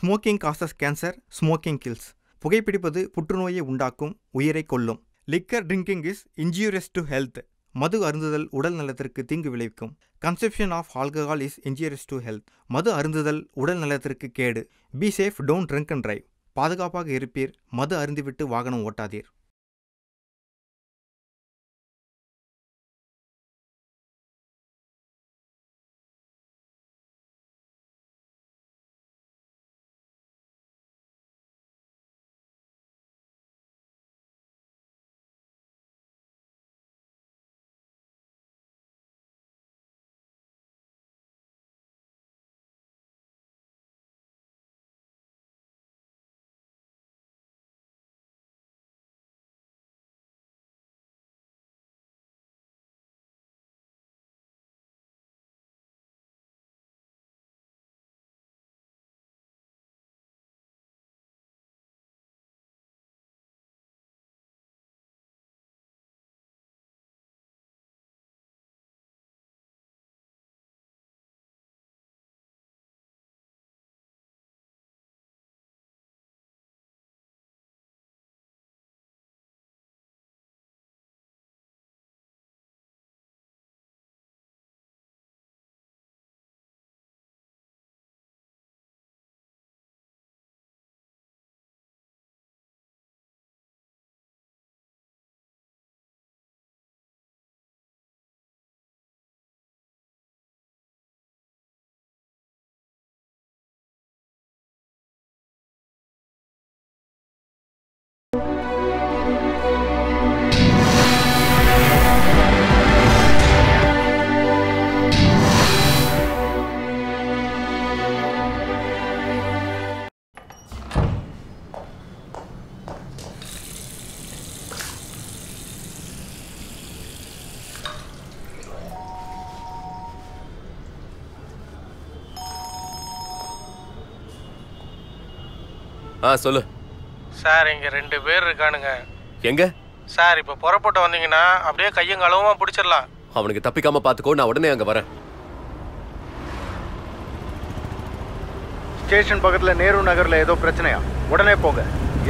Smoking causes cancer smoking kills புகைப்பிடிப்பது புற்றுநோயை உண்டாக்கும் உயிரை கொல்லும். Liquor drinking is injurious to health மது அருந்துதல் உடல் நலத்திற்கு தீங்கு விளைவிக்கும். Consumption of alcohol is injurious to health மது அருந்துதல் உடல் நலத்திற்கு கேடு. Be safe don't drink and drive பாதுகாப்பாக இருப்பீர். மது அருந்திவிட்டு வாகனம் ஓட்டாதீர். ஆ சொல்லு. சார் இங்க ரெண்டு பேர் இருக்கானுங்க. எங்க? சார் இப்போ புறப்பட்டு வந்தீங்கன்னா அப்படியே கையும் களவுமா பிடிச்சிடலாம். அவனுக்கு தப்பிக்காம பாத்துக்கோ நான் உடனே அங்க வரேன். ஸ்டேஷன் பக்கத்துல நேரு நகர்ல ஏதோ பிரச்சனையா? உடனே போங்க.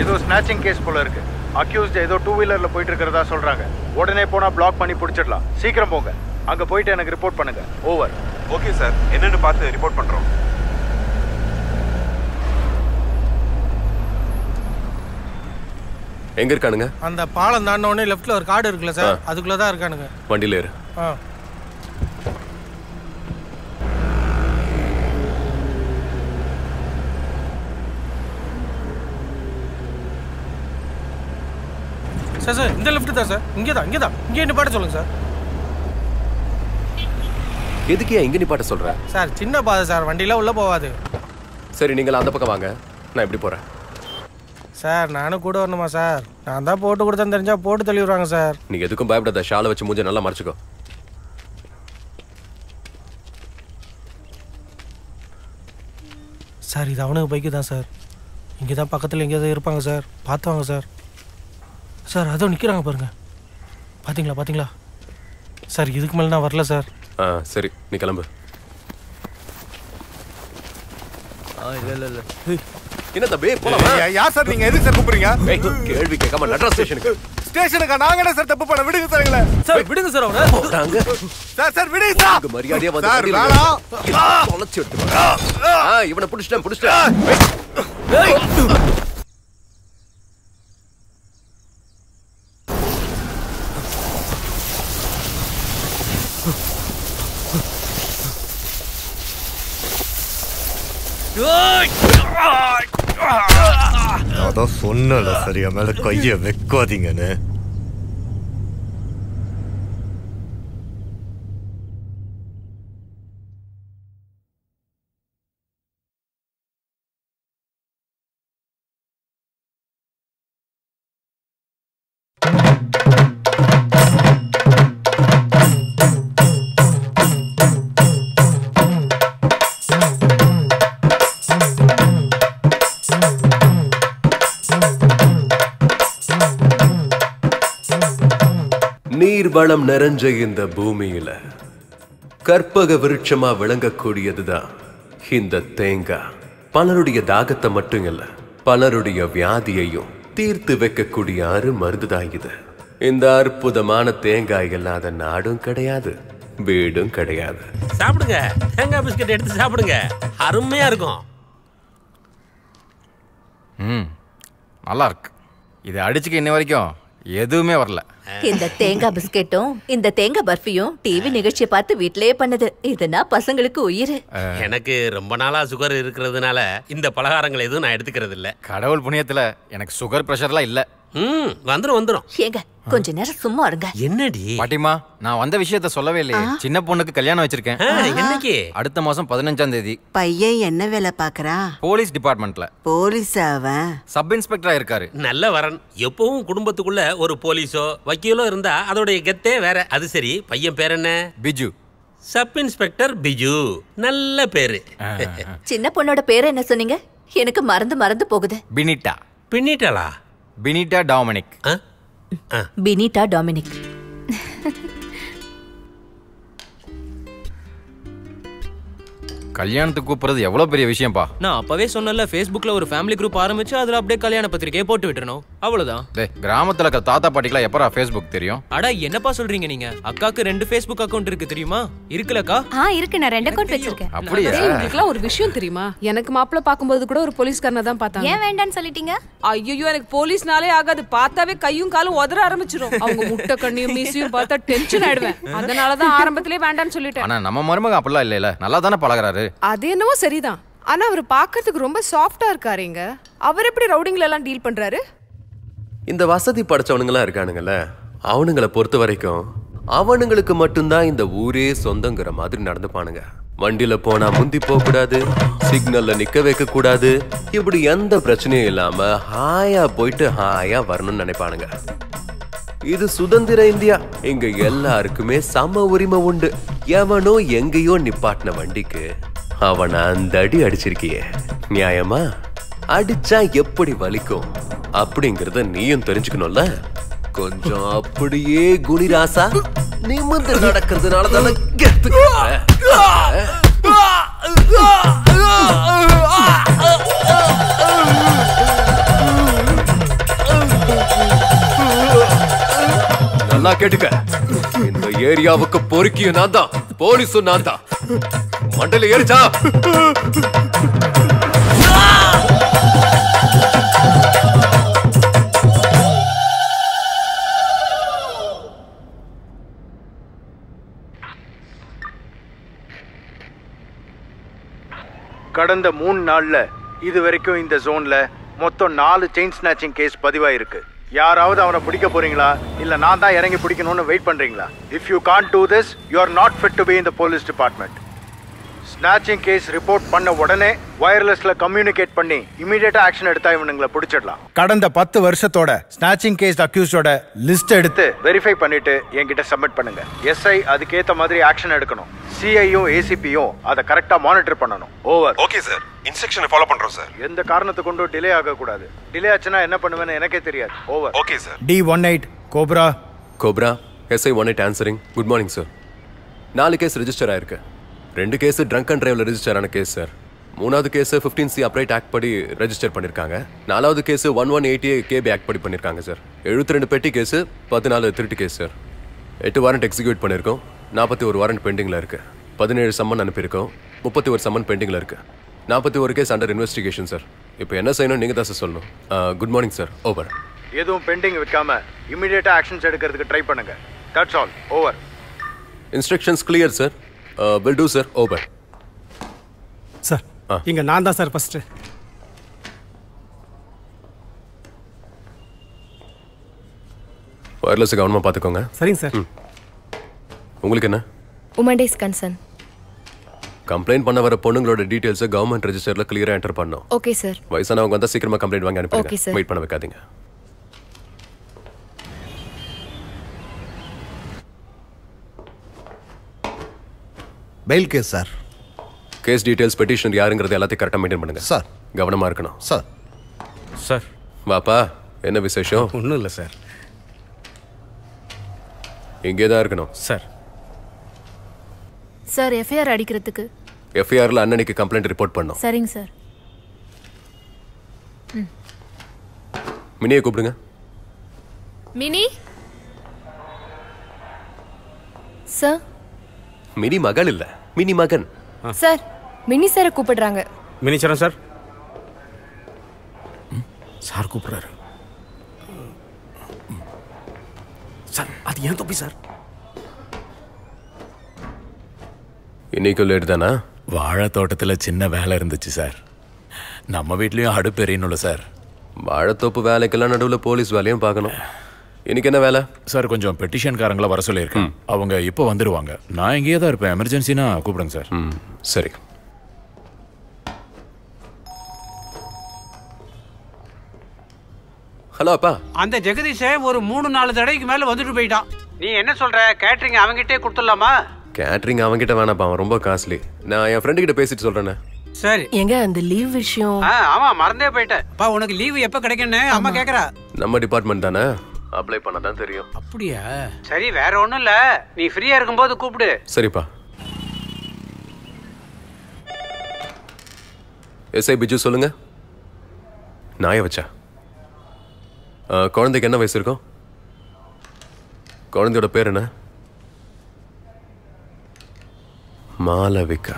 ஏதோ ஸ்நாச்சிங் கேஸ் போல இருக்கு. அக்யூஸ்ட் ஏதோ டூ வீலர்ல போயிட்டு இருக்கிறதா சொல்றாங்க. உடனே போனா பிளாக் பண்ணி பிடிச்சிடலாம். சீக்கிரம் போங்க. அங்க போயிட்டு எனக்கு ரிப்போர்ட் பண்ணுங்க. ஓவர் ஓகே சார் என்னன்னு பார்த்து ரிப்போர்ட் பண்றோம். எங்க இருக்கானுங்க? அந்த பாலம் தாண்டின உடனே லெஃப்ட்ல ஒரு காடு இருக்குல்ல சார். அதுக்குள்ள தான் இருக்கானுங்க. வண்டியில ஏறு. ஆ. சார் சார் இந்த லெஃப்ட் தான் சார். இங்கே தான் இங்கே தான் இங்கே நிப்பாட்ட சொல்லுங்க சார். எதுக்கு ஏன் இங்க நிப்பாட்ட சொல்ற? சார் சின்ன பாதை சார் வண்டிலாம் உள்ள போகாது. சரி நீங்கள் அந்த பக்கம் வாங்க. நான் இப்படி போறேன். சார் நானும் கூட வரணுமா சார்? நான் தான் போட்டு கொடுத்தேன்னு தெரிஞ்சா போட்டு தள்ளி விடுவாங்க சார். நீ எதுக்கும் பயப்படாத ஷாலை வச்சு மூஞ்ச நல்லா மறைச்சுக்கோ. சார் இது அவனுக்கு பைக்கு தான் சார். இங்கே தான் பக்கத்தில் எங்கேயாவது இருப்பாங்க சார். பார்த்து வாங்க சார். சார் அதோ நிற்கிறாங்க பாருங்க. பார்த்தீங்களா பார்த்தீங்களா? சார் இதுக்கு மேலே நான் வரல சார். ஆ சரி நீ கிளம்பு. என்ன தம்பி போலாமா? யார் சார் நீங்க? எதுக்கு சார் கூப்பிடுறீங்க? கேள்வி கேட்காம நட்ரா ஸ்டேஷனுக்கு. ஸ்டேஷனுக்கா? நாங்க என்ன சார் தப்பு பண்ண விடுங்க சார் எங்களை. சார் விடுங்க சார் அவனை போறாங்க சார் சார் விடுங்க சார். இங்க மரியாதையா வந்து சார். ஏறு. தொலைச்சு எடுத்து வா. ஆ இவனை புடிச்சிட்டேன் புடிச்சிட்டேன். அதான் சொன்னல சரியா மேல கைய வைக்காதீங்கன்னு. வளம் நிறைஞ்ச இந்த பூமியில கற்பக விருட்சமா விளங்கக்கூடியதுதான் இந்த தேங்காய் பலருடைய தாகத்தை மட்டும் இல்ல பலருடைய வியாதியையும் தீர்த்து வைக்கக்கூடிய அரு மருந்துதான் இது. இந்த அற்புதமான தேங்காய் இல்லாத நாடும் கிடையாது வீடும் கிடையாது. சாப்பிடுங்க. தேங்காய் பிஸ்கட் எடுத்து சாப்பிடுங்க. அருமையா இருக்கும். ம் நல்லா இருக்கு. இது அடிச்சுக்க இன்ன வரைக்கும் எதுவுமே வரல. இந்த தேங்காய் பிஸ்கெட்டும் இந்த தேங்காய் பர்ஃபியும் டிவி நிகழ்ச்சியை பார்த்து வீட்லயே பண்ணுது. இதுனா பசங்களுக்கு உயிர். எனக்கு ரொம்ப நாளா சுகர் இருக்கிறதுனால இந்த பலகாரங்கள் எதுவும் நான் எடுத்துக்கிறது இல்ல கடவுள் புண்ணியத்துல எனக்கு சுகர் ப்ரெஷர்லாம் இல்ல. ம் வந்துரும் வந்துரும். ஏங்க கொஞ்ச நேரம் சும்மா இருங்க. என்னடி? பாட்டிமா நான் வந்த விஷயத்த சொல்லவே இல்லையே. சின்ன பொண்ணுக்கு கல்யாணம் வச்சிருக்கேன். ஆ, என்னைக்கு? அடுத்த மாசம் பதினஞ்சாம் தேதி. பையன் என்ன வேலை பார்க்கறான் போலீஸ் டிபார்ட்மெண்ட்ல. போலீஸ் அவன்? சப் இன்ஸ்பெக்டரா இருக்காரு. நல்ல வரன். எப்பவும் குடும்பத்துக்குள்ள ஒரு போலீஸோ வக்கீலோ இருந்தா அதோடைய கெத்தே வேற. அது சரி பையன் பேர் என்ன? பிஜு. Sub inspector Biju. நல்ல பேரு. சின்ன பொண்ணோட பேர் என்ன சொன்னீங்க? எனக்கு மறந்து மறந்து போகுது. பினிட்டா. பின்னிட்டாளா பினிட்டா டாமினிக். ஆ? ஆ. கல்யாணத்துக்கு கூப்பிடுறது எவ்வளவு பெரிய விஷயம்ப்பா நான் அப்பவே சொன்னல Facebookல ஒரு ஃபேமிலி குரூப் ஆரம்பிச்சு அதுல அப்படியே கல்யாண பத்திரிக்கையை போட்டு விட்டுறணும். அவ்வளவுதான். டேய் கிராமத்துல இருக்க தாத்தா பாட்டிக்கெல்லாம் எப்பரா ஃபேஸ்புக் தெரியும்? அட என்னப்பா சொல்றீங்க நீங்க? அக்காக்கு ரெண்டு ஃபேஸ்புக் அக்கவுண்ட் இருக்கு தெரியுமா? இருக்குல்லக்கா? ஆ இருக்கு. நான் ரெண்டு அக்கவுண்ட் வச்சிருக்கேன் அப்படியா? டேய், உங்களுக்குலாம் ஒரு விஷயம் தெரியுமா? எனக்கு மாப்பிள்ள பார்க்கும்போது கூட ஒரு போலீஸ்காரனை தான் பார்த்தாங்க. ஏன் வேண்டாம்னு சொல்லிட்டீங்க? ஐயோ எனக்கு போலீஸ்னாலே ஆகாது. பார்த்தாவே கையும் காலும் உதற ஆரம்பிச்சிரும். அவங்க முட்டை கண்ணியும் மீசியும் பார்த்தா டென்ஷன் ஆயிடுவேன். அதனாலதான் ஆரம்பத்திலே வேண்டாம்னு சொல்லிட்டேன். ஆனா நம்ம மருமக அப்படிலாம் இல்லைல நல்லா தானே பழகுறாரு? அது என்னவோ சரிதான். ஆனா அவர் பார்க்கறதுக்கு ரொம்ப சாஃப்டா இருக்காருங்க அவர் எப்படி ரவுடிங்ல எல்லாம் டீல் பண்றாரு? இந்த வசதி படைச்சவனுங்களா இருக்கானுங்கல்ல அவனுங்களை பொறுத்த வரைக்கும் அவனுங்களுக்கு மட்டும்தான் இந்த ஊரே சொந்தங்கிற மாதிரி நடந்துப்பானுங்க. வண்டியில போனா முந்தி போக கூடாது சிக்னல்ல நிக்க வைக்க கூடாது இப்படி எந்த பிரச்சனையும் இல்லாம ஹாயா போயிட்டு ஹாயா வரணும்னு நினைப்பானுங்க. இது சுதந்திர இந்தியா. இங்க எல்லாருக்குமே சம உரிமை உண்டு. எவனோ எங்கேயோ நிப்பாட்டின வண்டிக்கு அவன் அந்த அடி அடிச்சிருக்கியே. நியாயமா? அடிச்சா எப்படி வலிக்கும்? அப்படிங்கறத நீயும் தெரிஞ்சுக்கணும்ல? கொஞ்சம் அப்படியே குனிராசா நிமிந்து நடக்கிறதுனால தானே நல்லா கேட்டுக்க. இந்த ஏரியாவுக்கு பொறுக்கியும் நான் தான். போலீஸும் நான் தான். மண்டல ஏறிச்சா. கடந்த மூணு நாள்ல இது வரைக்கும் இந்த ஜோன்ல மொத்தம் நாலு செயின் ஸ்நாச்சிங் கேஸ் பதிவாயிருக்கு. யாராவது அவனை பிடிக்க போறீங்களா? இல்ல நான் தான் இறங்கி பிடிக்கணும்னு வெயிட் பண்றீங்களா? If you can do this you are not fit to be in the police department snatching case report பண்ண உடனே வயர்லெஸ்ல கம்யூனிகேட் பண்ணி இமீடியட்டா ஆக்ஷன் எடுத்தா இவனுங்களை பிடிச்சிடலாம். கடந்த பத்து வருஷத்தோட ஸ்நாச்சிங் கேஸ் அக்யூஸ்டோட லிஸ்ட் எடுத்து வெரிஃபை பண்ணிட்டு என்கிட்ட சப்மிட் பண்ணுங்க. எஸ்ஐ அதுக்கேத்த மாதிரி ஆக்ஷன் எடுக்கணும். சிஐயும் ஏசிபியும் அதை கரெக்டா மானிட்டர் பண்ணணும். ஓவர் ஓகே சார் இன்ஸ்ட்ரக்ஷனை ஃபாலோ பண்றோம் சார் எந்த காரணத்தை கொண்டும் டிலே ஆக கூடாது டிலே ஆச்சுன்னா என்ன பண்ணுவேன்னு எனக்கே தெரியாது. Over okay sir T one eight cobra cobra SI one eight answering good morning sir நாலு கேஸ் ரெஜிஸ்டர் ஆயிருக்கு. ரெண்டு கேஸ் ட்ரங்க் அண்ட் டிரைவ்ல ரெஜிஸ்டர் ஆன கேஸ் சார் மூணாவது கேஸ் ஃபிஃப்டீன் சி அப்ரைட் ஆக்ட் படி ரெஜிஸ்டர் பண்ணிருக்காங்க. நாலாவது case one one eighty KP act படி பண்ணிருக்காங்க சார் எழுபத்தி ரெண்டு பெட்டி கேஸ் பதினாலு திருட்டு கேஸ் சார் எட்டு வாரண்ட் எக்ஸிக்யூட் பண்ணியிருக்கோம் நாற்பத்தி ஒரு வாரண்ட் பெண்டிங்கில் இருக்கு. பதினேழு சம்மன் அனுப்பியிருக்கோம். முப்பத்தி ஒரு சம்மன் பெண்டிங்கில் இருக்கு. நாற்பத்தி ஒரு கேஸ் அண்டர் இன்வெஸ்டிகேஷன் சார் இப்போ என்ன செய்யணும் நீங்கள் தான் சார் சொல்லணும். குட் மார்னிங் சார் ஓவர் எதுவும் பெண்டிங் வைக்காம இமீடியட்டா ஆக்ஷன்ஸ் எடுக்கிறதுக்கு ட்ரை பண்ணுங்க. That's all over instructions clear sir will do sir over sir இங்க நான் தான் சார் ஃபர்ஸ்ட் ஒயர்லெஸ் கவனமாக பார்த்துக்கோங்க சரிங்க சார் உங்களுக்கு என்ன? Woman days concern. கம்ப்ளைண்ட் பண்ண வர பொண்ணுங்களோட டீடைல்ஸை கவர்மெண்ட் ரெஜிஸ்டர்ல கிளியரா என்டர் பண்ணோம் ஓகே சார் வயசானவங்க வந்தா சீக்கிரமா கம்ப்ளைண்ட் வாங்கி Okay, அனுப்புங்க sir. வெயிட் பண்ண வைக்காதீங்க. Bail case sir case details petition யாருங்கிறது எல்லாத்தையும் கரெக்டாக மெயின்டைன் பண்ணுங்க. சார் கவனமா இருக்கணும். சார் சார் வாப்பா என்ன விசேஷம்? ஒன்றும் இல்லை சார் இங்கே தான் இருக்கணும் சார் சார் எஃப்ஐஆர் அடிக்கிறதுக்கு. எஃப்ஐஆர்ல அண்ணனுக்கு கம்ப்ளைண்ட் ரிப்போர்ட் பண்ணோம் சரிங்க சார் மினியை கூப்பிடுங்க. மினி? சார் மினி மகள் இல்ல. மினி மகன். சார் மினி சாரை கூப்பிடுறாங்க. மினிச்சரம் சார் சார்? கூப்பிடுறாரு. சார் அது ஏன் தொப்பி சார். இன்னைக்கு லேட் தானா? வாழை தோட்டத்துல சின்ன வேலை இருந்துச்சு சார். நம்ம வீட்லயும் அடுப்பு எரியணும்ல சார். வாழைத்தோப்பு வேலைக்கெல்லாம் நடுவில் போலீஸ் வேலையும் பார்க்கணும். இன்னைக்கு என்ன வேலை? சார் கொஞ்சம் பெட்டிஷன்காரங்கள வர சொல்லியிருக்கேன். அவங்க இப்போ வந்துருவாங்க. நான் இங்கேயே தான் இருப்பேன். எமர்ஜென்சினா கூப்பிடுங்க சார். ம். சரி. ஹலோ அப்பா. அந்த ஜெகதீஷே ஒரு மூணு நாலு தடவைக்கு மேல வந்துட்டு போயிட்டான். நீ என்ன சொல்ற? கேட்டரிங் அவங்கிட்டே கொடுத்துடலாமா? கேட்ரிங் அவன்கிட்ட வேணாப்பா அவன் ரொம்ப காஸ்ட்லி நான் என் ஃப்ரெண்டு கிட்ட பேசிட்டு சொல்றேனே. சரி. எங்க அந்த லீவ் விஷயம்? ஆ, ஆமா மறந்தே போயிட்டேன். அப்பா உனக்கு லீவு எப்ப கிடைக்குன்னு அம்மா கேக்குறா. நம்ம டிபார்ட்மெண்ட் தானே? அப்ளை பண்ண தான் தெரியும். அப்படியா? சரி வேற ஒண்ணும் இல்ல. நீ ஃப்ரீயா இருக்கும்போது கூப்பிடு. சரிப்பா. எஸ்ஐ பிஜு சொல்லுங்க. நாய வச்சா? குழந்தைக்கு என்ன வயசு இருக்கும்? குழந்தையோட பேர் என்ன? மாலவிகா.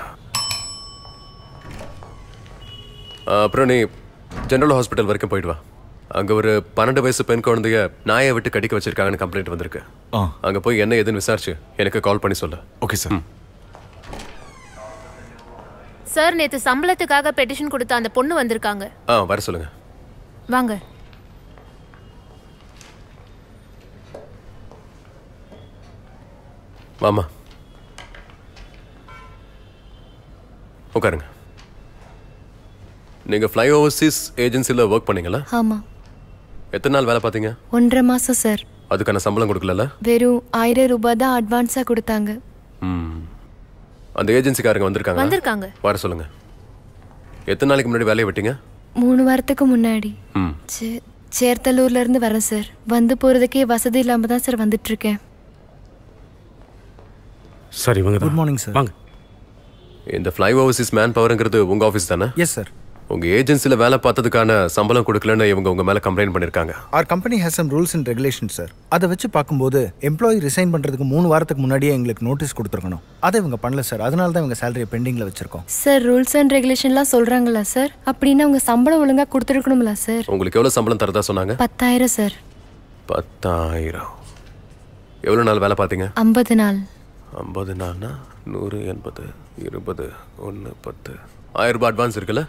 அப்புறம் நீ ஜெனரல் ஹாஸ்பிட்டல் வரைக்கும் போயிட்டு வா. அங்க ஒரு பன்னெண்டு வயசு பெண் குழந்தைய நாயை விட்டு கடிக்க வச்சிருக்காங்கன்னு கம்ப்ளைண்ட் வந்திருக்கு. அங்க போய் என்ன ஏதுன்னு விசாரிச்சு எனக்கு கால் பண்ணி சொல்லு. ஓகே சார் சார் நேத்து சம்பளத்துக்காக பெட்டிஷன் கொடுத்த அந்த பொண்ணு வந்திருக்காங்க. ஆ வர சொல்லுங்க. வாங்க. வாமா உட்காருங்க. நீங்க ஃப்ளை ஓவர்சீஸ் ஏஜென்சியில் ஒர்க் பண்ணீங்களா? ஆமா. எத்தனை நாள் வேலை பார்த்தீங்க? ஒன்றரை மாசம் சார் அதுக்கான சம்பளம் கொடுக்கல வெறும் ஆயிரம் ரூபாய் தான் அட்வான்ஸா கொடுத்தாங்க. ம். அந்த ஏஜென்சிக்காரங்க வந்திருக்காங்க வந்திருக்காங்க. வர சொல்லுங்க. எத்தனை நாளைக்கு முன்னாடி வேலையை விட்டீங்க? மூணு வாரத்துக்கு முன்னாடி. ம். சே- சேர்த்தலூர்ல இருந்து வரேன் சார் வந்து போறதுக்கே வசதி இல்லாம தான் சார் வந்துட்டு இருக்கேன் சரி வாங்க குட் மார்னிங் சார் வாங்க. இந்த ஃப்ளை ஓவர்சீஸ் மேன் பவர்ங்கிறது உங்க ஆஃபீஸ் தானே? எஸ் சார் உங்க ஏஜென்சியில் வேலை பார்த்ததுக்கான சம்பளம் கொடுக்கலன்னு இவங்க உங்க மேல கம்ப்ளைண்ட் பண்ணிருக்காங்க. Our company has some rules and regulations sir அதை வச்சு பார்க்கும்போது எம்ப்ளாயி ரிசைன் பண்ணுறதுக்கு மூணு வாரத்துக்கு முன்னாடியே எங்களுக்கு நோட்டீஸ் கொடுத்துருக்கணும். அதை இவங்க பண்ணல சார் அதனால தான் இவங்க சேலரியை பெண்டிங்கில் வச்சிருக்கோம். சார் ரூல்ஸ் அண்ட் ரெகுலேஷன்லாம் சொல்றாங்களா சார் அப்படின்னா உங்க சம்பளம் ஒழுங்கா கொடுத்துருக்கணும்ல சார் உங்களுக்கு எவ்வளவு சம்பளம் தரதா சொன்னாங்க? பத்தாயிரம் சார் பத்தாயிரம். எவ்வளவு நாள் வேலை பார்த்தீங்க? ஐம்பது நாள். ஐம்பது நாள்னா நூறு எண்பது இருபது ஒன்று பத்து. ஆயிரம் ரூபாய் அட்வான்ஸ் இருக்குல்ல?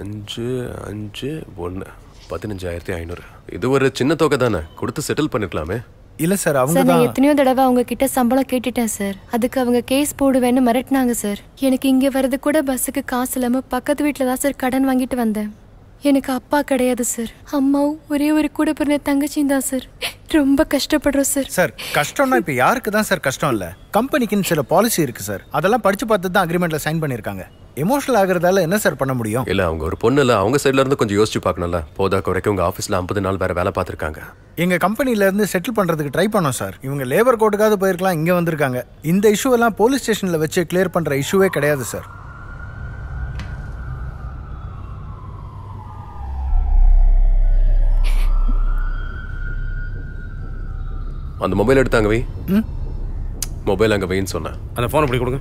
அஞ்சு அஞ்சு ஒன்று பதினஞ்சாயிரத்தி ஐநூறு. இது ஒரு சின்ன தொகை தானே? கொடுத்து செட்டில் பண்ணிருக்கலாமே. இல்லை சார் அவங்க நான் தான். எத்தனையோ தடவை அவங்க கிட்ட சம்பளம் கேட்டுட்டேன் சார். அதுக்கு அவங்க கேஸ் போடுவேன்னு மிரட்டினாங்க சார். எனக்கு இங்க வர்றது கூட பஸ்ஸுக்கு காசு இல்லாம பக்கத்து வீட்டில் தான் சார் கடன் வாங்கிட்டு வந்தேன். எனக்கு அப்பா கிடையாது சார். அம்மாவும் ஒரே ஒரு கூட பிறந்த தங்கச்சியும் தான் சார். ரொம்ப கஷ்டப்படுறோம் சார். சார் கஷ்டம்னா இப்போ யாருக்கு தான் சார் கஷ்டம் இல்லை? கம்பெனிக்குன்னு சில பாலிசி இருக்கு சார். அதெல்லாம் படிச்சு பார்த்து தான் அக்ரிமெண்ட்ல சைன் பண்ணியிருக்காங்க எமோஷனல் ஆகுறதால என்ன சார் பண்ண முடியும்? இல்ல அவங்க ஒரு பொண்ணு இல்ல அவங்க சைடுல இருந்து கொஞ்சம் யோசிச்சு பார்க்கணும்ல. போதா குறைக்க உங்க ஆபீஸ்ல ஐம்பது நாள் வேற வேலை பார்த்திருக்காங்க. எங்க கம்பெனில இருந்து செட்டில் பண்றதுக்கு ட்ரை பண்ணோம் சார் இவங்க லேபர் கோர்ட்டுக்காவது போயிருக்கலாம் இங்க வந்திருக்காங்க. இந்த இஷ்யூ எல்லாம் போலீஸ் ஸ்டேஷன்ல வச்சு கிளியர் பண்ற இஷ்யூவே கிடையாது சார் அந்த மொபைல் எடுத்தாங்க வை. மொபைல் அங்க வைன்னு சொன்னேன். அந்த ஃபோன் அப்படி கொடுங்க.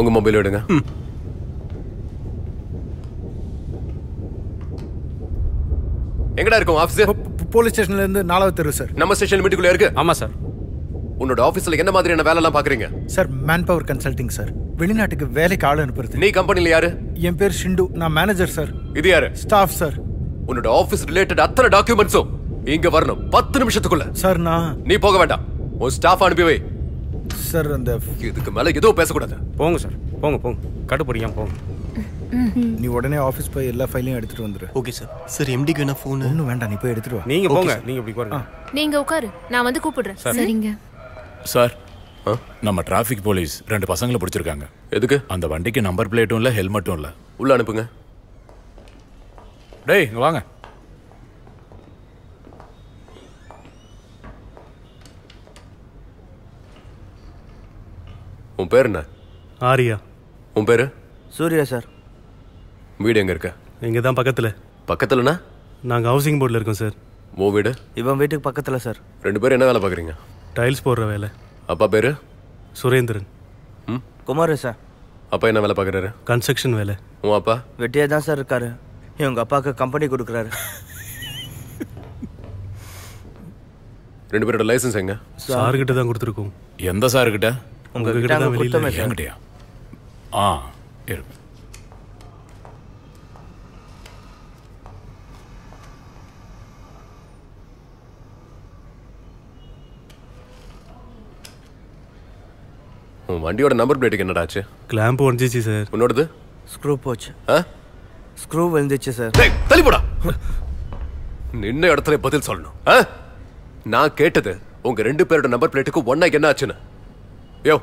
உங்க மொபைல் எடுங்க. எங்கடா இருக்கும் ஆபீஸ் போலீஸ் ஸ்டேஷன்ல இருந்து நாலாவது தெரு சார் நம்ம ஸ்டேஷன் மீட்டுக்குள்ள இருக்கு? ஆமா சார் உன்னோட ஆபீஸ்ல என்ன மாதிரியான வேலை எல்லாம் பாக்குறீங்க? Sir man power consulting sir வெளிநாட்டுக்கு வேலைக்கு ஆள் அனுப்புறது. நீ கம்பெனில யாரு? என் பேர் ஷிண்டு. நான் மேனேஜர் சார் இது யாரு? ஸ்டாஃப் சார் உன்னோட ஆபீஸ் ரிலேட்டட் அத்தனை டாக்குமெண்ட்ஸும் இங்க வரணும். பத்து நிமிஷத்துக்குள்ள. சார் நான் நீ போக வேண்டாம். உன் ஸ்டாஃப் அனுப்பி வை. சார் அந்த இதுக்கு மேல எதுவும் பேசக்கூடாது. போங்க சார் போங்க போங்க. கட்டுப்படியாம போங்க. நீ உடனே ஆஃபீஸ் போய் எல்லா ஃபைலையும் எடுத்துட்டு வந்துரு. ஓகே சார் சார் எம்டிக்கு என்ன ஃபோன் ஒன்றும் வேண்டாம் நீ போய் எடுத்துட்டு வா. நீங்க போங்க. நீங்க இப்படி பாருங்க நீங்க உட்காரு நான் வந்து கூப்பிடுறேன். சரி. சரிங்க. சார் நம்ம டிராஃபிக் போலீஸ் ரெண்டு பசங்களை பிடிச்சிருக்காங்க. எதுக்கு? அந்த வண்டிக்கு நம்பர் பிளேட்டும் இல்ல ஹெல்மெட்டும் இல்ல. உள்ள அனுப்புங்க. டேய் இங்க வாங்க. உன் பேர் என்ன? ஆரியா. உன் பேரு? சூர்யா சார். வீடு எங்க இருக்க? இங்க தான் பக்கத்துல. பக்கத்துலனா? நாங்கள் ஹவுசிங் போர்டில் இருக்கோம் சார் உன் வீடு? இவன் வீட்டுக்கு பக்கத்தில் சார் ரெண்டு பேரும் என்ன வேலை பார்க்குறீங்க? டைல்ஸ் போடுற வேலை. அப்பா பேரு? சுரேந்திரன். ம்? குமார் சார் அப்பா என்ன வேலை பார்க்குறாரு? கன்ஸ்ட்ரக்ஷன் வேலை. உன் அப்பா? வெட்டியாக தான் சார் இருக்காரு. இவங்க அப்பாவுக்கு கம்பெனி கொடுக்குறாரு. ரெண்டு பேரோட லைசன்ஸ் எங்க? சார்கிட்ட தான் கொடுத்துருக்கோம். எந்த சார் கிட்ட உங்ககிட்ட தான் வெளியில சார். என்கிட்டயா ஆ இருக்கு உன் வண்டியோட நம்பர் பிளேட்டுக்கு என்னடாச்சு கிளாம்ப் உடஞ்சிச்சு சார் உன்னோடது? ஸ்க்ரூ போச்சு. ஆ? ஸ்க்ரூ விழுந்துச்சு சார் டேய் தள்ளி போடா. நின்ன இடத்துல பதில் சொல்லணும். ஆ? நான் கேட்டது உங்க ரெண்டு பேரோட நம்பர் பிளேட்டுக்கு ஒன்னா என்ன ஆச்சுன்னு. யோ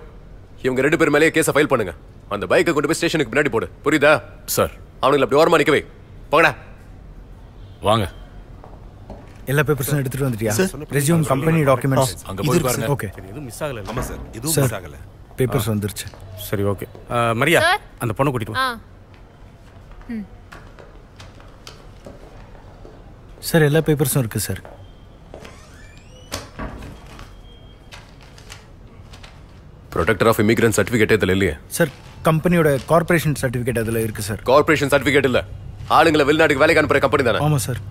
இவங்க ரெண்டு பேர் மேலேயே கேஸை ஃபைல் பண்ணுங்க. அந்த பைக்கை கொண்டு போய் ஸ்டேஷனுக்கு பின்னாடி போடு. புரியுதா? சார் அவனுங்களை அப்படி ஓரமா நிக்கவே. போங்கடா. வாங்க. எல்லா பேப்பர்ஸும் எடுத்துட்டு வந்துட்டியா? ரெஸ்யூம் கம்பெனி டாக்குமெண்ட்ஸ் அங்க போய் பாருங்க. ஓகே எதுவும் மிஸ் ஆகல ஆமா சார் எதுவும் மிஸ் ஆகல. பேப்பர்ஸ் வந்துருச்சு. சரி ஓகே மரியா. அந்த பொண்ணை கூட்டிட்டு வா. சார் எல்லா பேப்பர்ஸும் இருக்கு sir. Protector of immigrant certificate இதில் இல்லையே? சார் கம்பெனியோட கார்ப்பரேஷன் சர்டிஃபிகேட் அதில் இருக்கு சார். கார்பரேஷன் சர்டிஃபிகேட் இல்ல. ஆளுங்களை வெளிநாட்டுக்கு வேலைக்கு அனுப்புற கம்பெனி தானே? ஆமாம் சார்.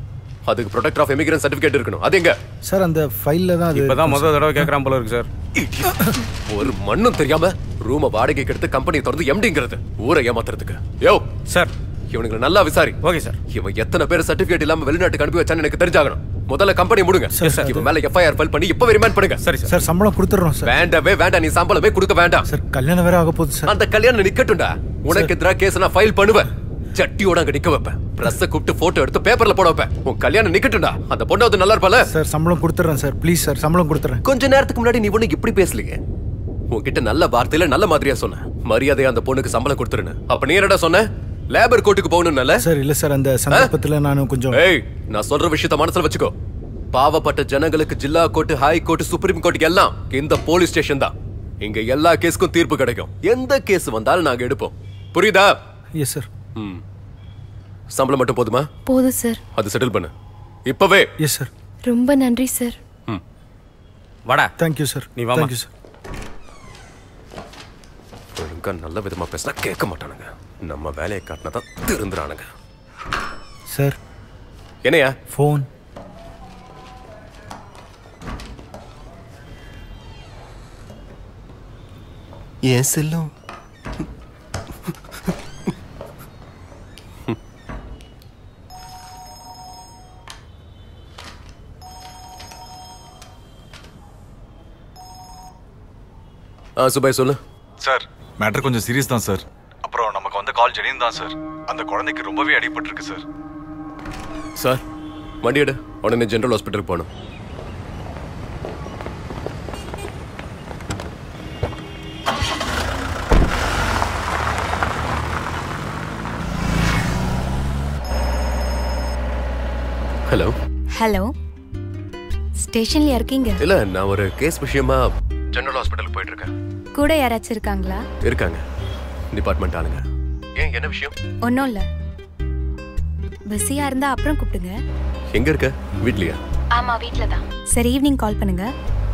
அதுக்கு ப்ரொடெக்டர் ஆஃப் இமிகிரன்ட் சர்டிஃபிகேட் இருக்கணும். அது எங்க? சார் அந்த ஃபைலில் தான் அது இப்பதான் முதல் தடவை கேட்குறான் போல இருக்கு சார் ஒரு மண்ணும் தெரியாம ரூம வாடகைக்கு எடுத்து கம்பெனி திறந்து எம்டிங்கிறது ஊரை ஏமாத்துறதுக்கு. யோ! சார் இவனுக்கு நல்லா விசாரி. ஓகே சார் இவன் எத்தனை பேர் சர்டிபிகேட் இல்லாம வெளிநாட்டுக்கு அனுப்பி வச்சான்னு எனக்கு தெரிஞ்சாகணும். முதல்ல கம்பெனி முடுங்க. இவன் மேல எஃப்ஐஆர் ஃபைல் பண்ணி இப்பவே ரிமைண்ட் பண்ணுங்க. சரி சார் சம்பளம் கொடுத்துட்றோம் சார் வேண்டவே வேண்டாம். நீ சம்பளமே கொடுக்க வேண்டாம். சார் கல்யாணம் வேற ஆக போகுது சார் அந்த கல்யாணம் நிக்கட்டும்டா. உனக்கு எதிராக கேஸ் நான் ஃபைல் பண்ணுவேன். சட்டியோட அங்க நிக்க வைப்பேன். பிரஸ் கூப்பிட்டு போட்டோ எடுத்து பேப்பர்ல போட வைப்பேன். உன் கல்யாணம் நிக்கட்டும்டா. அந்த பொண்ணாவது நல்லா இருப்பால சார் சம்பளம் கொடுத்துட்றேன் சார் ப்ளீஸ் சார் சம்பளம் கொடுத்துட்றேன் கொஞ்ச நேரத்துக்கு முன்னாடி நீ ஒண்ணு இப்படி பேசலீங்க உன்கிட்ட நல்ல வார்த்தையில நல்ல மாதிரியா சொன்ன மரியாதையா அந்த பொண்ணுக்கு சம்பளம் கொடுத்துருன்னு. அப்ப நீ என்னடா சொன்ன? லேபர் கோர்ட்டுக்கு போகணும்னால சார் இல்லை சார் அந்த சந்தர்ப்பத்தில் நான் கொஞ்சம் ஏய் நான் சொல்ற விஷயத்த மனசுல வச்சுக்கோ. பாவப்பட்ட ஜனங்களுக்கு ஜில்லா court high court supreme court எல்லாம் இந்த போலீஸ் ஸ்டேஷன் தான். இங்க எல்லா கேஸ்க்கும் தீர்ப்பு கிடைக்கும். எந்த கேஸ் வந்தாலும் நாங்க எடுப்போம். புரியுதா? எஸ் சார் ம். சம்பளம் மட்டும் போதுமா? போதும் சார். அது செட்டில் பண்ணு. இப்பவே. எஸ் சார் ரொம்ப நன்றி சார். வாடா. தேங்க்யூ சார் நீ வாமா. தேங்க்யூ சார் ஒழுங்கா நல்ல விதமா பேசினா கேட்க மாட்டானுங்க. நம்ம வேலையை காட்டினா தான் திருந்துறானுங்க. சார் என்னையா? ஃபோன் ஏன் செல்லம்? ஆ சுபாய் சொல்லு. சார். மேட்டர் கொஞ்சம் சீரியஸ் தான் சார். அப்புறம் நமக்கு வந்த கால் ஜெனின் தான் சார். அந்த குழந்தைக்கு ரொம்பவே அடிபட்டிருக்கு சார். சார் வண்டி எடு. உடனே ஜெனரல் ஹாஸ்பிட்டலுக்கு போகணும். ஹலோ ஹலோ ஸ்டேஷன்ல இருக்கீங்க? இல்ல நான் ஒரு கேஸ் விஷயமா கூட யாராச்சும் இருக்காங்களா? இருக்காங்க. டிபார்ட்மெண்ட் ஆளுங்க. ஏன் என்ன விஷயம்? ஒன்றும் இல்லை. பிஸியாக இருந்தா அப்புறம் கூப்பிடுங்க. எங்க இருக்க? வீட்லயா? ஆமா வீட்டில் தான். சரி ஈவினிங் கால் பண்ணுங்க.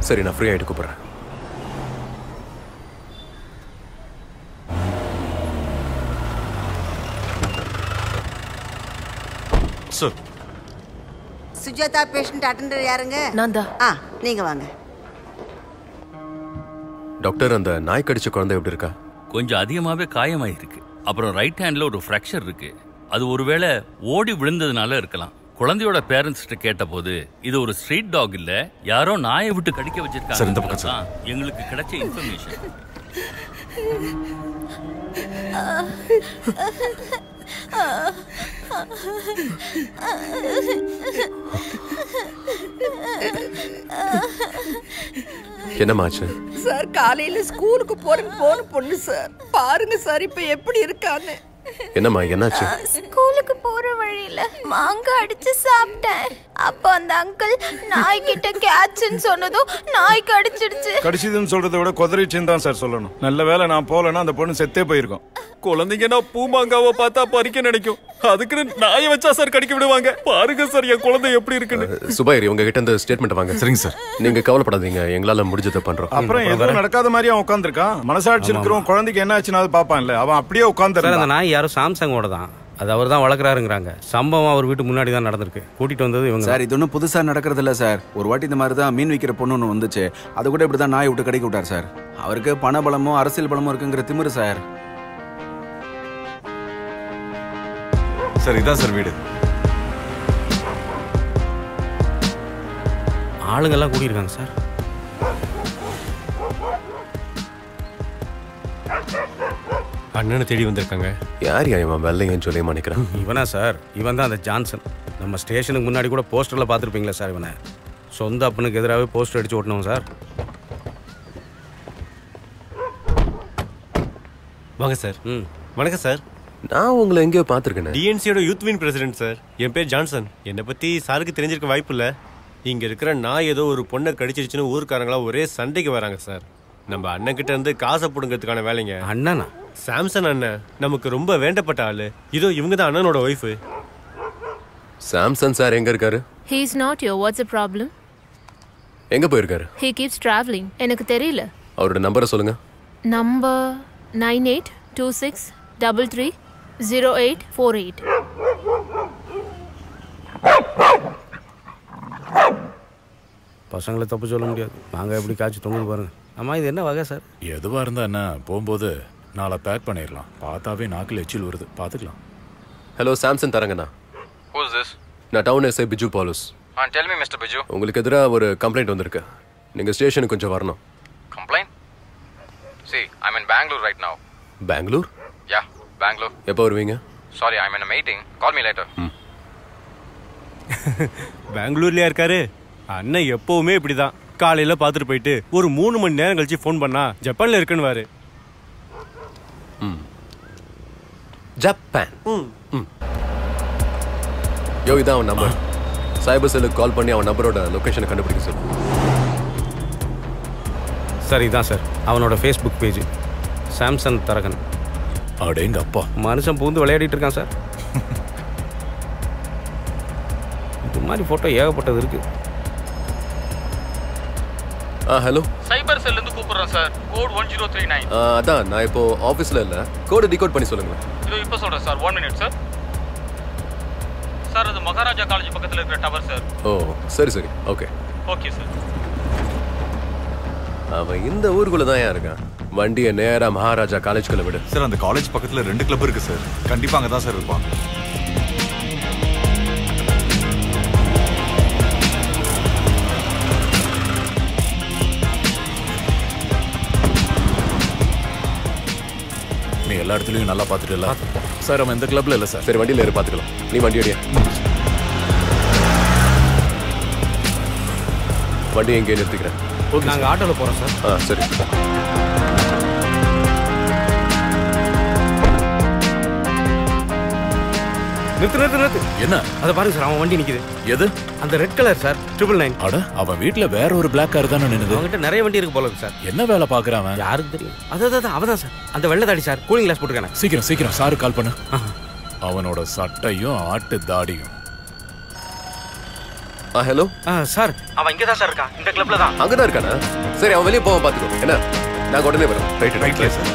சரி நான் ஃப்ரீ ஆயிட்டு கூப்பிடுறேன். சார் சுஜாதா பேஷண்ட் அட்டெண்டர் யாருங்க? நான் தான். ஆ நீங்க வாங்க. டாக்டர் அந்த நாய் கடிச்ச குழந்தை எப்படி இருக்கா? கொஞ்சம் அதிகமாகவே காயமாயிருக்கு. அப்புறம் ரைட் ஹேண்டில் ஒரு ஃப்ராக்சர் இருக்கு. அது ஒருவேளை ஓடி விழுந்ததுனால இருக்கலாம். குழந்தையோட பேரண்ட்ஸ்கிட்ட கேட்டபோது இது ஒரு ஸ்ட்ரீட் டாக் இல்ல யாரோ நாயை விட்டு கடிக்க சார், இந்த பக்கம் வச்சிருக்காங்க எங்களுக்கு கிடைச்ச இன்ஃபர்மேஷன் என்னமாச்சு சார் காலையில ஸ்கூலுக்கு போறேன்னு போன பொண்ணு சார். பாருங்க சார் இப்ப எப்படி இருக்கான்னு. என்னம்மா என்னாச்சு? ஸ்கூலுக்கு போற வழியில மாங்காய் அடிச்சு சாப்பிட்டேன். அப்போ அந்த அங்கிள் நாய்கிட்ட கேட்சுன்னு சொன்னதும் நாய் கடிச்சிடுச்சு கடிச்சதுன்னு சொல்றதை விட குதிரைச்சின்னு தான் சார் சொல்லணும். நல்ல வேளை நான் போகலன்னா அந்த பொண்ணு செத்தே போயிருக்கும். குழந்தைங்கன்னா பூமாங்காவை பார்த்தா பறிக்க நினைக்கும். அதுக்குன்னு நாயை வச்சா சார் கடிக்க விடுவாங்க. பாருங்க சார் என் குழந்தை எப்படி இருக்குன்னு. சுபைரி உங்ககிட்ட இந்த ஸ்டேட்மெண்ட் வாங்க. சரிங்க சார். நீங்க கவலைப்படாதீங்க எங்களால முடிஞ்சதை பண்றோம். அப்புறம் எதுவும் நடக்காத மாதிரி அவன் உட்காந்துருக்கான் மனசாட்சி இருக்கிறவன் குழந்தைக்கு என்ன ஆச்சுன்னு அது பாப்பான்ல அவன் அப்படியே சார் அந்த உட்காந்துருந்தான் நாய் யாரும் சாம்சங்கோட தான். அது அவர் தான் வளர்க்குறாருங்கிறாங்க. சம்பவம் அவர் வீட்டு முன்னாடி தான் நடந்திருக்கு. கூட்டிட்டு வந்தது இவங்க சார் இது ஒன்றும் புதுசாக நடக்கிறது இல்லை சார். ஒரு வாட்டி இந்த மாதிரி தான் மீன் விற்கிற பொண்ணு ஒன்று வந்துச்சு. அது கூட இப்படி தான் நாய் விட்டு கடிக்க விட்டார் சார். அவருக்கு பண பலமும் அரசியல் பலமும் இருக்குங்கிற திமிரு சார். சார் இதான் சார் வீடு. ஆளுங்கெல்லாம் கூட்டியிருக்காங்க சார். அண்ணனை தேடி வந்திருக்காங்க. யார் இவன் வெள்ளையன்னு சொல்லி நினைக்கிறேன் இவனா சார்? இவன் தான் அந்த ஜான்சன். நம்ம ஸ்டேஷனுக்கு முன்னாடி கூட போஸ்டரில் பார்த்துருப்பீங்களா சார் இவனை? சொந்த அப்பனுக்கு எதிராகவே போஸ்டர் அடிச்சு ஓட்டணும் சார். வாங்க சார். ம். வணக்கம் சார். நான் உங்களை எங்கேயோ பார்த்துருக்கேன். டிஎன்சியோட யூத் வின் பிரசிடென்ட் சார். என் பேர் ஜான்சன். என்னை பற்றி சாருக்கு தெரிஞ்சிருக்க வாய்ப்பு இல்லை. இங்கே இருக்கிற நாய் ஏதோ ஒரு பொண்ணை கடிச்சிருச்சுன்னு ஊருக்காரங்களாம் ஒரே சண்டைக்கு வராங்க சார். நம்ம அண்ணன் கிட்ட இருந்து காசை பிடுங்கிறதுக்கான வேலைங்க. அண்ணனா? சாம்சன் அண்ணன் நமக்கு ரொம்ப வேண்டப்பட்ட ஆளு. இதோ இவங்க தான் அண்ணனோட ஒய்ஃபு சாம்சன் சார் எங்க இருக்காரு? He's not here. What's the problem? எங்க போயிருக்காரு? He keeps traveling. எனக்கு தெரியல. அவரோட நம்பரை சொல்லுங்க. Number nine eight two six double three zero eight four eight பசங்களை தப்பு சொல்ல முடியாது. நாங்கள் எப்படி காய்ச்சி தொங்குது பாருங்க. அம்மா இது என்ன வகை சார் எதுவா இருந்தா என்ன போகும்போது நாளை பேக் பண்ணிடலாம் பார்த்தாவே நாக்கில் எச்சில் வருது பார்த்துக்கலாம் ஹலோ சாம்சன் தரங்கண்ணா Who's this? நான் town SI Biju Paulose Ah, tell me, Mr. Biju. உங்களுக்கு எதிராக ஒரு கம்ப்ளைண்ட் வந்திருக்கு நீங்க ஸ்டேஷனுக்கு கொஞ்சம் வரணும் Complaint? See, I'm in Bangalore right now. Bangalore Yeah, Bangalore. எப்போ வருவீங்க Sorry, I'm in a meeting. Call me later. பெங்களூர்லயா இருக்காரு அண்ணன் எப்பவுமே இப்படிதான் காலையில பார்த்துட்டு போயிட்டு ஒரு மூணு மணி நேரம் கழிச்சு ஃபோன் பண்ணா ஜப்பான்ல இருக்குன்னு ஜப்பான். ம். யோ இதான் அவன் நம்பர். சைபர் செல்லுக்கு கால் பண்ணி அவன் நம்பரோட லொகேஷனை கண்டுபிடிக்க சொல்லு. சார் இதான் சார். அவனோட ஃபேஸ்புக் பேஜ் சாம்சங் தரகன். அடேங்க அப்பா. மனுஷன் பூந்து விளையாடிட்டு இருக்கான் சார். இது மாதிரி ஃபோட்டோ ஏகப்பட்டது இருக்கு. ஆ ஹலோ சைபர் செல்லேருந்து கூப்பிடுறேன் sir. Code one zero three nine அதான் நான் இப்போ ஆஃபீஸில் இல்லை. கோடை டிகோட் பண்ணி சொல்லுங்களேன். இதோ இப்போ சொல்கிறேன் sir. One minute sir. Sir அது மகாராஜா காலேஜ் பக்கத்தில் இருக்கிற டவர் சார். ஓ சரி சரி. ஓகே. Okay sir. அவன் இந்த ஊருக்குள்ள தான் இருக்கான்? வண்டியை நேரா மகாராஜா காலேஜ்குள்ள விடு. சார் அந்த காலேஜ் பக்கத்துல ரெண்டு கிளப் இருக்கு சார். கண்டிப்பா அங்க தான் சார் இருப்பான். எல்லா இடத்துலயும் நல்லா பார்த்துட்டு சார் அவன் இந்த கிளப்ல இல்லை சார்? சரி வண்டியில் ஏறி பார்த்துக்கலாம். நீ வண்டி அடியா வண்டி எங்கே நிறுத்திக்கிறேன். நாங்கள் ஆட்டோவில் போகிறோம் சார். ஆ சரி. நிறுத்து நிறுத்து நிறுத்து. என்ன? அதை பாருங்க சார் அவன் வண்டி நிக்குது. எது? அந்த red colour sir triple nine அட அவன் வீட்ல வேற ஒரு பிளாக் கார் தானே நின்னுது. அவங்ககிட்ட நிறைய வண்டி இருக்கு போல சார். என்ன வேலை பாக்குறான் அவன்? யாருக்கு தெரியும் அதான் அதான் அவதான் சார். அந்த வெள்ளை தாடி சார் கூலிங் கிளாஸ் போட்டுருக்கானே. சீக்கிரம் சீக்கிரம் சாரு கால் பண்ணு. அவனோட சட்டையும் ஆட்டு தாடியும். ஆ ஹலோ சார் அவன் இங்கே தான் சார் இருக்கான். இந்த கிளப்ல தான். அங்கே தான் இருக்கானா? சரி அவன் வெளியே போக பார்த்துக்கோ என்ன? நான் உடனே வரேன் ரைட் ரைட்ல சார்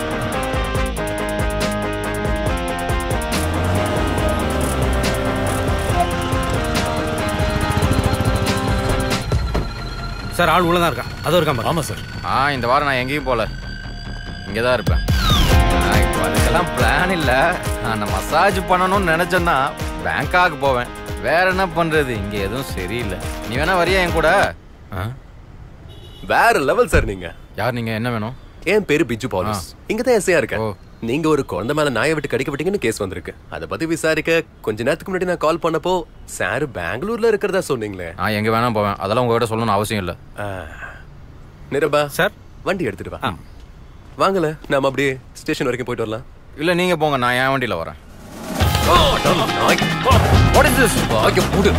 சார் ஆள் உள்ள தான் இருக்கான் அதோ இருக்கான் பாரு. ஆமா சார். ஆ இந்த வாரம் நான் எங்கேயும் போகல இங்கே தான் இருப்பேன் அதுக்கெல்லாம் பிளான் இல்லை. நான் மசாஜ் பண்ணணும்னு நினச்சேன்னா பேங்காக் போவேன். வேற என்ன பண்ணுறது இங்கே எதுவும் சரியில்லை. நீ வேணா வரியா என் கூட? வேற லெவல் சார் நீங்க. யார் நீங்கள் என்ன வேணும்? என் பேரு பிஜு பாலிஸ். இங்க தான் எஸ்ஐயா இருக்கேன். நீங்க ஒரு குழந்தை மேல நாயை விட்டு கடிக்கப்பட்டீங்கன்னு கேஸ் வந்திருக்கு. அதை பத்தி விசாரிக்க கொஞ்ச நேரத்துக்கு முன்னாடி நான் கால் பண்ணப்போ சார் பெங்களூர்ல இருக்கிறதா சொன்னீங்களே. நான் எங்கே வேணா போவேன். அதெல்லாம் உங்ககிட்ட சொல்லணும்னு அவசியம் இல்லை. நிரபா சார் வண்டி எடுத்துட்டு வா. வாங்கல நாம அப்படியே ஸ்டேஷன் வரைக்கும் போயிட்டு வரலாம். இல்லை நீங்கள் போங்க நான் என் வண்டியில் வரேன். What is this? வாய மூடு.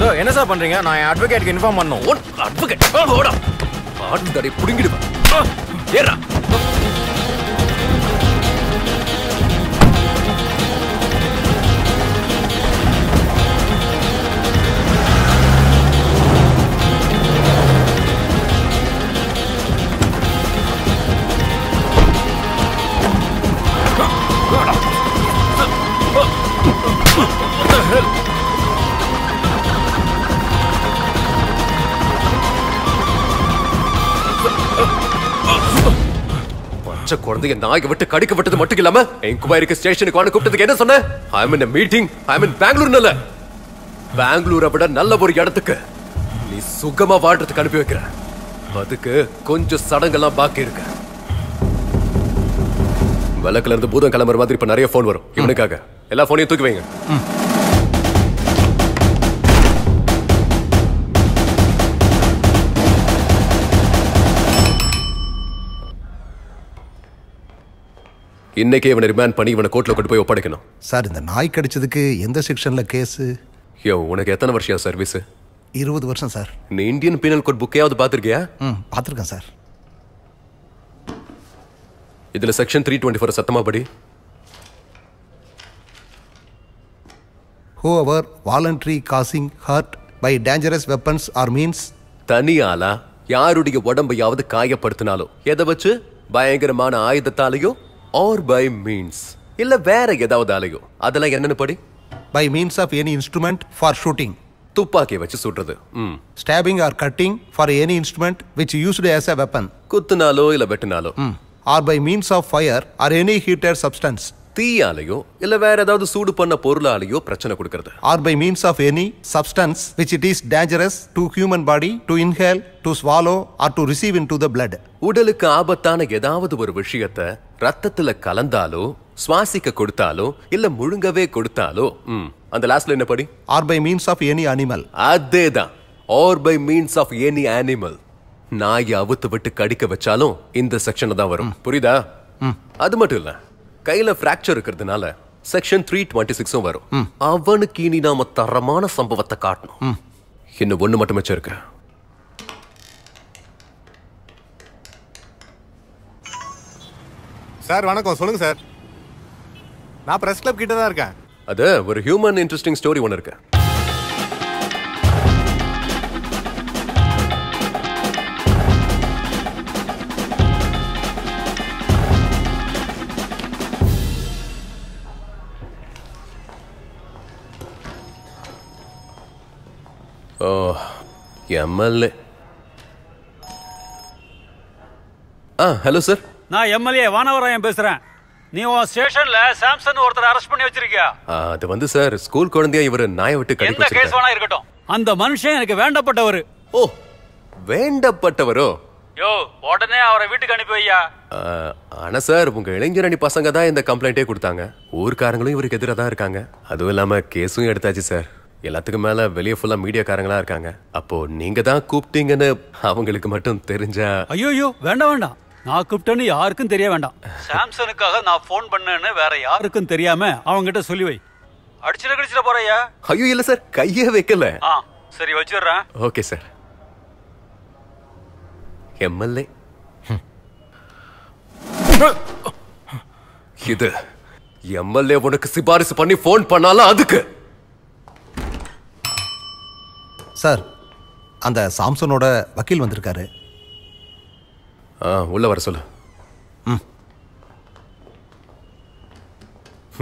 சார் என்ன சார் பண்ணுறீங்க நான் என் அட்வொகேட்டுக்கு இன்ஃபார்ம் பண்ணணும். advocate. போடா. ஆட்டு தடை புடுங்கிடுவேன். ஏறா பச்சை குழந்தைய நாய்க்கு விட்டு கடிக்க விட்டது மட்டும் இல்லாம என்கொயரிக்கு ஸ்டேஷனுக்கு வந்து கூப்பிட்டதுக்கு என்ன சொன்ன? ஐ மீன் மீட்டிங் ஐ மீன் பெங்களூர் நல்ல பெங்களூரை விட நல்ல ஒரு இடத்துக்கு நீ சுகமா வாழ்றதுக்கு அனுப்பி வைக்கிற. அதுக்கு கொஞ்சம் சடங்கெல்லாம் பாக்கி இருக்கு. விளக்குல இருந்து பூதம் கிளம்புற மாதிரி இப்ப நிறைய போன் வரும். இவனுக்காக. எல்லா போனையும் தூக்கி வைங்க. இன்னைக்கே இவனை ரிமாண்ட் பண்ணி இவனை கோர்ட்ல கொண்டு போய் ஒப்படைக்கணும். சார் இந்த நாய் கடிச்சதுக்கு எந்த செக்ஷன்ல கேஸு? யோ உனக்கு எத்தனை வருஷம் சர்வீஸ் இருபது வருஷம் சார். நீ இந்தியன் பீனல் கோட் புக்கையாவது பார்த்திருக்கியா? ம் பார்த்துருக்கேன் சார். இதுல செக்ஷன் த்ரீ டுவெண்ட்டி ஃபோர் சத்தமா படி. Whoever voluntary causing hurt by dangerous weapons or means தனி ஆளா யாருடைய உடம்பையாவது காயப்படுத்தினாலோ எதை வச்சு? பயங்கரமான ஆயுதத்தாலேயோ ஆர் பை மீன்ஸ் இல்ல வேற ஏதாவது ஆலையோ. அதெல்லாம் என்னன்னு படி? By means of any instrument for shooting துப்பாக்கியை வச்சு சுடுறது. ம். Stabbing or cutting for any instrument which used as a weapon குத்துனாலோ இல்ல வெட்டினாலோ. Or by means of fire or any heater substance தீயாலேயோ இல்ல வேற ஏதாவது சூடு பண்ண பொருளாலேயோ பிரச்சனை கொடுக்கறது. Or by means of any substance which it is dangerous to human body to inhale to swallow or to receive in to the blood உடலுக்கு ஆபத்தான ஏதாவது ஒரு விஷயத்த ரத்தத்துல கலந்தாலோ சுவாசிக்க கொடுத்தாலோ இல்ல முழுங்கவே கொடுத்தாலோ அந்த லாஸ்ட்ல என்ன படி? Or by means of any animal அதேதான். Or by means of any animal நாயை அவுத்து விட்டு கடிக்க வச்சாலும் இந்த செக்ஷன் தான் வரும். புரியுதா? அது மட்டும் இல்ல. கையில பிராக்சர் இருக்கிறதுனால செக்ஷன் த்ரீ டுவெண்ட்டி சிக்ஸும் வரும் அவனுக்கு இனி நாம தரமான சம்பவத்தை காட்டணும். இன்னும் ஒண்ணு மட்டும் இருக்கு. சார் வணக்கம். சொல்லுங்க சார். நான் பிரஸ் கிளப் கிட்ட தான் இருக்கேன். அது ஒரு ஹியூமன் இன்ட்ரெஸ்டிங் ஸ்டோரி ஒன்று இருக்கு. ஓ எம்எல்ஏ. ஆ ஹலோ சார் நான் எம்எல்ஏ வானவராயன் பேசுறேன். நீ உன் ஸ்டேஷன்ல சாம்சன் ஒருத்தர் அரெஸ்ட் பண்ணி வச்சிருக்கியா அது வந்து சார் ஸ்கூல் குழந்தையா இவர் நாயை விட்டு கடிக்க எந்த கேஸ். வேணா இருக்கட்டும். அந்த மனுஷன் எனக்கு வேண்டப்பட்டவர். ஓ வேண்டப்பட்டவரோ? யோ உடனே அவரை வீட்டுக்கு அனுப்பி வையா? ஆனா சார் உங்க இளைஞரணி பசங்க தான் இந்த கம்ப்ளைண்டே கொடுத்தாங்க. ஊர்க்காரங்களும் இவருக்கு எதிராக தான் இருக்காங்க. அதுவும் இல்லாம கேஸும் எடுத்தாச்சு சார் எல்லாத்துக்கும் மேல வெளியே ஃபுல்லா மீடியாக்காரங்களா இருக்காங்க. அப்போ நீங்க தான் கூப்பிட்டீங்கன்னு அவங்களுக்கு மட்டும் தெரிஞ்சா? ஐயோ வேண்டாம் வேண்டாம். நான் கூப்பிட்டேன்னு யாருக்கும் தெரிய வேண்டாம். சாம்சனுக்காக நான் ஃபோன் பண்ணேன்னு வேற யாருக்கும் தெரியாம அவங்கிட்ட சொல்லி வை. அடிச்சிட கடிச்சிட போறையா ஐயோ இல்ல சார் கையே வைக்கல. ஆ சரி வச்சிடுறேன். Okay sir. எம்எல்ஏ. இது எம்எல்ஏ உனக்கு சிபாரிசு பண்ணி ஃபோன் பண்ணாலும் அதுக்கு. சார் அந்த சாம்சனோட வக்கீல் வந்திருக்காரு. ஆ உள்ள வர சொல்லு.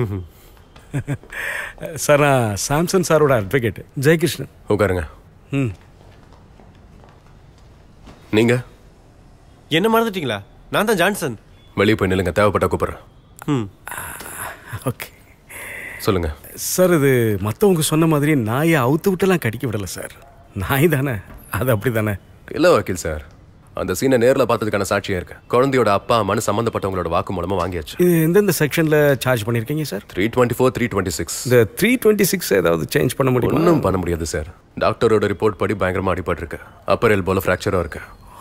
சார் நான் சாம்சன் சாரோட அட்வொகேட் ஜெயகிருஷ்ணன். உட்காருங்க. ம். நீங்க? என்ன மறந்துட்டீங்களா? நான் தான் ஜான்சன். வெளியே போய் நில்லுங்க தேவைப்பட்டா கூப்பிடுறேன். ம் ஓகே. சொல்லுங்க. சார் இது மற்றவங்க சொன்ன மாதிரி நாயை அவுத்து விட்டுலாம் கடிக்க விடல சார். நாய் தானே. அது அப்படி தானே. இல்ல வக்கீல் சார். அந்த சீனை நேர்ல பார்த்ததுக்கான சாட்சியம் இருக்கு. குழந்தையோட அப்பா அம்மானு சம்பந்தப்பட்டவங்களோட வாக்கு மூலமா வாங்கியாச்சு. இது எந்தெந்த செக்ஷனில் சார்ஜ் பண்ணியிருக்கீங்க sir? Three twenty four three twenty six இந்த த்ரீ டுவெண்ட்டி சிக்ஸ் ஏதாவது சேஞ்ச் பண்ண முடியுமா? ஒன்றும் பண்ண முடியாது சார். டாக்டரோட ரிப்போர்ட் படி பயங்கரமா அடிபட்டிருக்கு. அப்பர் எல்போல ஃப்ராக்சரும் இருக்கு.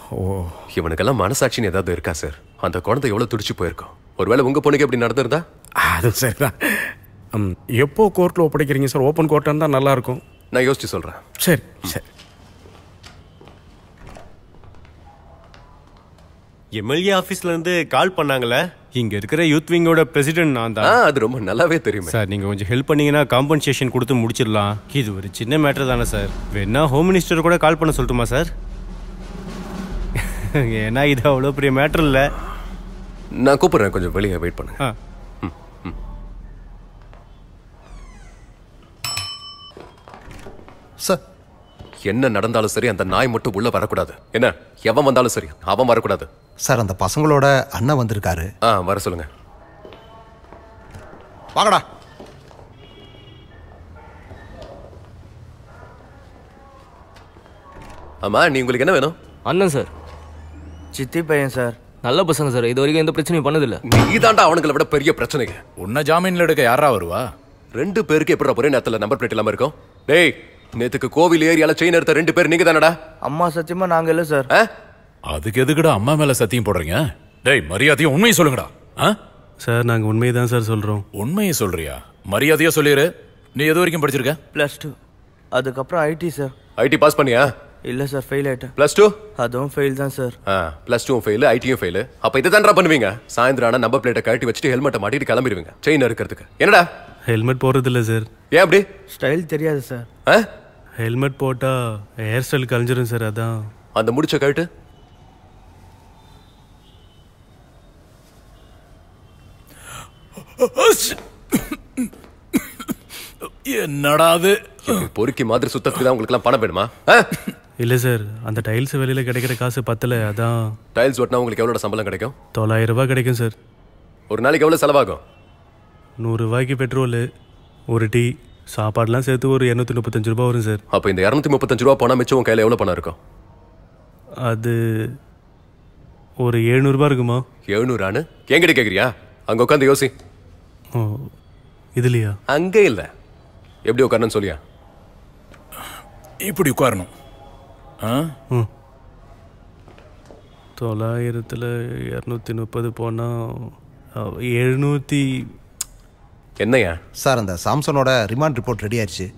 ஓ. இவனுக்கெல்லாம் மனசாட்சின்னு ஏதாவது இருக்கா சார்? அந்த குழந்தை எவ்வளவு துடிச்சு போயிருக்கும்? ஒருவேளை உங்க பொண்ணுக்கு எப்படி நடந்திருந்தா? அது சரிதான். எப்போ கோர்ட்டில் ஒப்படைக்கிறீங்க சார்? ஓப்பன் கோர்ட்டாக இருந்தால் நல்லா இருக்கும் நான் யோசிச்சு சொல்றேன். சரி சரி. எம்எல்ஏ ஆபீஸ்ல இருந்து கால் பண்ணாங்களே இங்க இருக்கிற யூத் விங்கோட பிரசிடென்ட் நான் ஆ, தான் அது ரொம்ப நல்லாவே தெரியுமே. சார் நீங்க கொஞ்சம் ஹெல்ப் பண்ணீங்கன்னா காம்பன்சேஷன் கொடுத்து முடிச்சிடலாம். இது ஒரு சின்ன மேட்டர் தானே சார். வேணா ஹோம் மினிஸ்டர் கூட கால் பண்ண சொல்லட்டுமா சார்? ஏன்னா இது அவ்வளோ பெரிய மேட்டர் இல்லை. நான் கூப்பிடுறேன் கொஞ்சம் வெளியே வெயிட் பண்ணுங்க. சார் என்ன நடந்தாலும் சரி அந்த நாய் மட்டும் உள்ள வரக்கூடாது. என்ன? எவன் வந்தாலும் சரி அவன் வரக்கூடாது. சார் அந்த பசங்களோட அண்ணன் வந்திருக்காரு. ஆ வர சொல்லுங்க. வாங்கடா. ஆமா நீ உங்களுக்கு என்ன வேணும்? அண்ணன் சார் சித்தி பையன் சார் நல்ல பசங்க சார் இது வரைக்கும் எந்த பிரச்சனையும் பண்ணதில்ல. நீ தாண்டா அவனுங்களை விட பெரிய பிரச்சனைங்க. உன்னை ஜாமீன்ல எடுக்க யாரா வருவா? ரெண்டு பேருக்கு எப்படி ஒரே நேரத்துல நம்பர் பிளேட் இல்லாம இருக்கும்? டேய் நேத்துக்கு கோவில் ஏரியால செயின் எடுத்த ரெண்டு பேர் நீங்க தானடா அம்மா சத்தியமா நாங்க இல்ல சார். அதுக்கு எதுக்குடா அம்மா மேல சத்தியம் போடுறீங்க? டேய் மரியாதையா உண்மையை சொல்லுங்கடா. ஆ? சார் நாங்க உண்மையை தான் சார் சொல்றோம். உண்மையை சொல்றியா? மரியாதையா சொல்லிரு. நீ எது வரைக்கும் படிச்சிருக்க? ப்ளஸ் டூ அதுக்கப்புறம் ஐடி சார். ஐடி பாஸ் பண்ணியா? இல்ல சார் ஃபெயில் ஆயிட்டேன். பிளஸ் டூ அதுவும் ஃபெயில் தான் சார். பிளஸ் டூ ஃபெயில் ஐடியும் ஃபெயில் அப்ப இதை தான்டா பண்ணுவீங்க? சாயந்தரம் ஆனா நம்பர் பிளேட்டை கழட்டி வச்சுட்டு ஹெல்மெட்டை மாட்டிட்டு கிளம்பிடுவீங்க. செயின் இருக்கிறதுக்கு என்னடா? ஹெல்மெட் போடுறதில்ல சார் ஏன் அப்படி? ஸ்டைல் தெரியாது சார் ஹெல்மெட் போட்டா ஹேர் ஸ்டைல் கலைஞ்சிரும் சார் அதான். அந்த முடிச்ச கழட்டு? என்னடா அது? பொறுக்கி மாதிரி சுத்தத்துக்கு தான் உங்களுக்கு பணம் வேணுமா? இல்ல சார் அந்த டைல்ஸ் வெளியில கிடைக்கிற காசு பத்தல அதான். டைல்ஸ் ஒட்டினா உங்களுக்கு எவ்வளோ சம்பளம் கிடைக்கும்? தொள்ளாயிரம் ரூபாய் கிடைக்கும் சார் ஒரு நாளைக்கு எவ்வளவு செலவாகும்? நூறு ரூபாய்க்கு பெட்ரோலு ஒரு டீ சாப்பாடுலாம் சேர்த்து ஒரு இரநூத்தி முப்பத்தஞ்சு ரூபாய் வரும் சார் அப்ப இந்த இரநூத்தி முப்பத்தஞ்சு ரூபா பணம் மிச்சம் உன் கையில எவ்வளவு பணம் இருக்கும்? அது ஒரு எழுநூறுபா இருக்குமா? எழுநூறானு என்கிட்ட கேக்குறியா? அங்க உட்காந்து யோசி. ஓ இதுலையா? அங்கே இல்ல. எப்படி உட்காரணும்னு சொல்லியா? இப்படி உட்காரணும். ஆ? ம். தொள்ளாயிரத்தில் இரநூத்தி முப்பது போனால் எழுநூற்றி என்னையா சார் அந்த சாம்சனோட ரிமாண்ட் ரிப்போர்ட் ரெடி ஆயிடுச்சு.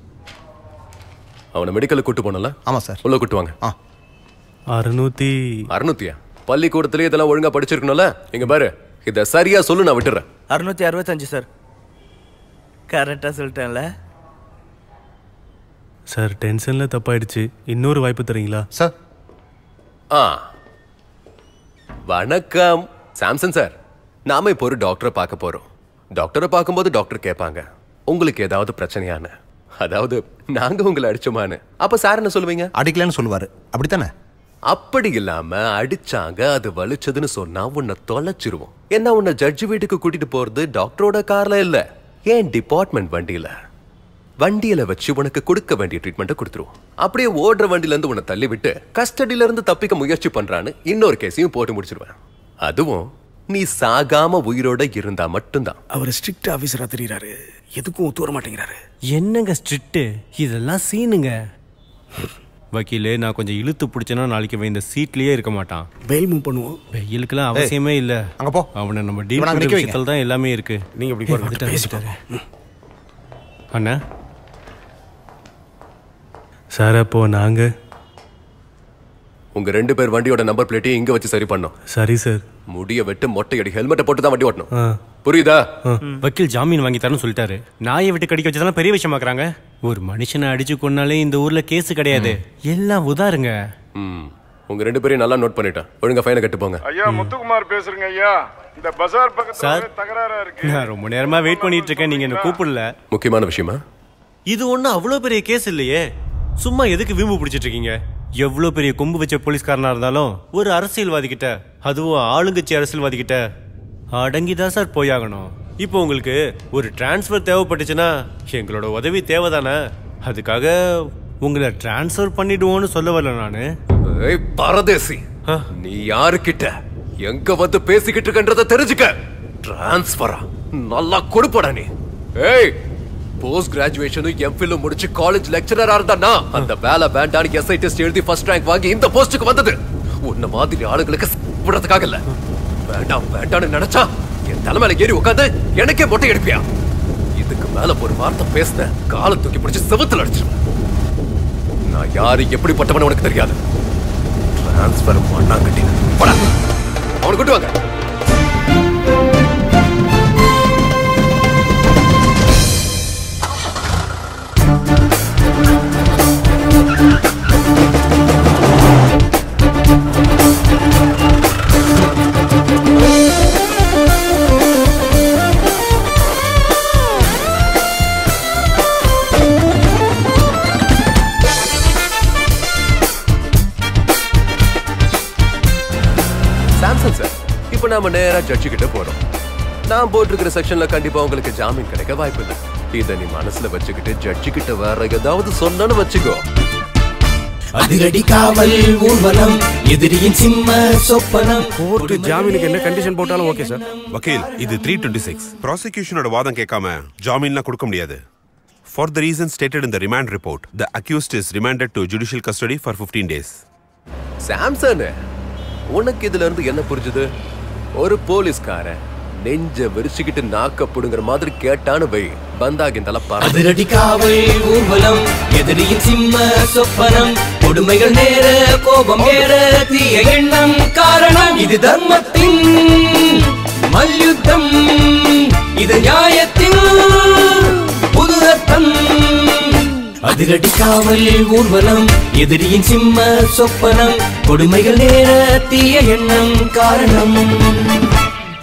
அவனை மெடிக்கலுக்கு கூட்டு போனல ஆமாம் சார். உள்ள கூட்டு வாங்க. அறுநூத்தி அறுநூத்தியா? பள்ளிக்கூடத்திலே இதெல்லாம் ஒழுங்கா படிச்சிருக்கணும்ல? இங்க பாரு இத சரியா சொல்லு நான் விட்டுறேன். அறுநூத்தி அறுபத்தஞ்சு சார். கரெக்டாக சொல்லிட்டேன்ல. சார் டென்ஷனில் தப்பாயிடுச்சு. இன்னொரு வாய்ப்பு தரீங்களா? சார். ஆ. வணக்கம். Samson sir. நாம இப்போ ஒரு டாக்டரை பார்க்க போறோம். டாக்டரை பார்க்கும்போது டாக்டர் கேட்பாங்க உங்களுக்கு ஏதாவது பிரச்சனையான்னு? அதாவது நாங்க உங்களை அடிச்சோமான்னு. அப்ப சார் என்ன சொல்லுவீங்க? அடிக்கலன்னு சொல்லுவாரு. அப்படித்தானே? அப்படி இல்லாம அடிச்சாங்க அது வலிச்சதுன்னு சொன்னா உன்னை தொலைச்சிருவோம். என்ன உன்னை ஜட்ஜி வீட்டுக்கு கூட்டிட்டு போறது டாக்டரோட கார்ல இல்ல. ஏன் டிபார்ட்மெண்ட் வண்டியில? வண்டியில வச்சு உனக்கு கொடுக்க வேண்டிய ட்ரீட்மெண்ட்டை கொடுத்துருவோம். அப்படியே ஓடுற வண்டியில இருந்து உன்னை தள்ளி விட்டு கஸ்டடியில இருந்து தப்பிக்க முயற்சி பண்றான்னு இன்னொரு கேஸையும் போட்டு முடிச்சிருவேன். அதுவும் நீ சாகாம உயிரோட இருந்தா மட்டும்தான். அவர் ஸ்ட்ரிக்ட் ஆஃபீஸரா தெரியுறாரு. எதுக்கும் ஒத்து வர மாட்டேங்கிறாரு. என்னங்க ஸ்ட்ரிக்ட்டு இதெல்லாம் சீனுங்க. வக்கீலே நான் கொஞ்சம் இழுத்து பிடிச்சேன்னா நாளைக்கு இந்த சீட்லயே இருக்க மாட்டான். பெயில் மூவ் பண்ணுவோம். வெயிலுக்குலாம் அவசியமே இல்ல. அங்க போ. அவனை நம்ம டீல். விஷயத்துல தான் எல்லாமே இருக்கு. நீங்க இப்படி ஏய், பாருங்க, வந்துட்டாரு, பேசி வந்துட்டாரு. அண்ணா? சார் அப்போ நாங்க உங்க ரெண்டு பேர் வண்டியோட நம்பர் பிளேட்டையும் இங்க வச்சு சரி பண்ணோம் சரி சார் முடிய வெட்டு மொட்டை அடி ஹெல்மெட்டை போட்டு தான் வண்டி ஓட்டணும். ஆ. புரியுதா? ஆ, வக்கீல் ஜாமீன் வாங்கி தரேன்னு சொல்லிட்டாரு. நாயை விட்டு கடிக்க வச்சதெல்லாம் பெரிய விஷயமாக்குறாங்க ஒரு மனுஷனை அடிச்சு கொன்னாலே இந்த ஊர்ல கேஸ் கிடையாது. எல்லாம் உதாருங்க. ம். உங்க ரெண்டு பேரையும் நல்லா நோட் பண்ணிட்டேன். ஒழுங்கா ஃபைனை கட்டு போங்க. ஐயா முத்துக்குமார் பேசுறேங்க ஐயா. இந்த பஜார் பக்கத்துல தகராறா இருக்கு. நான் ரொம்ப நேரமா வெயிட் பண்ணிட்டு இருக்கேன். நீங்க என்ன கூப்பிடல? முக்கியமான விஷயமா? இது ஒன்றும் அவ்வளோ பெரிய கேஸ் இல்லையே. சும்மா எதுக்கு வீம்பு பிடிச்சிட்டு இருக்கீங்க? எவ்வளோ பெரிய கொம்பு வச்ச போலீஸ்காரனா இருந்தாலும் ஒரு அரசியல்வாதி கிட்ட அதுவும் ஆளுங்கட்சி அரசியல்வாதி கிட்ட அடங்கிதான் சார் போயாகணும். இப்போ உங்களுக்கு ஒரு டிரான்ஸ்ஃபர் தேவைப்பட்டுச்சுன்னா எங்களோட உதவி தேவைதானே? அதுக்காக உங்களை டிரான்ஸ்ஃபர் பண்ணிடுவோன்னு சொல்ல வரல நானு. ஏய் பரதேசி நீ யாருக்கிட்ட எங்க வந்து பேசிக்கிட்டு இருக்கன்றத தெரிஞ்சுக்க. டிரான்ஸ்பரா நல்லா கொடுப்படா நீ. ஏய் போஸ்ட் கிராஜுவேஷனும் எம்ஃபிலும் முடிச்சு காலேஜ் லெக்சரரா இருந்தா அந்த வேலை வேண்டான்னு எஸ்ஐ டெஸ்ட் எழுதி ஃபர்ஸ்ட் ரேங்க் வாங்கி இந்த போஸ்டுக்கு வந்தது. உன்ன மாதிரி ஆளுங்களுக்கு விடுறதுக்காக இல்ல. வேண்டாம் வேண்டாம்னு நினைச்சா என் தலைமையில ஏறி உட்காந்து எனக்கே மொட்டை எடுப்பியா இதுக்கு மேல ஒரு வார்த்தை பேசின காலை தூக்கி பிடிச்சி செவத்தில் அடிச்சிருவேன். நான் யாரு எப்படிப்பட்டவன் உனக்கு தெரியாது. டிரான்ஸ்பர் பண்ணாங்கட்டி போடா. அவனை கூட்டு வாங்க. நாம நேரா ஜட்ஜு கிட்ட போறோம். நான் போட்டிருக்கிற செக்ஷன்ல கண்டிப்பா உங்களுக்கு ஜாமீன் கிடைக்க வாய்ப்பு இல்லை இதை நீ மனசுல வச்சுக்கிட்டு ஜட்ஜு கிட்ட வேற ஏதாவது சொன்னன்னு வச்சுக்கோ. அதிரடி காவல் ஊர்வலம் எதிரியின் சிம்ம சொப்பனம். கோர்ட்டு ஜாமீனுக்கு என்ன கண்டிஷன் போட்டாலும் ஓகே சார் வக்கீல் இது த்ரீ டுவெண்ட்டி சிக்ஸ் ப்ராசிக்யூஷனோட வாதம் கேட்காம ஜாமீன்லாம் கொடுக்க முடியாது. For the reason stated in the remand report the accused is remanded to judicial custody for fifteen days Samson உனக்கு இதுல இருந்து என்ன புரிஞ்சுது? ஒரு போலீஸ்காரன் நெஞ்ச விரிச்சுக்கிட்டு நாக்க புடுங்குற மாதிரி கேட்டான்னு வை. பந்தாகின் தலை பாரு அதிரடி காவல் ஊர்வலம் எதிரியின் சிம்ம சொப்பனம் கொடுமைகள் நேர கோபம் ஏற தீய எண்ணம் காரணம் இது தர்மத்தின் மல்யுத்தம் இது நியாயத்தின் புதுதர்த்தம் அதிரடி காவல் ஊர்வலம் எதிரியின் சிம்ம சொப்பனம் கொடுமைகள் நேர தீய எண்ணம் காரணம்.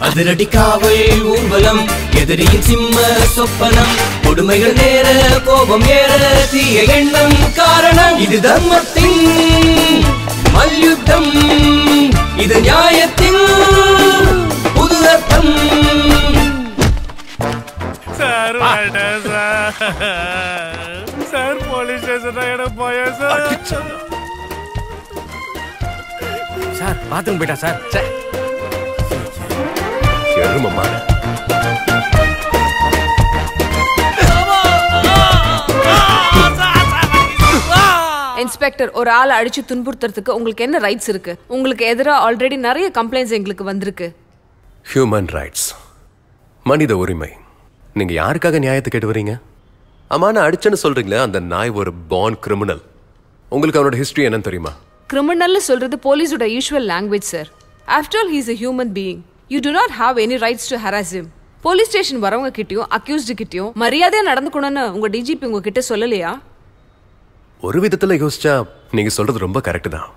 அதிரடி காவல் ஊர்வலம் எதிரியின் சிம்ம சொப்பனம் கொடுமைகள் நேர கோபம் ஏற தீய எண்ணம் காரணம். இது தர்மத்தின் மல்யுத்தம் இது நியாயத்தின் புது அர்த்தம் சார் சார் பாத்ரூம் போயிட்டா சார்? எருமமான இன்ஸ்பெக்டர் ஒரு ஆளை அடிச்சு துன்புறுத்துறதுக்கு உங்களுக்கு என்ன ரைட்ஸ் இருக்கு? உங்களுக்கு எதிராக ஆல்ரெடி நிறைய கம்ப்ளைண்ட்ஸ் எங்களுக்கு வந்திருக்கு. ஹியூமன் ரைட்ஸ் மனித உரிமை. நீங்க யாருக்காக நியாயத்தை கேட்டு வரீங்க? ஆமா நான் அடிச்சேன்னு சொல்றீங்களே அந்த நாய் ஒரு பான் கிரிமினல் உங்களுக்கு அவனோட ஹிஸ்டரி என்னன்னு தெரியுமா? கிரிமினல்னு சொல்றது போலீஸோட usual language sir after all he's a human being you do not have any rights to harass him. Police station வரவங்க கிட்டயும் அக்யூஸ்டு கிட்டயும் மரியாதையா நடந்துக்கணும்னு உங்க டிஜிபி உங்ககிட்ட சொல்லலையா? ஒரு விதத்துல யோசிச்சா நீங்க சொல்றது ரொம்ப கரெக்ட் தான்.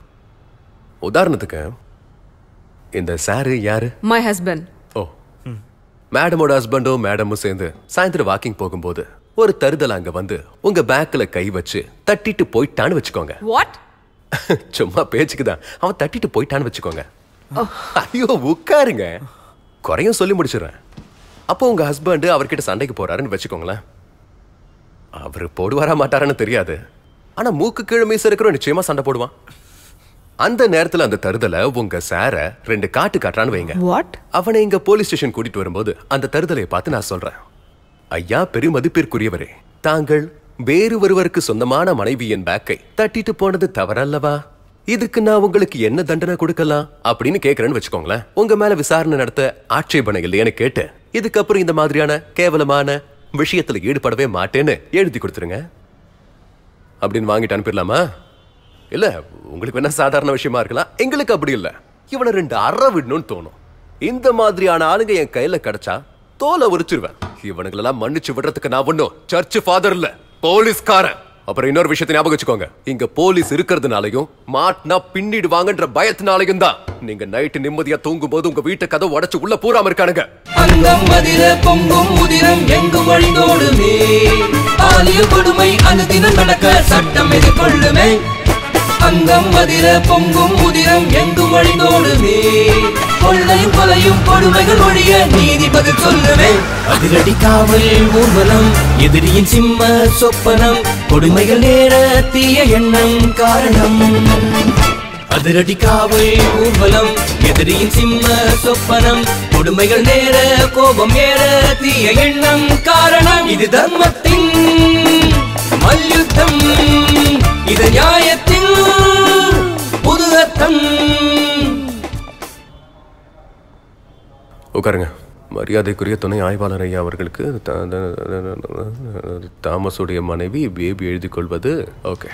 உதாரணத்துக்கு இந்த சாரு யாரு? மை ஹஸ்பண்ட் ஓ. மேடமோட ஹஸ்பண்டும் மேடமும் சேர்ந்து சாயந்தரம் வாக்கிங் போகும்போது ஒரு தருதல் அங்க வந்து உங்க பேக்ல கை வச்சு தட்டிட்டு போயிட்டான்னு வச்சுக்கோங்க. வாட் சும்மா பேச்சுக்கு தான். அவன் தட்டிட்டு போயிட்டான்னு வச்சுக்கோங்க. ஐயோ உட்காருங்க. குறையும் சொல்லி முடிச்சிடுறேன். அப்போ உங்க ஹஸ்பண்ட் அவர்கிட்ட சண்டைக்கு போறாருன்னு வச்சுக்கோங்களேன். அவர் போடுவாரா மாட்டாரான்னு தெரியாது. ஆனா மூக்கு கீழே மீச இருக்கிறவன் நிச்சயமா சண்டை போடுவான். அந்த நேரத்துல அந்த தருதலை உங்க சார ரெண்டு காட்டு காட்டுறான்னு வைங்க. வாட் அவனை இங்க போலீஸ் ஸ்டேஷன் கூட்டிட்டு வரும்போது அந்த தருதலை பார்த்து நான் சொல்றேன். ஐயா பெருமதிப்பிற்குரியவரே தாங்கள் வேறு ஒருவருக்கு சொந்தமான மனைவியின் பேக்கை தட்டிட்டு போனது தவறல்லவா? இதுக்கு நான் உங்களுக்கு என்ன தண்டனை கொடுக்கலாம் அப்படின்னு கேக்குறேன்னு வச்சுக்கோங்களேன். உங்க மேல விசாரணை நடத்த ஆட்சேபனை இல்லையான்னு கேட்டு இதுக்கப்புறம் இந்த மாதிரியான கேவலமான விஷயத்துல ஈடுபடவே மாட்டேன்னு எழுதி கொடுத்துருங்க. அப்படின்னு வாங்கிட்டு அனுப்பிடலாமா? இல்ல உங்களுக்கு வேணா சாதாரண விஷயமா இருக்கலாம். எங்களுக்கு அப்படி இல்ல. இவனை ரெண்டு அற விடணும்னு தோணும். இந்த மாதிரியான ஆளுங்க என் கையில கிடைச்சா தோலை உரிச்சிருவேன். இவனுங்களெல்லாம் மன்னிச்சு விடுறதுக்கு நான் ஒண்ணும். சர்ச் ஃபாதர் இல்ல. போலீஸ்காரன். அப்புறம் இன்னொரு விஷயத்தை ஞாபகம் வச்சுக்கோங்க. இங்க போலீஸ் இருக்கிறதுனாலயும் மாட்டினா பின்னிடுவாங்கன்ற பயத்தினாலையும் தான். நீங்க நைட்டு நிம்மதியா தூங்கும் போது உங்க வீட்டை கதை உடச்சு உள்ள பூராம இருக்கானுங்க. அங்கம் மதிர பொங்கும் வழிந்தோடுமே. பாலியல் கொடுமை அனுதினம் நடக்க சட்டம் எதிர்கொள்ளுமே. அங்கம் மதிர பொங்கும் முதிரம் எங்கும் வழிந்தோடுமே. கொள்ளையும் கொலையும் கொடுமைகள் ஒழிய நீதிபதி பதில் சொல்லுமே அதிரடி காவல் ஊர்வலம் எதிரியின் சிம்ம சொப்பனம் கொடுமைகள் நேர தீய எண்ணம் காரணம். அதிரடி காவல் ஊர்வலம் எதிரியின் சிம்ம சொப்பனம் கொடுமைகள் நேர கோபம் ஏற தீய எண்ணம் காரணம். இது தர்மத்தின் மல்யுத்தம் இது நியாயத்தின் புது அர்த்தம். உட்காருங்க. மரியாதைக்குரிய துணை ஆய்வாளர் ஐயா அவர்களுக்கு தாமஸுடைய மனைவி பேபி எழுதி கொள்வது. ஓகே.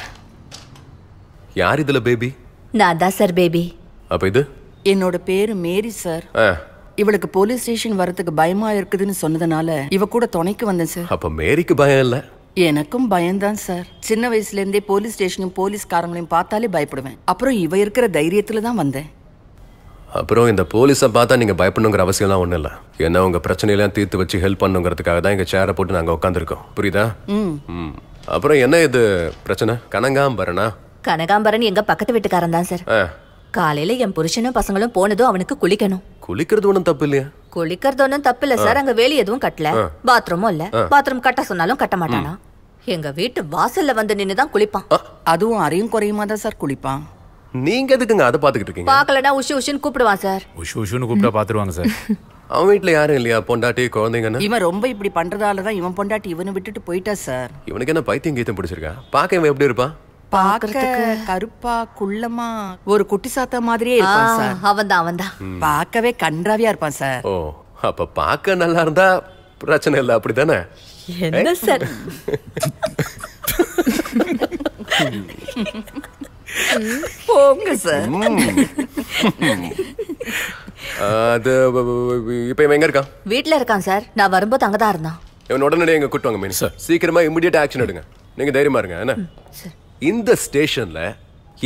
யார் இதுல பேபி? நான் தான் சார் பேபி. அப்ப இது? என்னோட பேரு மேரி சார். ஆ, இவளுக்கு போலீஸ் ஸ்டேஷன் வரதுக்கு பயமா இருக்குதுன்னு சொன்னதுனால இவ கூட துணைக்கு வந்தேன் சார். அப்ப மேரிக்கு பயம் இல்ல? எனக்கும் பயம்தான் சார். சின்ன வயசுல இருந்தே போலீஸ் ஸ்டேஷனும் போலீஸ்காரங்களையும் பார்த்தாலே பயப்படுவேன். அப்புறம் இவ இருக்கிற தைரியத்துல தான் வந்தேன். அப்புறம் இந்த போலீஸை பார்த்தா நீங்க பயப்படணுங்கிற அவசியம்லாம் ஒண்ணும் இல்ல. ஏன்னா உங்க பிரச்சனையெல்லாம் தீர்த்து வச்சு ஹெல்ப் பண்ணுங்கிறதுக்காக தான் இங்க சேரை போட்டு நாங்க உட்காந்துருக்கோம் புரியுதா? ம். ம். அப்புறம் என்ன இது பிரச்சனை? கனகாம்பரனா? கனகாம்பரன் எங்க பக்கத்து வீட்டுக்காரன் தான் சார். காலையில என் புருஷனும் பசங்களும் போனதும் அவனுக்கு குளிக்கணும். குளிக்கிறது ஒண்ணும் தப்பு இல்லையா? குளிக்கிறது ஒன்றும் தப்பு இல்ல சார். அங்க வேலி எதுவும் கட்டல. பாத்ரூமும் இல்ல. பாத்ரூம் கட்ட சொன்னாலும் கட்ட மாட்டானா? எங்க வீட்டு வாசல்ல வந்து நின்னு தான் குளிப்பான் அதுவும் அறையும் குறையுமா தான் சார் குளிப்பான்? நீங்க எதுக்குங்க அதை பாத்துக்கிட்டு இருக்கீங்க? பாக்கலனா உஷு உஷுன்னு கூப்பிடுவான் சார். உஷு உஷுன்னு கூப்பிட்டா பாத்துருவாங்க சார். அவன் வீட்ல யாரும் இல்லையா? பொண்டாட்டி குழந்தைங்கன்னு? இவன் ரொம்ப இப்படி பண்றதால தான் இவன் பொண்டாட்டி இவனை விட்டுட்டு போயிட்டா சார். இவனுக்கு என்ன பைத்தியம் கீத்தம் பிடிச்சிருக்கா? பார்க்க இவன் எப்படி இருப்பான்? பாக்குறதுக்கு கருப்பா குள்ளமா ஒரு குட்டி சாத்தா மாதிரியே இருப்பான் சார். அவன்தான் அவன்தான். பார்க்கவே கன்றாவியா இருப்பான் சார். ஓ அப்ப பார்க்க நல்லா இருந்தா பிரச்சனை இல்லை அப்படிதானே என்ன சார் போங்க சார் அது இப்ப இவன் எங்க இருக்கான்? வீட்ல இருக்கான் சார். நான் வரும்போது அங்கதான் இருந்தான். இவன் உடனடியே எங்க கூட்டு வாங்க மீன். சீக்கிரமா இமிடியேட் ஆக்ஷன் எடுங்க. நீங்க தைரியமா இருங்க என்ன? இந்த ஸ்டேஷன்ல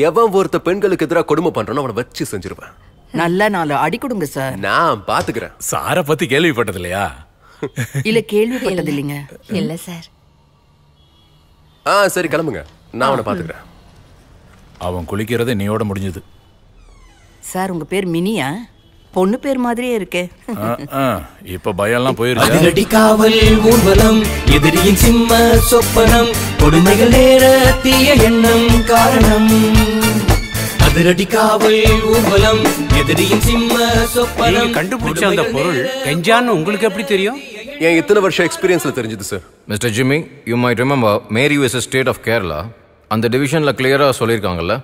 எவன் ஒருத்த பெண்களுக்கு எதிராக கொடுமை பண்றானோ அவனை வச்சு செஞ்சிருவேன். நல்ல நாள். அடி கொடுங்க சார். நான் பாத்துக்கிறேன். சாரை பத்தி கேள்விப்பட்டது இல்லையா இல்ல கேள்விப்பட்டது இல்லைங்க. இல்ல சார். ஆ சரி கிளம்புங்க. நான் அவனை பாத்துக்கிறேன் அவன் குளிக்கிறது நீயோட முடிஞ்சது. சார் உங்க பேர் மினியா? பொண்ணு பேர் மாதிரியே இருக்கே. இப்ப பயம்லாம் போயிருச்சு? அதிரடி காவல் ஊர்வலம் எதிரியின் சிம்ம சொப்பனம் கொடுமைகள் நேர தீய எண்ணம் காரணம். அதிரடி காவல் ஊர்வலம் எதிரியின் சிம்ம சொப்பனம் கண்டுபிடிச்ச அந்த பொருள் கெஞ்சான்னு உங்களுக்கு எப்படி தெரியும்? என் இத்தனை வருஷம் எக்ஸ்பீரியன்ஸ்ல தெரிஞ்சது sir mister Jimmy you might remember Mary US state of Kerala அந்த டிவிஷனில் கிளியராக சொல்லியிருக்காங்கல்ல?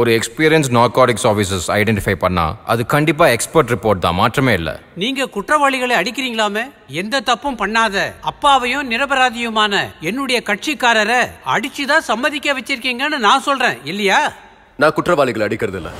ஒரு எக்ஸ்பீரியன்ஸ் நார்காட்டிக்ஸ் ஆஃபீஸர்ஸ் ஐடென்டிஃபை பண்ணா அது கண்டிப்பாக எக்ஸ்பர்ட் ரிப்போர்ட் தான் மாற்றமே இல்லை. நீங்க குற்றவாளிகளை அடிக்கிறீங்களாமே? எந்த தப்பும் பண்ணாத அப்பாவையும் நிரபராதியுமான என்னுடைய கட்சிக்காரரை அடிச்சுதான் சம்மதிக்க வச்சிருக்கீங்கன்னு நான் சொல்றேன் இல்லையா? நான் குற்றவாளிகளை அடிக்கிறது இல்ல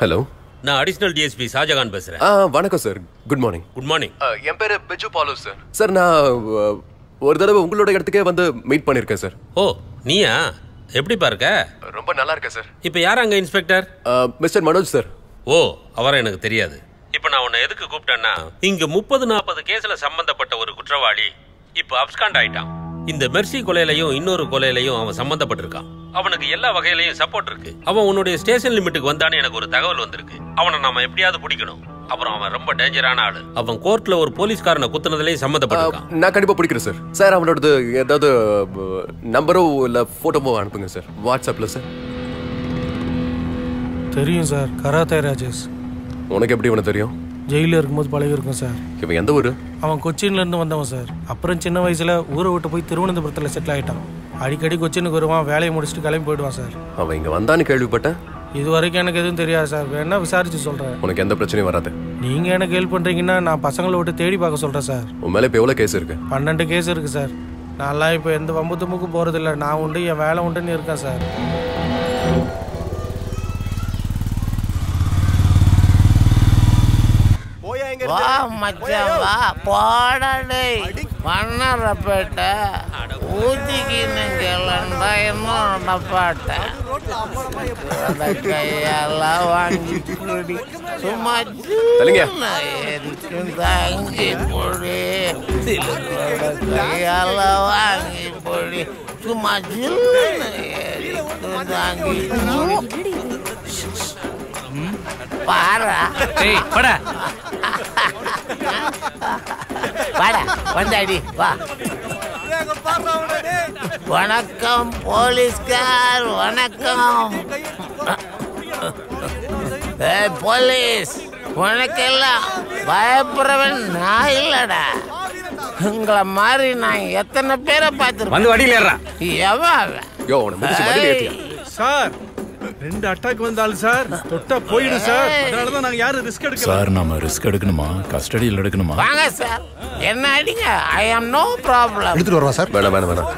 ஹலோ நான் அடிஷனல் டிஎஸ்பி ஷாஜகான் பேசுறேன். ஆ வணக்கம் sir good morning good morning என் பேரு பிஜு பாலு சார் சார் நான் ஒரு தடவை உங்களோட இடத்துக்கே வந்து மீட் பண்ணியிருக்கேன் சார் ஓ நீயா? எப்படிப்பா இருக்க ரொம்ப நல்லா இருக்கேன் சார் இப்போ யார் அங்க இன்ஸ்பெக்டர் மிஸ்டர் மனோஜ் சார் ஓ அவரை எனக்கு தெரியாது. இப்போ நான் உன்னை எதுக்கு கூப்பிட்டேன்னா இங்க முப்பது நாற்பது கேஸ்ல சம்பந்தப்பட்ட ஒரு குற்றவாளி இப்போ அப்ஸ்காண்ட் ஆயிட்டான். இந்த மெர்சி கொலையிலையும் இன்னொரு கொலையிலையும் அவன் சம்பந்தப்பட்டிருக்கான். அவனுக்கு எல்லா வகையிலையும் சப்போர்ட் இருக்கு. அவன் உன்னுடைய ஸ்டேஷன் லிமிட்டுக்கு வந்தான்னு எனக்கு ஒரு தகவல் வந்திருக்கு. அவனை நாம எப்படியாவது பிடிக்கணும். அப்புறம் அவன் ரொம்ப டேஞ்சரான ஆளு. அவன் கோர்ட்ல ஒரு போலீஸ்காரனை குத்துனதுலயும் சம்மந்தப்பட்டிருக்கான். நான் கண்டிப்பா பிடிக்கிறேன் சார் சார் அவனோடது ஏதாவது நம்பரோ இல்ல போட்டோவோ அனுப்புங்க சார் வாட்ஸ்அப்ல சார் தெரியும் சார் கராத்தே ராஜேஷ். உனக்கு எப்படி இவனை தெரியும்? ஜெயிலில் இருக்கும்போது பழகி இருக்கும் சார். இவன் எந்த ஊரு? அவன் கொச்சின்ல இருந்து வந்தவன் சார். அப்புறம் சின்ன வயசுல ஊரை விட்டு போய் திருவனந்தபுரத்தில் செட்டில் ஆயிட்டான். அடிக்கடி கொச்சினுக்கு வருவான் வேலையை முடிச்சுட்டு கிளம்பி போயிடுவான் சார். அவன் இங்க வந்தான்னு கேள்விப்பட்டேன் இது வரைக்கும் எனக்கு எதுவும் தெரியாது சார். வேணா விசாரிச்சு சொல்றேன். உனக்கு எந்த பிரச்சனையும் வராது. நீங்க எனக்கு ஹெல்ப் பண்றீங்கன்னா நான் பசங்களை விட்டு தேடி பார்க்க சொல்றேன் சார். உன் மேல இப்ப எவ்வளவு கேஸ் இருக்கு? பன்னெண்டு கேஸ் இருக்கு சார். நான்லாம் இப்போ எந்த வம்பு தும்புக்கு போறதில்ல. நான் உண்டு என் வேலை உண்டுன்னு இருக்கேன் சார். வா மச்சான் வா. போடா டேய். மன்னரப்பேட்டை ஊத்திக்கின்னு கிளண்டா இன்னும் டப்பாட்ட அந்த கையெல்லாம் வாங்கி குடி. சும்மா தாங்கி பொடி கையெல்லாம் வாங்கி பொடி சும்மா தாங்கி பொடி பாரா டேய், போடா. வாடா வந்தாடி வா. வணக்கம் போலீஸ்கார் வணக்கம். ஏய் போலீஸ் உனக்கெல்லாம் பயப்படுறவன் நான் இல்லடா. உங்களை மாதிரி நான் எத்தனை பேரை பார்த்துருக்கேன் வந்து வண்டியில ஏறுடா. எவன் அவன்? யோ சார் ரெண்டு அட்டாக் வந்தாலும் சார் தொட்டா போயிடும் சார் அதனால தான் நாங்க யாரும் ரிஸ்க் எடுக்கல. சார் நாம ரிஸ்க் எடுக்கணுமா? கஸ்டடியில் எடுக்கணுமா? வாங்க சார் என்ன அடிங்க? ஐ ஆம் நோ ப்ராப்ளம் எடுத்துட்டு வரவா சார் வேணாம் வேணாம் வேணாம்.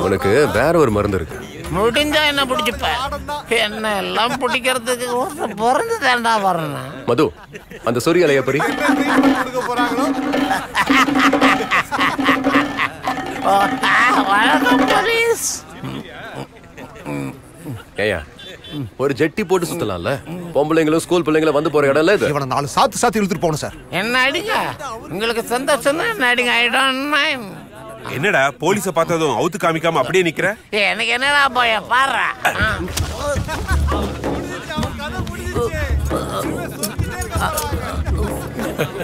அவனுக்கு வேற ஒரு மருந்து இருக்கு. முடிஞ்சா என்ன பிடிச்சிப்ப? என்ன எல்லாம் பிடிக்கிறதுக்கு ஒரு பிறந்து தாண்டா வரணும் மது அந்த சொறி அலைய பறி. வணக்கம் போலீஸ் ஏயா ஒரு ஜெட்டி போட்டு சுத்தலாம்ல? பொம்பளைங்களும் ஸ்கூல் பிள்ளைங்களும் வந்து போற இடம் இல்ல இது? இவனை நாலு சாத்து சாத்தி இழுத்துட்டு போகணும் சார். என்ன அடிங்க? உங்களுக்கு சந்தோஷம் என்ன அடிங்க? ஐ டோன்ட் மைண்ட் என்னடா போலீஸ பார்த்ததும் அவுத்து காமிக்காம அப்படியே நிக்கிற? எனக்கு என்னடா போய பாரு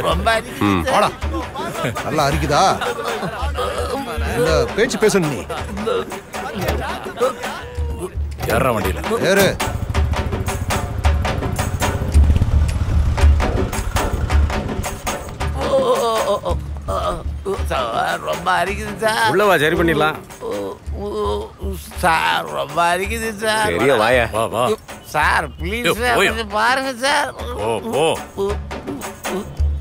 ரொம்ப நல்லா அரிக்குதா? இந்த பேச்சு பேசணும் நீ. ஏறா வண்டியில. ஏறு. சார் ரொம்ப அரிக்குது சார். உள்ளவா சரி பண்ணிடலாம். சார் ரொம்ப அரிக்குது சார். பெரிய வாயா. வா வா. சார் ப்ளீஸ் சார் பாருங்க சார். ஓ ஓ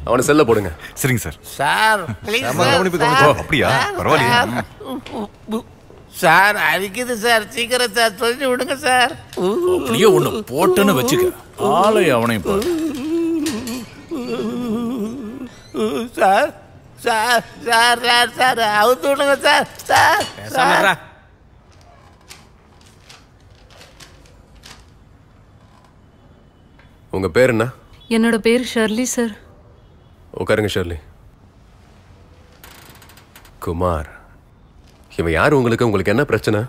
அவனை செல்ல போடுங்க. சரிங்க சார். Sir please. அப்படியா? பரவாயில்லையே. சார். சார் அரிக்குது சார். சீக்கிரம் சார் சொல்லி விடுங்க சார். அப்படியே ஒண்ணு போட்டுன்னு வச்சுக்க. ஆளை பாரு. Sir sir sir sir sir அவுத்து விடுங்க சார் சார். இருடா. உங்க பேர் என்ன? என்னோட பேர் ஷர்லி சார். உட்காருங்க ஷர்லி. குமார். இவன் யார் உங்களுக்கு? உங்களுக்கு என்ன பிரச்சனை?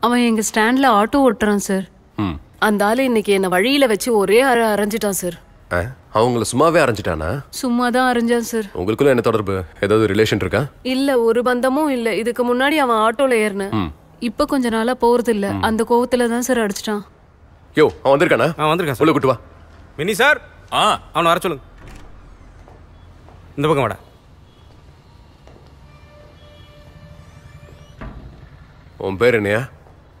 அவன் எங்க ஸ்டாண்ட்ல ஆட்டோ ஓட்டுறான் சார். ம். அந்த ஆளு இன்னைக்கு என்ன வழியில வச்சு ஒரே அரை அரைஞ்சிட்டான் சார். அவங்கள சும்மாவே அரைஞ்சிட்டானா? சும்மா தான் அரைஞ்சான் சார். உங்களுக்குள்ள என்ன தொடர்பு? ஏதாவது ரிலேஷன் இருக்கா? இல்ல ஒரு பந்தமும் இல்ல. இதுக்கு முன்னாடி அவன் ஆட்டோல ஏறினேன். ம். இப்ப கொஞ்ச நாளா போறது இல்ல அந்த கோவத்துல தான் சார் அடிச்சிட்டான். யோ அவன் வந்திருக்கானா? ஆ வந்திருக்கான் உள்ள கூட்டு வா. மினி சார். ஆ. அவனை வர சொல்லுங்க. இந்த பக்கம் வாடா. உன் பேர் என்னையா?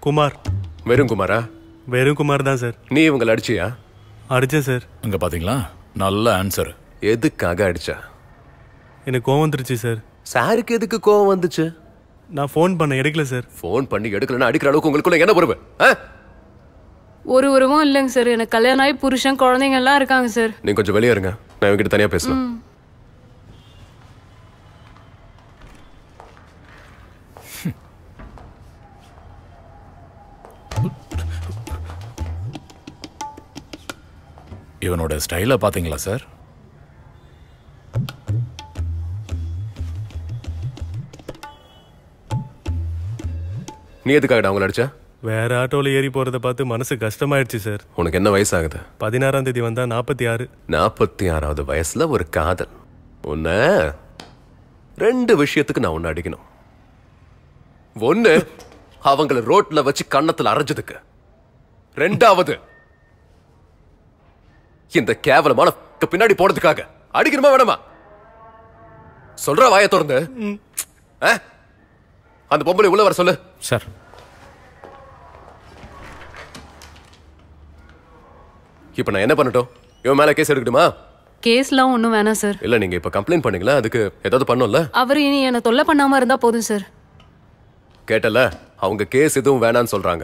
குமார். வெறும் குமாரா வெறும் குமார் தான் சார். நீ இவங்களை அடிச்சியா? அடிச்சேன் சார். இங்க பாத்தீங்களா? நல்ல ஆன்சர் எதுக்காக அடிச்சா? எனக்கு கோவம் வந்துருச்சு சார். சாருக்கு எதுக்கு கோவம் வந்துச்சு? நான் ஃபோன் பண்ண எடுக்கல சார். ஃபோன் பண்ணி எடுக்கலன்னா அடிக்கிற அளவுக்கு உங்களுக்குள்ள என்ன பொறுப்பு? ஆ? ஒரு உருவம் இல்லைங்க சார். எனக்கு கல்யாணம் ஆகி புருஷன் குழந்தைங்க எல்லாம் இருக்காங்க சார். நீங்க கொஞ்சம் வெளியே இருங்க. நான் இவங்கிட்ட தனியா பேசலாம் இவனோட ஸ்டைலை பாத்தீங்களா சார் நீ எதுக்காகடா அவங்கள அடிச்சா? வேற ஆட்டோல ஏறி போறத பார்த்து மனசு கஷ்டமாயிடுச்சு சார் உனக்கு என்ன வயசாகுது? பதினாறாம் தேதி வந்தா நாற்பத்தி ஆறு நாற்பத்தி ஆறாவது வயசுல ஒரு காதல். உன்ன ரெண்டு விஷயத்துக்கு நான் உன்னை அடிக்கணும். ஒண்ணு அவங்கள ரோட்ல வச்சு கன்னத்துல அரைஞ்சதுக்கு. ரெண்டாவது இந்த கேவலமான பின்னாடி போனதுக்காக. அடிக்கணுமா வேணாமா? சொல்ற வாய திறந்து. ஆ? அந்த பொம்பளை உள்ள வர சொல்லு. சார். இப்ப நான் என்ன பண்ணட்டும்? இவன் மேல கேஸ் எடுக்கணுமா கேஸ்லாம் ஒன்றும் வேணாம் சார். இல்ல நீங்க இப்ப கம்ப்ளைண்ட் பண்ணீங்களா? அதுக்கு ஏதாவது பண்ணும்ல? அவர் இனி என்னை தொல்லை பண்ணாம இருந்தா போதும் சார். கேட்டல. அவங்க கேஸ் எதுவும் வேணாம்னு சொல்றாங்க.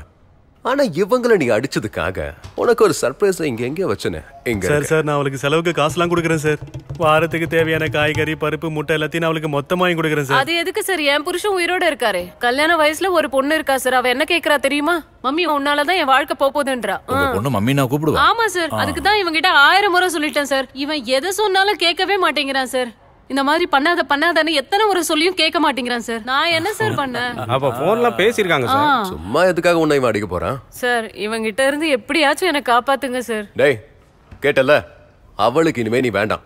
ஆனா இவங்கள நீ அடிச்சதுக்காக உனக்கு ஒரு சர்ப்ரைஸ் இங்க எங்கேயோ வச்சனே இங்க சார். சார் நான் அவளுக்கு செலவுக்கு காசுலாம் கொடுக்குறேன் சார். வாரத்துக்கு தேவையான காய்கறி பருப்பு முட்டை எல்லாத்தையும் நான் அவளுக்கு மொத்தமா வாங்கி கொடுக்குறேன் சார். அது எதுக்கு சார்? என் புருஷன் உயிரோட இருக்காரு. கல்யாண வயசுல ஒரு பொண்ணு இருக்கா சார்? அவ என்ன கேக்குறா தெரியுமா? மம்மி உன்னாலதான் என் வாழ்க்கை போகுதுன்றா. ஆ. உங்க பொண்ணு மம்மி நான் கூப்பிடுவேன். ஆமா சார். அதுக்கு தான் இவங்கிட்ட ஆயிரம் முறை சொல்லிட்டேன் சார். இவன் எதை சொன்னாலும் கேட்கவே மாட்டேங்கிறான் சார். இந்த மாதிரி பண்ணாத பண்ணாதன்னு எத்தனை முறை சொல்லியும் கேட்க மாட்டேங்கிறான் சார். நான் என்ன சார் பண்ணேன்? அப்ப போன்லாம் பேசியிருக்காங்க சார். சும்மா எதுக்காக உன்னை இவன் அடிக்க போறான்? சார் இவங்கிட்ட இருந்து எப்படியாச்சும் என்ன காப்பாத்துங்க சார். டேய் கேட்டல அவளுக்கு இனிமே நீ வேண்டாம்.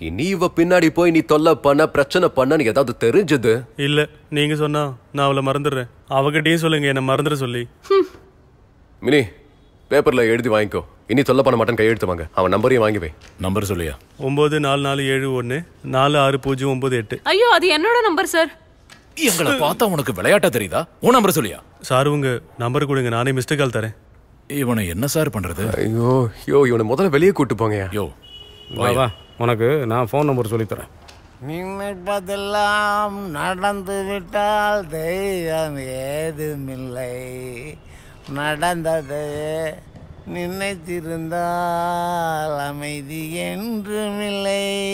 இனி இவ பின்னாடி போய் நீ தொல்லை பண்ண பிரச்சனை பண்ண ஏதாவது தெரிஞ்சது. இல்ல நீங்க சொன்னா நான் அவளை மறந்துடுறேன். அவகிட்டயும் சொல்லுங்க என்ன மறந்துட சொல்லி. மினி பேப்பர்ல எழுதி வாங்கிக்கோ. இனி தொல்லை பண்ண மாட்டேன் கையெழுத்து வாங்க. அவன் நம்பரையும் வாங்கி வை நம்பர் சொல்லியா? ஒன்பது நாலு நாலு ஏழு ஒன்று நாலு ஆறு பூஜ்ஜியம் ஒன்பது எட்டு. ஐயோ அது என்னோட நம்பர் சார் எங்களை பார்த்தா உனக்கு விளையாட்டா தெரியுதா? உன் நம்பர் சொல்லியா? சார் உங்க நம்பர் கொடுங்க. நானே மிஸ்டு கால் தரேன். இவனை என்ன சார் பண்றது? ஐயோ யோ இவனை முதல்ல வெளியே கூட்டு போங்கயா யோ வா வா. உனக்கு நான் ஃபோன் நம்பர் சொல்லித்தரேன். நினைப்பதெல்லாம் நடந்து விட்டால் தெய்வம் ஏதுமில்லை நடந்தது. நினைத்திருந்தால் அமைதி என்றுமில்லை.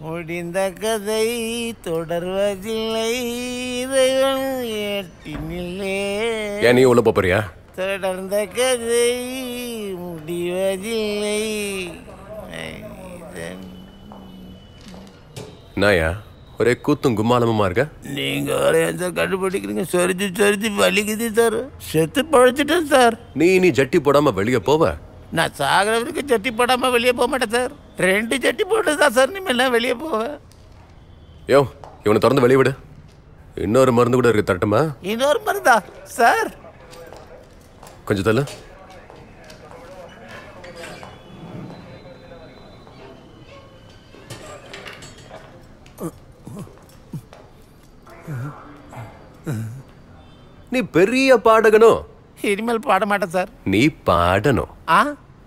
முடிந்த கதை தொடர்வதில்லை. இறைவன் ஏட்டினில்லே. ஏன் நீ உள்ள போறியா? தொடர்ந்த கதை முடிவதில்லை. என்னயா ஒரே கூத்தும் கும்மாலமுமா இருக்க? நீங்க வேற எந்த கண்டுபிடிக்கிறீங்க. சொரிஞ்சு சொரிஞ்சு வலிக்குது சார். செத்து பழச்சிட்டேன் சார். நீ நீ ஜட்டி போடாம வெளியே போவ? நான் சாகிற வரைக்கும் சட்டி போடாம வெளியே போக மாட்டேன் சார். ரெண்டு சட்டி போட்டு தான் சார் இனிமேல் வெளியே போவேன். யோ இவனை திறந்து வெளியே விடு. இன்னொரு மருந்து கூட இருக்கு தட்டுமா இன்னொரு மருந்தா? சார். கொஞ்சம் தள்ளு. நீ பெரிய பாடகனோ? இனிமேல் பாட மாட்டேன் சார். நீ பாடணும் ஆ?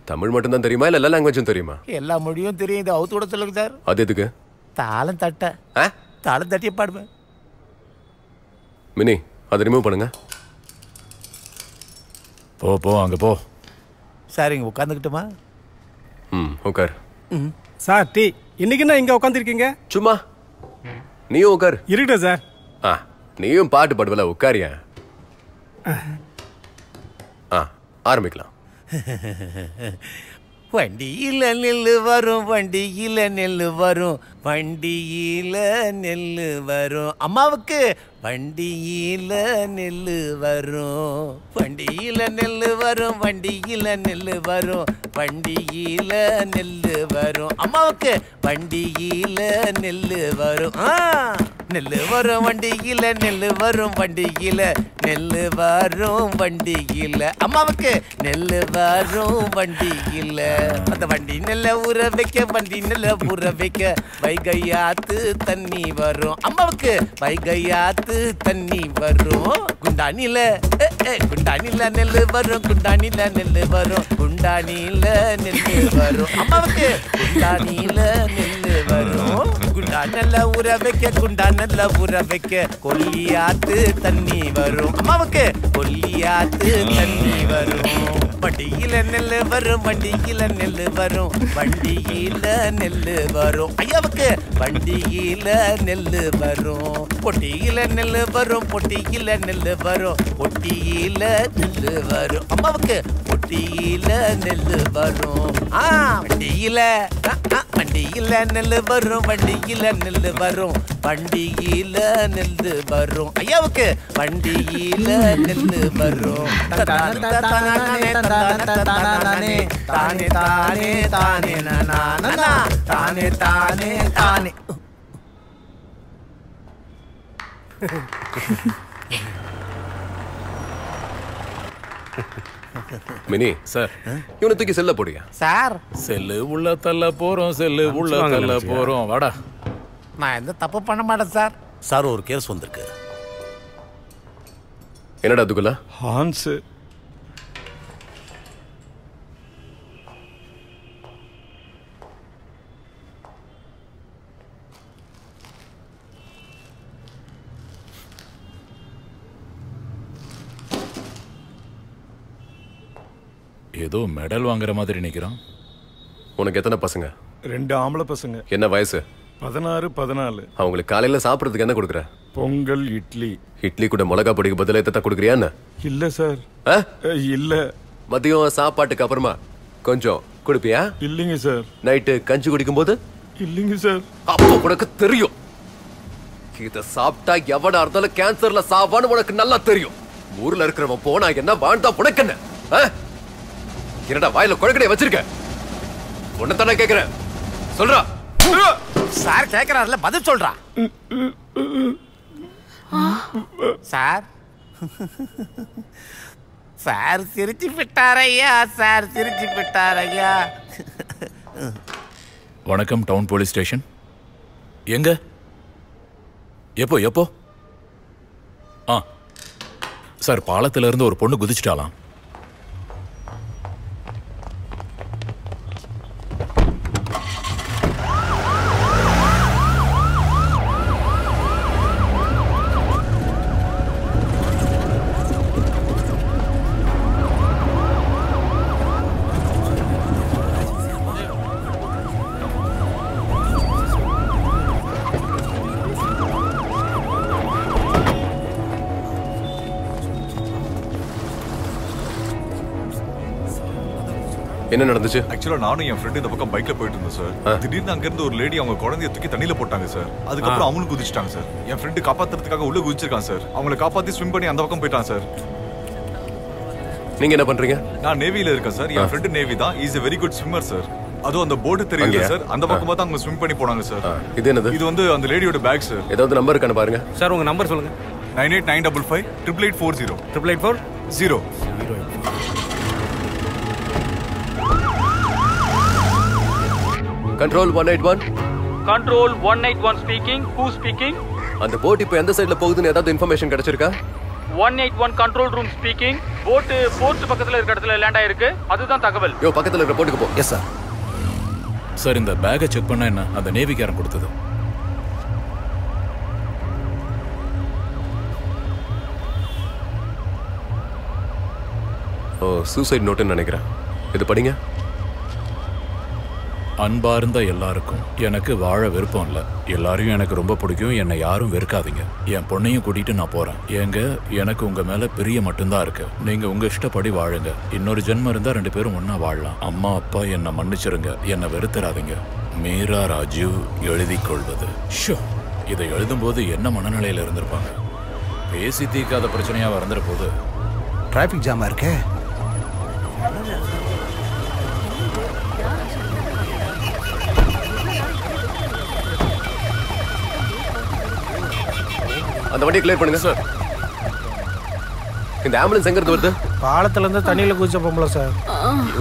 தமிழ் மட்டும்தான் தெரியுமா இல்ல எல்லா லாங்குவேஜும் தெரியுமா? எல்லா மொழியும் தெரியும் இது அவுத்து விட சொல்லுங்க சார். அது எதுக்கு? தாளம் தட்ட. தாளம் தட்டியே பாடுவேன். மினி அதை ரிமூவ் பண்ணுங்க. போ போ அங்க போ. சார் இங்க உட்காந்துக்கிட்டுமா ம் உட்கார் சார் டீ இன்னைக்கு என்ன இங்க உட்காந்துருக்கீங்க சும்மா. நீயும் உட்கார் இருக்கட்டும் சார். ஆ நீயும் பாட்டு பாடுவல உட்காரியா? ஆ ஆரம்பிக்கலாம். வண்டியில நெல்லு வரும் வண்டியில நெல்லு வரும் வண்டியில நெல்லு வரும். அம்மாவுக்கு வண்டியில நெல்லு வரும். வண்டியில நெல்லு வரும் வண்டியில நெல்லு வரும். வண்டியில நெல்லு வரும். அம்மாவுக்கு வண்டியில நெல்லு வரும். ஆ நெல்லு வரும் வண்டியில நெல்லு வரும். வண்டியில நெல்லு வரும் வண்டியில. அம்மாவுக்கு நெல்லு வரும் வண்டியில. அந்த வண்டி நெல்ல ஊற வைக்க வண்டி நெல்ல ஊற வைக்க வைகையாத்து தண்ணி வரும். அம்மாவுக்கு வைகையாத்து தண்ணி வரும். குண்டானில குண்டானில நெல்லு வரும். குண்டானில நெல்லு வரும். குண்டானில நெல்லு வரும். அம்மாவுக்கு குண்டானில நெல்லு வரும். குண்டானல்ல ஊற வைக்க குண்டானல்ல ஊற வைக்க. கொல்லியாத்து தண்ணி வரும். அம்மாவுக்கு கொல்லியாத்து தண்ணி வரும். வண்டியில நெல்லு வரும் வண்டியில நெல்லு வரும். வண்டியில நெல்லு வரும். ஐயாவுக்கு வண்டியில நெல்லு வரும். பொட்டியில நெல்லு வரும் பொட்டியில நெல்லு வரும். பொட்டியில நெல்லு வரும். அம்மாவுக்கு பொட்டியில நெல்லு வரும். ஆ வண்டியில வண்டியில நெல்லு வரும் வண்டியில நெல்லு வரும். வண்டியில நெல்லு வரும். ஐயாவுக்கு வண்டியில நெல்லு வரும். தானே தானே தானே தானே தானே தானே நானா தானே தானே தானே. மினி சார் இவனை தூக்கி செல்ல போடியா? சார். செல்லு உள்ள தள்ள போறோம் செல்லு உள்ள தள்ள? போறோம். வாடா. நான் எந்த தப்பு பண்ண மாட்டேன் சார். சார் ஒரு கேஸ் வந்திருக்கு. என்னடா துகுலா ஹான்ஸ். ஏதோ மெடல் வாங்குற மாதிரி நிக்கிறான் உனக்கு எத்தனை பசங்க? ரெண்டு ஆம்பளை பசங்க. என்ன வயசு? பதினாறு பதினாலு. அவங்களுக்கு காலையில சாப்பிடுறதுக்கு என்ன கொடுக்குற? பொங்கல் இட்லி. இட்லி கூட மிளகா பொடிக்கு பதிலா எத்தனை கொடுக்குறியா என்ன? இல்ல சார். ஆ? இல்ல. மதியம் சாப்பாட்டுக்கு அப்புறமா கொஞ்சம் கொடுப்பியா? இல்லைங்க சார். நைட்டு கஞ்சி குடிக்கும் போது இல்லைங்க சார். அப்போ உனக்கு தெரியும். இத சாப்பிட்டா எவனா இருந்தாலும் கேன்சர்ல சாவான்னு உனக்கு நல்லா தெரியும். ஊர்ல இருக்கிறவன் போனா என்ன வாழ்ந்தா உனக்கு என்ன? ஆ? என்னடா வாயில குழக்கடைய வச்சிருக்க? உன்னை தானே கேக்குறேன். சொல்றா. சார் கேக்குறாருல பதில் சொல்றா. சார். சார் சிரிச்சு விட்டாரையா சார் சிரிச்சு விட்டாரையா வணக்கம் டவுன் போலீஸ் ஸ்டேஷன். எங்க? எப்போ எப்போ? ஆ. சார் பாலத்துல இருந்து ஒரு பொண்ணு குதிச்சிட்டாலாம் என்ன நடந்துச்சு? ஆக்சுவலா நானும் என் ஃப்ரெண்டு இந்த பக்கம் பைக்ல போயிட்டு இருந்தோம் சார் திடீர்னு அங்க இருந்து ஒரு லேடி அவங்க குழந்தைய தூக்கி தண்ணியில போட்டாங்க சார் அதுக்கப்புறம். அவங்களும் குதிச்சிட்டாங்க சார் என் ஃப்ரெண்டு காப்பாத்துறதுக்காக உள்ள குதிச்சிருக்கான் சார் அவங்கள காப்பாத்தி ஸ்விம் பண்ணி அந்த பக்கம் போயிட்டான் சார் நீங்க என்ன பண்றீங்க? நான் நேவில இருக்கேன் சார். என் ஃப்ரெண்டு நேவி தான். Is a very good swimmer sir அதுவும் அந்த போர்டு தெரியுது அங்கேயா? சார் அந்த பக்கமா தான் அவங்க ஸ்விம் பண்ணி போனாங்க சார் இது என்னது? இது வந்து அந்த லேடியோட பேக் சார் ஏதாவது நம்பர் இருக்கான்னு பாருங்க. சார் உங்க நம்பர் சொல்லுங்க. Nine eight nine double five triple eight four zero triple eight four zero control one eight one control one eight one speaking who speaking அந்த போட் இப்போ எந்த சைடுல போகுதுன்னு ஏதாவது information கிடைச்சிருக்கா? One eight one control room speaking boat port பக்கத்துல இருக்க இடத்துல land ஆயிருக்கு. அதுதான் தகவல். யோ பக்கத்துல இருக்கிற போட்டுக்கு போ. எஸ் சார் சார் இந்த பேக்கை செக் பண்ணா என்ன? அந்த நேவிக்காரன் கொடுத்தது. ஓ சூசைட் நோட்டுன்னு நினைக்கிறேன். இது படிங்க. அன்பார்ந்த எல்லாருக்கும் எனக்கு வாழ விருப்பம் இல்லை. எல்லாரையும் எனக்கு ரொம்ப பிடிக்கும். என்னை யாரும் வெறுக்காதீங்க. என் பொண்ணையும் கூட்டிட்டு நான் போறேன். ஏங்க எனக்கு உங்க மேல பிரிய மட்டும்தான் இருக்கு. நீங்க உங்க இஷ்டப்படி வாழுங்க. இன்னொரு ஜென்மம் இருந்தா ரெண்டு பேரும் ஒன்றா வாழலாம். அம்மா அப்பா என்னை மன்னிச்சிருங்க. என்னை வெறுத்துறாதீங்க. மீரா ராஜீவ் எழுதி கொள்வது. ஷோ. இதை எழுதும்போது என்ன மனநிலையில் இருந்திருப்பாங்க? பேசி தீர்க்காத பிரச்சனையாக வந்துற போது. டிராஃபிக் ஜாமாக இருக்கே? அந்த வண்டியை கிளியர் பண்ணுங்க. சார் இந்த ஆம்புலன்ஸ் எங்க இருந்து வருது? பாலத்துல இருந்து தண்ணியில குதிச்ச பொம்பளை சார்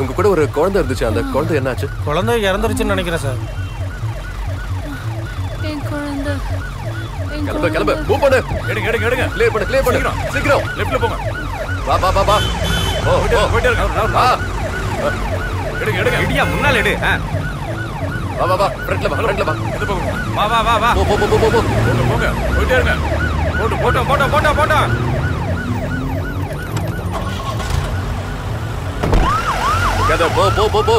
உங்க கூட ஒரு குழந்தை இருந்துச்சு. அந்த குழந்தை என்னாச்சு? குழந்தை இறந்துருச்சுன்னு நினைக்கிறேன் சார் கிளம்பு கிளம்பு. மூவ் பண்ணு. எடுங்க எடுங்க எடுங்க. கிளியர் பண்ணு கிளியர் பண்ணு. சீக்கிரம். லெஃப்ட்ல போங்க. வா வா வா வா. ஓ ஓ. போயிட்டே இருங்க வா. எடுங்க எடுங்க. இடியா முன்னால எடு. வா வா வா. ஃப்ரண்ட்ல வா ஃப்ரண்ட்ல வா. இது போங்க. வா வா வா வா. போ போ போ போ போ. போங்க போங்க. போயிட்டே இருங்க. போட்டு போட்டோம் போட்டோம் போட்டோம் போட்டோம் கதை போ போ போ போ.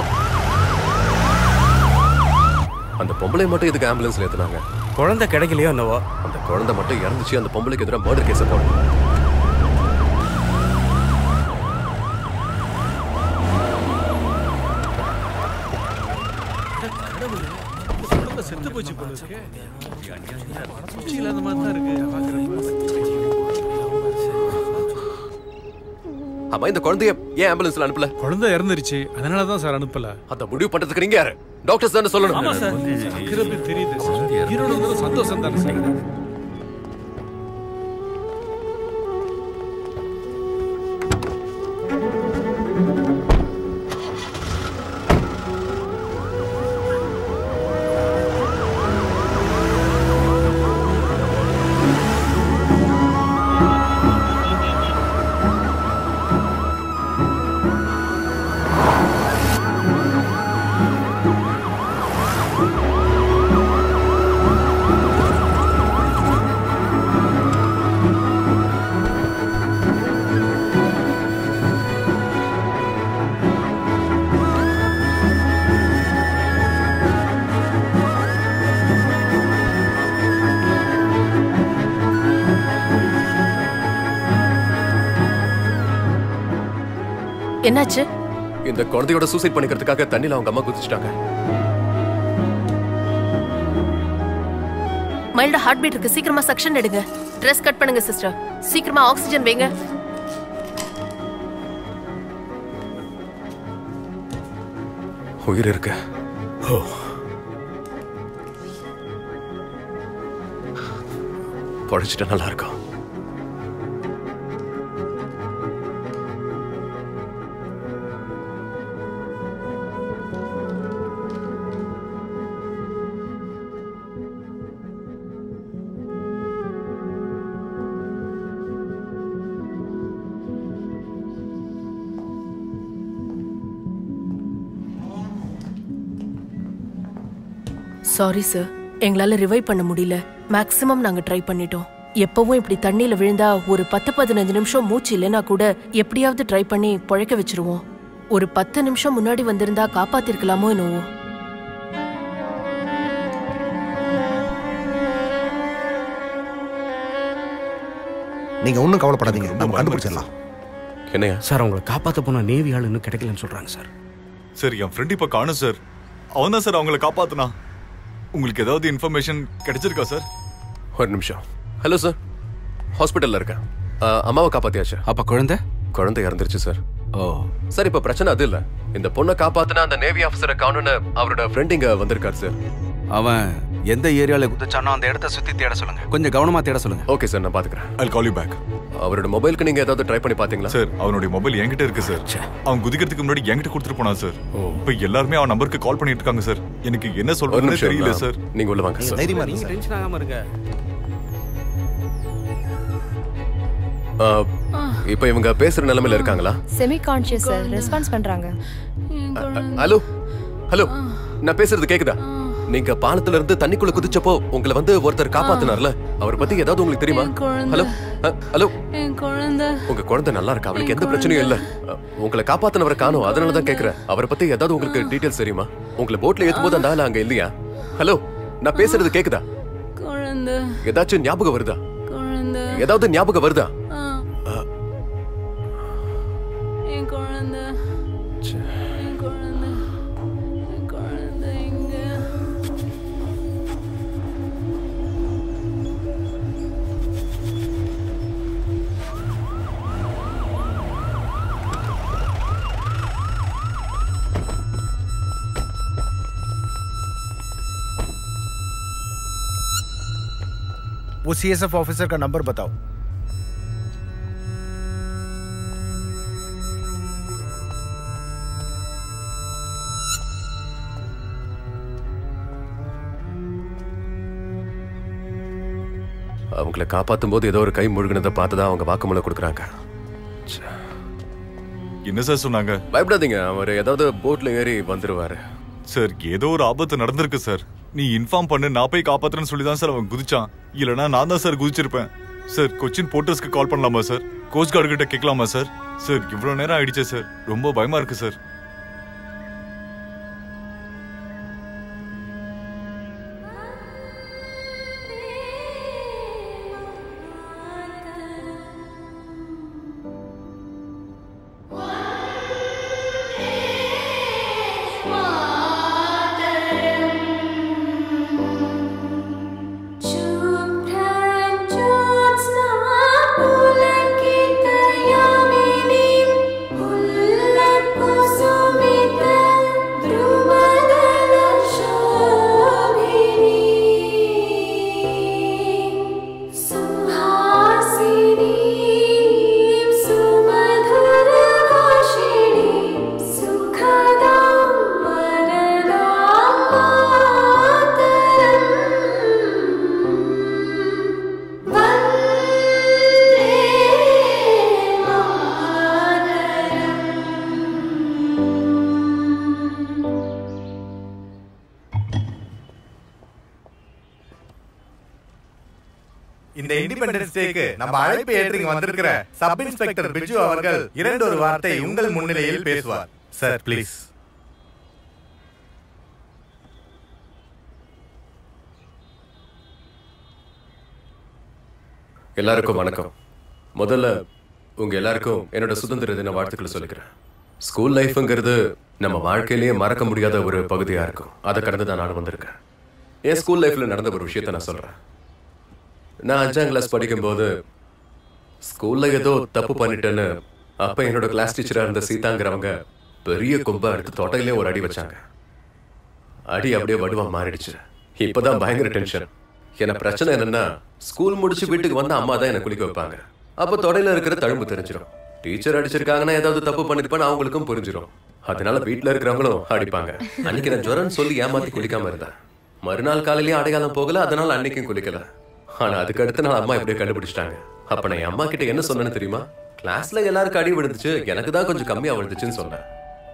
அந்த பொம்பளை மட்டும் இதுக்கு ஆம்புலன்ஸ்ல ஏத்துனாங்க? குழந்தை கிடைக்கலையோ என்னவோ? அந்த குழந்தை மட்டும் இறந்துச்சு அந்த பொம்பளைக்கு எதிராக மர்டர் கேஸ் போடணும் செத்து போச்சு போல இருக்கு. உச்சி இல்லாத மாதிரி தான் இருக்கு ஆமா இந்த குழந்தைய ஏன் ஆம்புலன்ஸ்ல அனுப்பல? குழந்தை இறந்துருச்சு. அதனால தான் சார் அனுப்பல. அத முடிவு பண்றதுக்கு நீங்க யாரு? டாக்டர்ஸ் தானே சொல்லணும். ஆமா சார். தெரியுது. சந்தோஷம் தானே என்னாச்சு? இந்த குழந்தையோட சூசைட் பண்ணிக்கிறதுக்காக தண்ணில அவங்க அம்மா குதிச்சிட்டாங்க. மைல்டா ஹார்ட் பீட் இருக்கு. சீக்கிரமா சக்ஷன் எடுங்க. ட்ரெஸ் கட் பண்ணுங்க சிஸ்டர் சீக்கிரமா ஆக்சிஜன் வைங்க. உயிர் இருக்கு. ஓ. பழச்சிட்டா நல்லா இருக்கும். சாரி சார் எங்களால ரிவைவ் பண்ண முடியல. மேக்ஸிமம் நாங்க ட்ரை பண்ணிட்டோம். எப்பவும் இப்படி தண்ணியில விழுந்தா ஒரு பத்து பதினஞ்சு நிமிஷம் மூச்சு இல்லைன்னா கூட எப்படியாவது ட்ரை பண்ணி பழைக்க வச்சிருவோம். ஒரு பத்து நிமிஷம் முன்னாடி வந்திருந்தா காப்பாத்திருக்கலாமோ என்னவோ. நீங்க ஒன்றும் கவலைப்படாதீங்க. நம்ம கண்டுபிடிச்சிடலாம். என்னையா? சார் அவங்களை காப்பாற்ற போன நேவி ஆள் இன்னும் கிடைக்கலன்னு சொல்றாங்க சார். சார் என் ஃப்ரெண்ட் இப்ப காணும் சார். அவன் தான் சார் அவங்கள காப்பாத்துனா. உங்களுக்கு ஏதாவது இன்ஃபர்மேஷன் கிடைச்சிருக்கா சார் ஒரு நிமிஷம். ஹலோ சார் ஹாஸ்பிட்டல்ல இருக்கேன். அம்மாவை காப்பாத்தியாச்சு. அப்ப குழந்தை? குழந்தை இறந்துருச்சு சார் ஓ. சார் இப்ப பிரச்சனை அது இல்ல. இந்த பொண்ணை காப்பாத்தின அந்த நேவி ஆபீசரை காணும்னு அவரோட ஃப்ரெண்ட் இங்க வந்திருக்காரு சார் அவன் எந்த ஏரியால குதிச்சானோ அந்த இடத்த சுத்தி தேட சொல்லுங்க. கொஞ்சம் கவனமா தேட சொல்லுங்க. ஓகே சார் நான் பாத்துக்கிறேன். ஐ கால் யூ பேக் அவரோட மொபைலுக்கு நீங்க ஏதாவது ட்ரை பண்ணி பாத்தீங்களா? சார் அவனுடைய மொபைல் என்கிட்ட இருக்கு சார் அவன் குதிக்கிறதுக்கு முன்னாடி என்கிட்ட கொடுத்துட்டு போனான் சார் இப்ப எல்லாருமே அவன் நம்பருக்கு கால் பண்ணிட்டு இருக்காங்க சார் எனக்கு என்ன சொல்றதுன்னு தெரியல சார் நீங்க உள்ள வாங்க சார் தைரியமா இருங்க சார் டென்ஷன் ஆகாம இருங்க. ஆ, இப்ப இவங்க பேசுற நிலைமையில இருக்காங்களா? செமி கான்ஷியஸ் சார் ரெஸ்பான்ஸ் பண்றாங்க ஹலோ? ஹலோ? நான் பேசுறது கேக்குதா? நீங்க பாலத்துல இருந்து தண்ணிக்குள்ள குதிச்சப்போ உங்களை வந்து ஒருத்தர் காப்பாத்தினார்ல? அவரை பத்தி ஏதாவது உங்களுக்கு தெரியுமா. ஹலோ? ஹலோ? உங்க குழந்தை நல்லா இருக்கா? அவளுக்கு எந்த பிரச்சனையும் இல்ல. உங்களை காப்பாத்தினவரை காணும். அதனால தான் கேக்குறேன். அவரை பத்தி ஏதாவது உங்களுக்கு டீடைல்ஸ் தெரியுமா? உங்களை போட்ல ஏத்தும் போது அந்த ஆளு அங்க இல்லையா? ஹலோ? நான் பேசுறது கேக்குதா? ஏதாச்சும் ஞாபகம் வருதா? ஏதாவது ஞாபகம் வருதா. என் குழந்தை. वो सीएसएफ ऑफिसर का नंबर बताओ அவங்கள காப்பாத்தும் போது ஏதோ ஒரு கை முழுகினதை பார்த்து தான் அவங்க வாக்குமூலம் கொடுக்குறாங்க என்ன சார் சொன்னாங்க பயப்படாதீங்க அவர் ஏதாவது போட்ல ஏறி வந்துருவாரு சார் ஏதோ ஒரு ஆபத்து நடந்திருக்கு சார் நீ இன்ஃபார்ம் பண்ணு நான் போய் காப்பாத்துறேன்னு சொல்லி தான் சார் அவன் குதிச்சான். இல்லனா நான் தான் சார் குதிச்சிருப்பேன். சார் கொச்சின் போர்ட்டர்ஸ்க்கு கால் பண்ணலாமா சார்? கோஸ்ட் கார்டு கிட்ட கேட்கலாமா சார்? சார் இவ்வளவு நேரம் ஆயிடுச்சே சார். ரொம்ப பயமா இருக்கு சார். இண்டிபெண்டன்ஸ் நம்ம அழைப்பு ஏற்று இங்க வந்திருக்கிற சப் இன்ஸ்பெக்டர் பிஜு அவர்கள் இரண்டு ஒரு வார்த்தை உங்கள் முன்னிலையில் பேசுவார். Sir please. எல்லாருக்கும் வணக்கம். முதல்ல உங்க எல்லாருக்கும் என்னோட சுதந்திர தின வாழ்த்துக்களை சொல்லிக்கிறேன். ஸ்கூல் லைஃப்ங்கிறது நம்ம வாழ்க்கையிலேயே மறக்க முடியாத ஒரு பகுதியா இருக்கும். அதை கடந்து தான் நான் வந்திருக்கேன். என் ஸ்கூல் லைஃப்ல நடந்த ஒரு விஷயத்த நான் சொல்றேன். நான் அஞ்சாம் கிளாஸ் படிக்கும்போது ஸ்கூல்ல ஏதோ தப்பு பண்ணிட்டேன்னு அப்ப என்னோட கிளாஸ் டீச்சரா இருந்த சீதாங்கிறவங்க பெரிய கொம்பை எடுத்து தொட்டையிலே ஒரு அடி வச்சாங்க. அடி அப்படியே வடுவா மாறிடுச்சு. இப்பதான் பயங்கர டென்ஷன் என்ன பிரச்சனை என்னன்னா ஸ்கூல் முடிச்சு வீட்டுக்கு வந்த அம்மா தான் என்ன குளிக்க வைப்பாங்க. அப்ப தொடையில இருக்கிற தழும்பு தெரிஞ்சிடும் டீச்சர் அடிச்சிருக்காங்கன்னா ஏதாவது தப்பு பண்ணிருப்பான்னு அவங்களுக்கும் புரிஞ்சிடும் அதனால வீட்டில் இருக்கிறவங்களும் அடிப்பாங்க. அன்னைக்கு நான் ஜுரம்னு சொல்லி ஏமாத்தி குளிக்காம இருந்தேன். மறுநாள் காலையிலேயே அடையாளம் போகல அதனால அன்னைக்கும் குளிக்கல. ஆனா அதுக்கு அடுத்த நாள் அம்மா இப்படியே கண்டுபிடிச்சிட்டாங்க. அப்ப நான் என் அம்மா கிட்ட என்ன சொன்னேன்னு தெரியுமா? கிளாஸ்ல எல்லாருக்கும் அடி விழுந்துச்சு எனக்கு தான் கொஞ்சம் கம்மியா விழுந்துச்சுன்னு சொன்னேன்.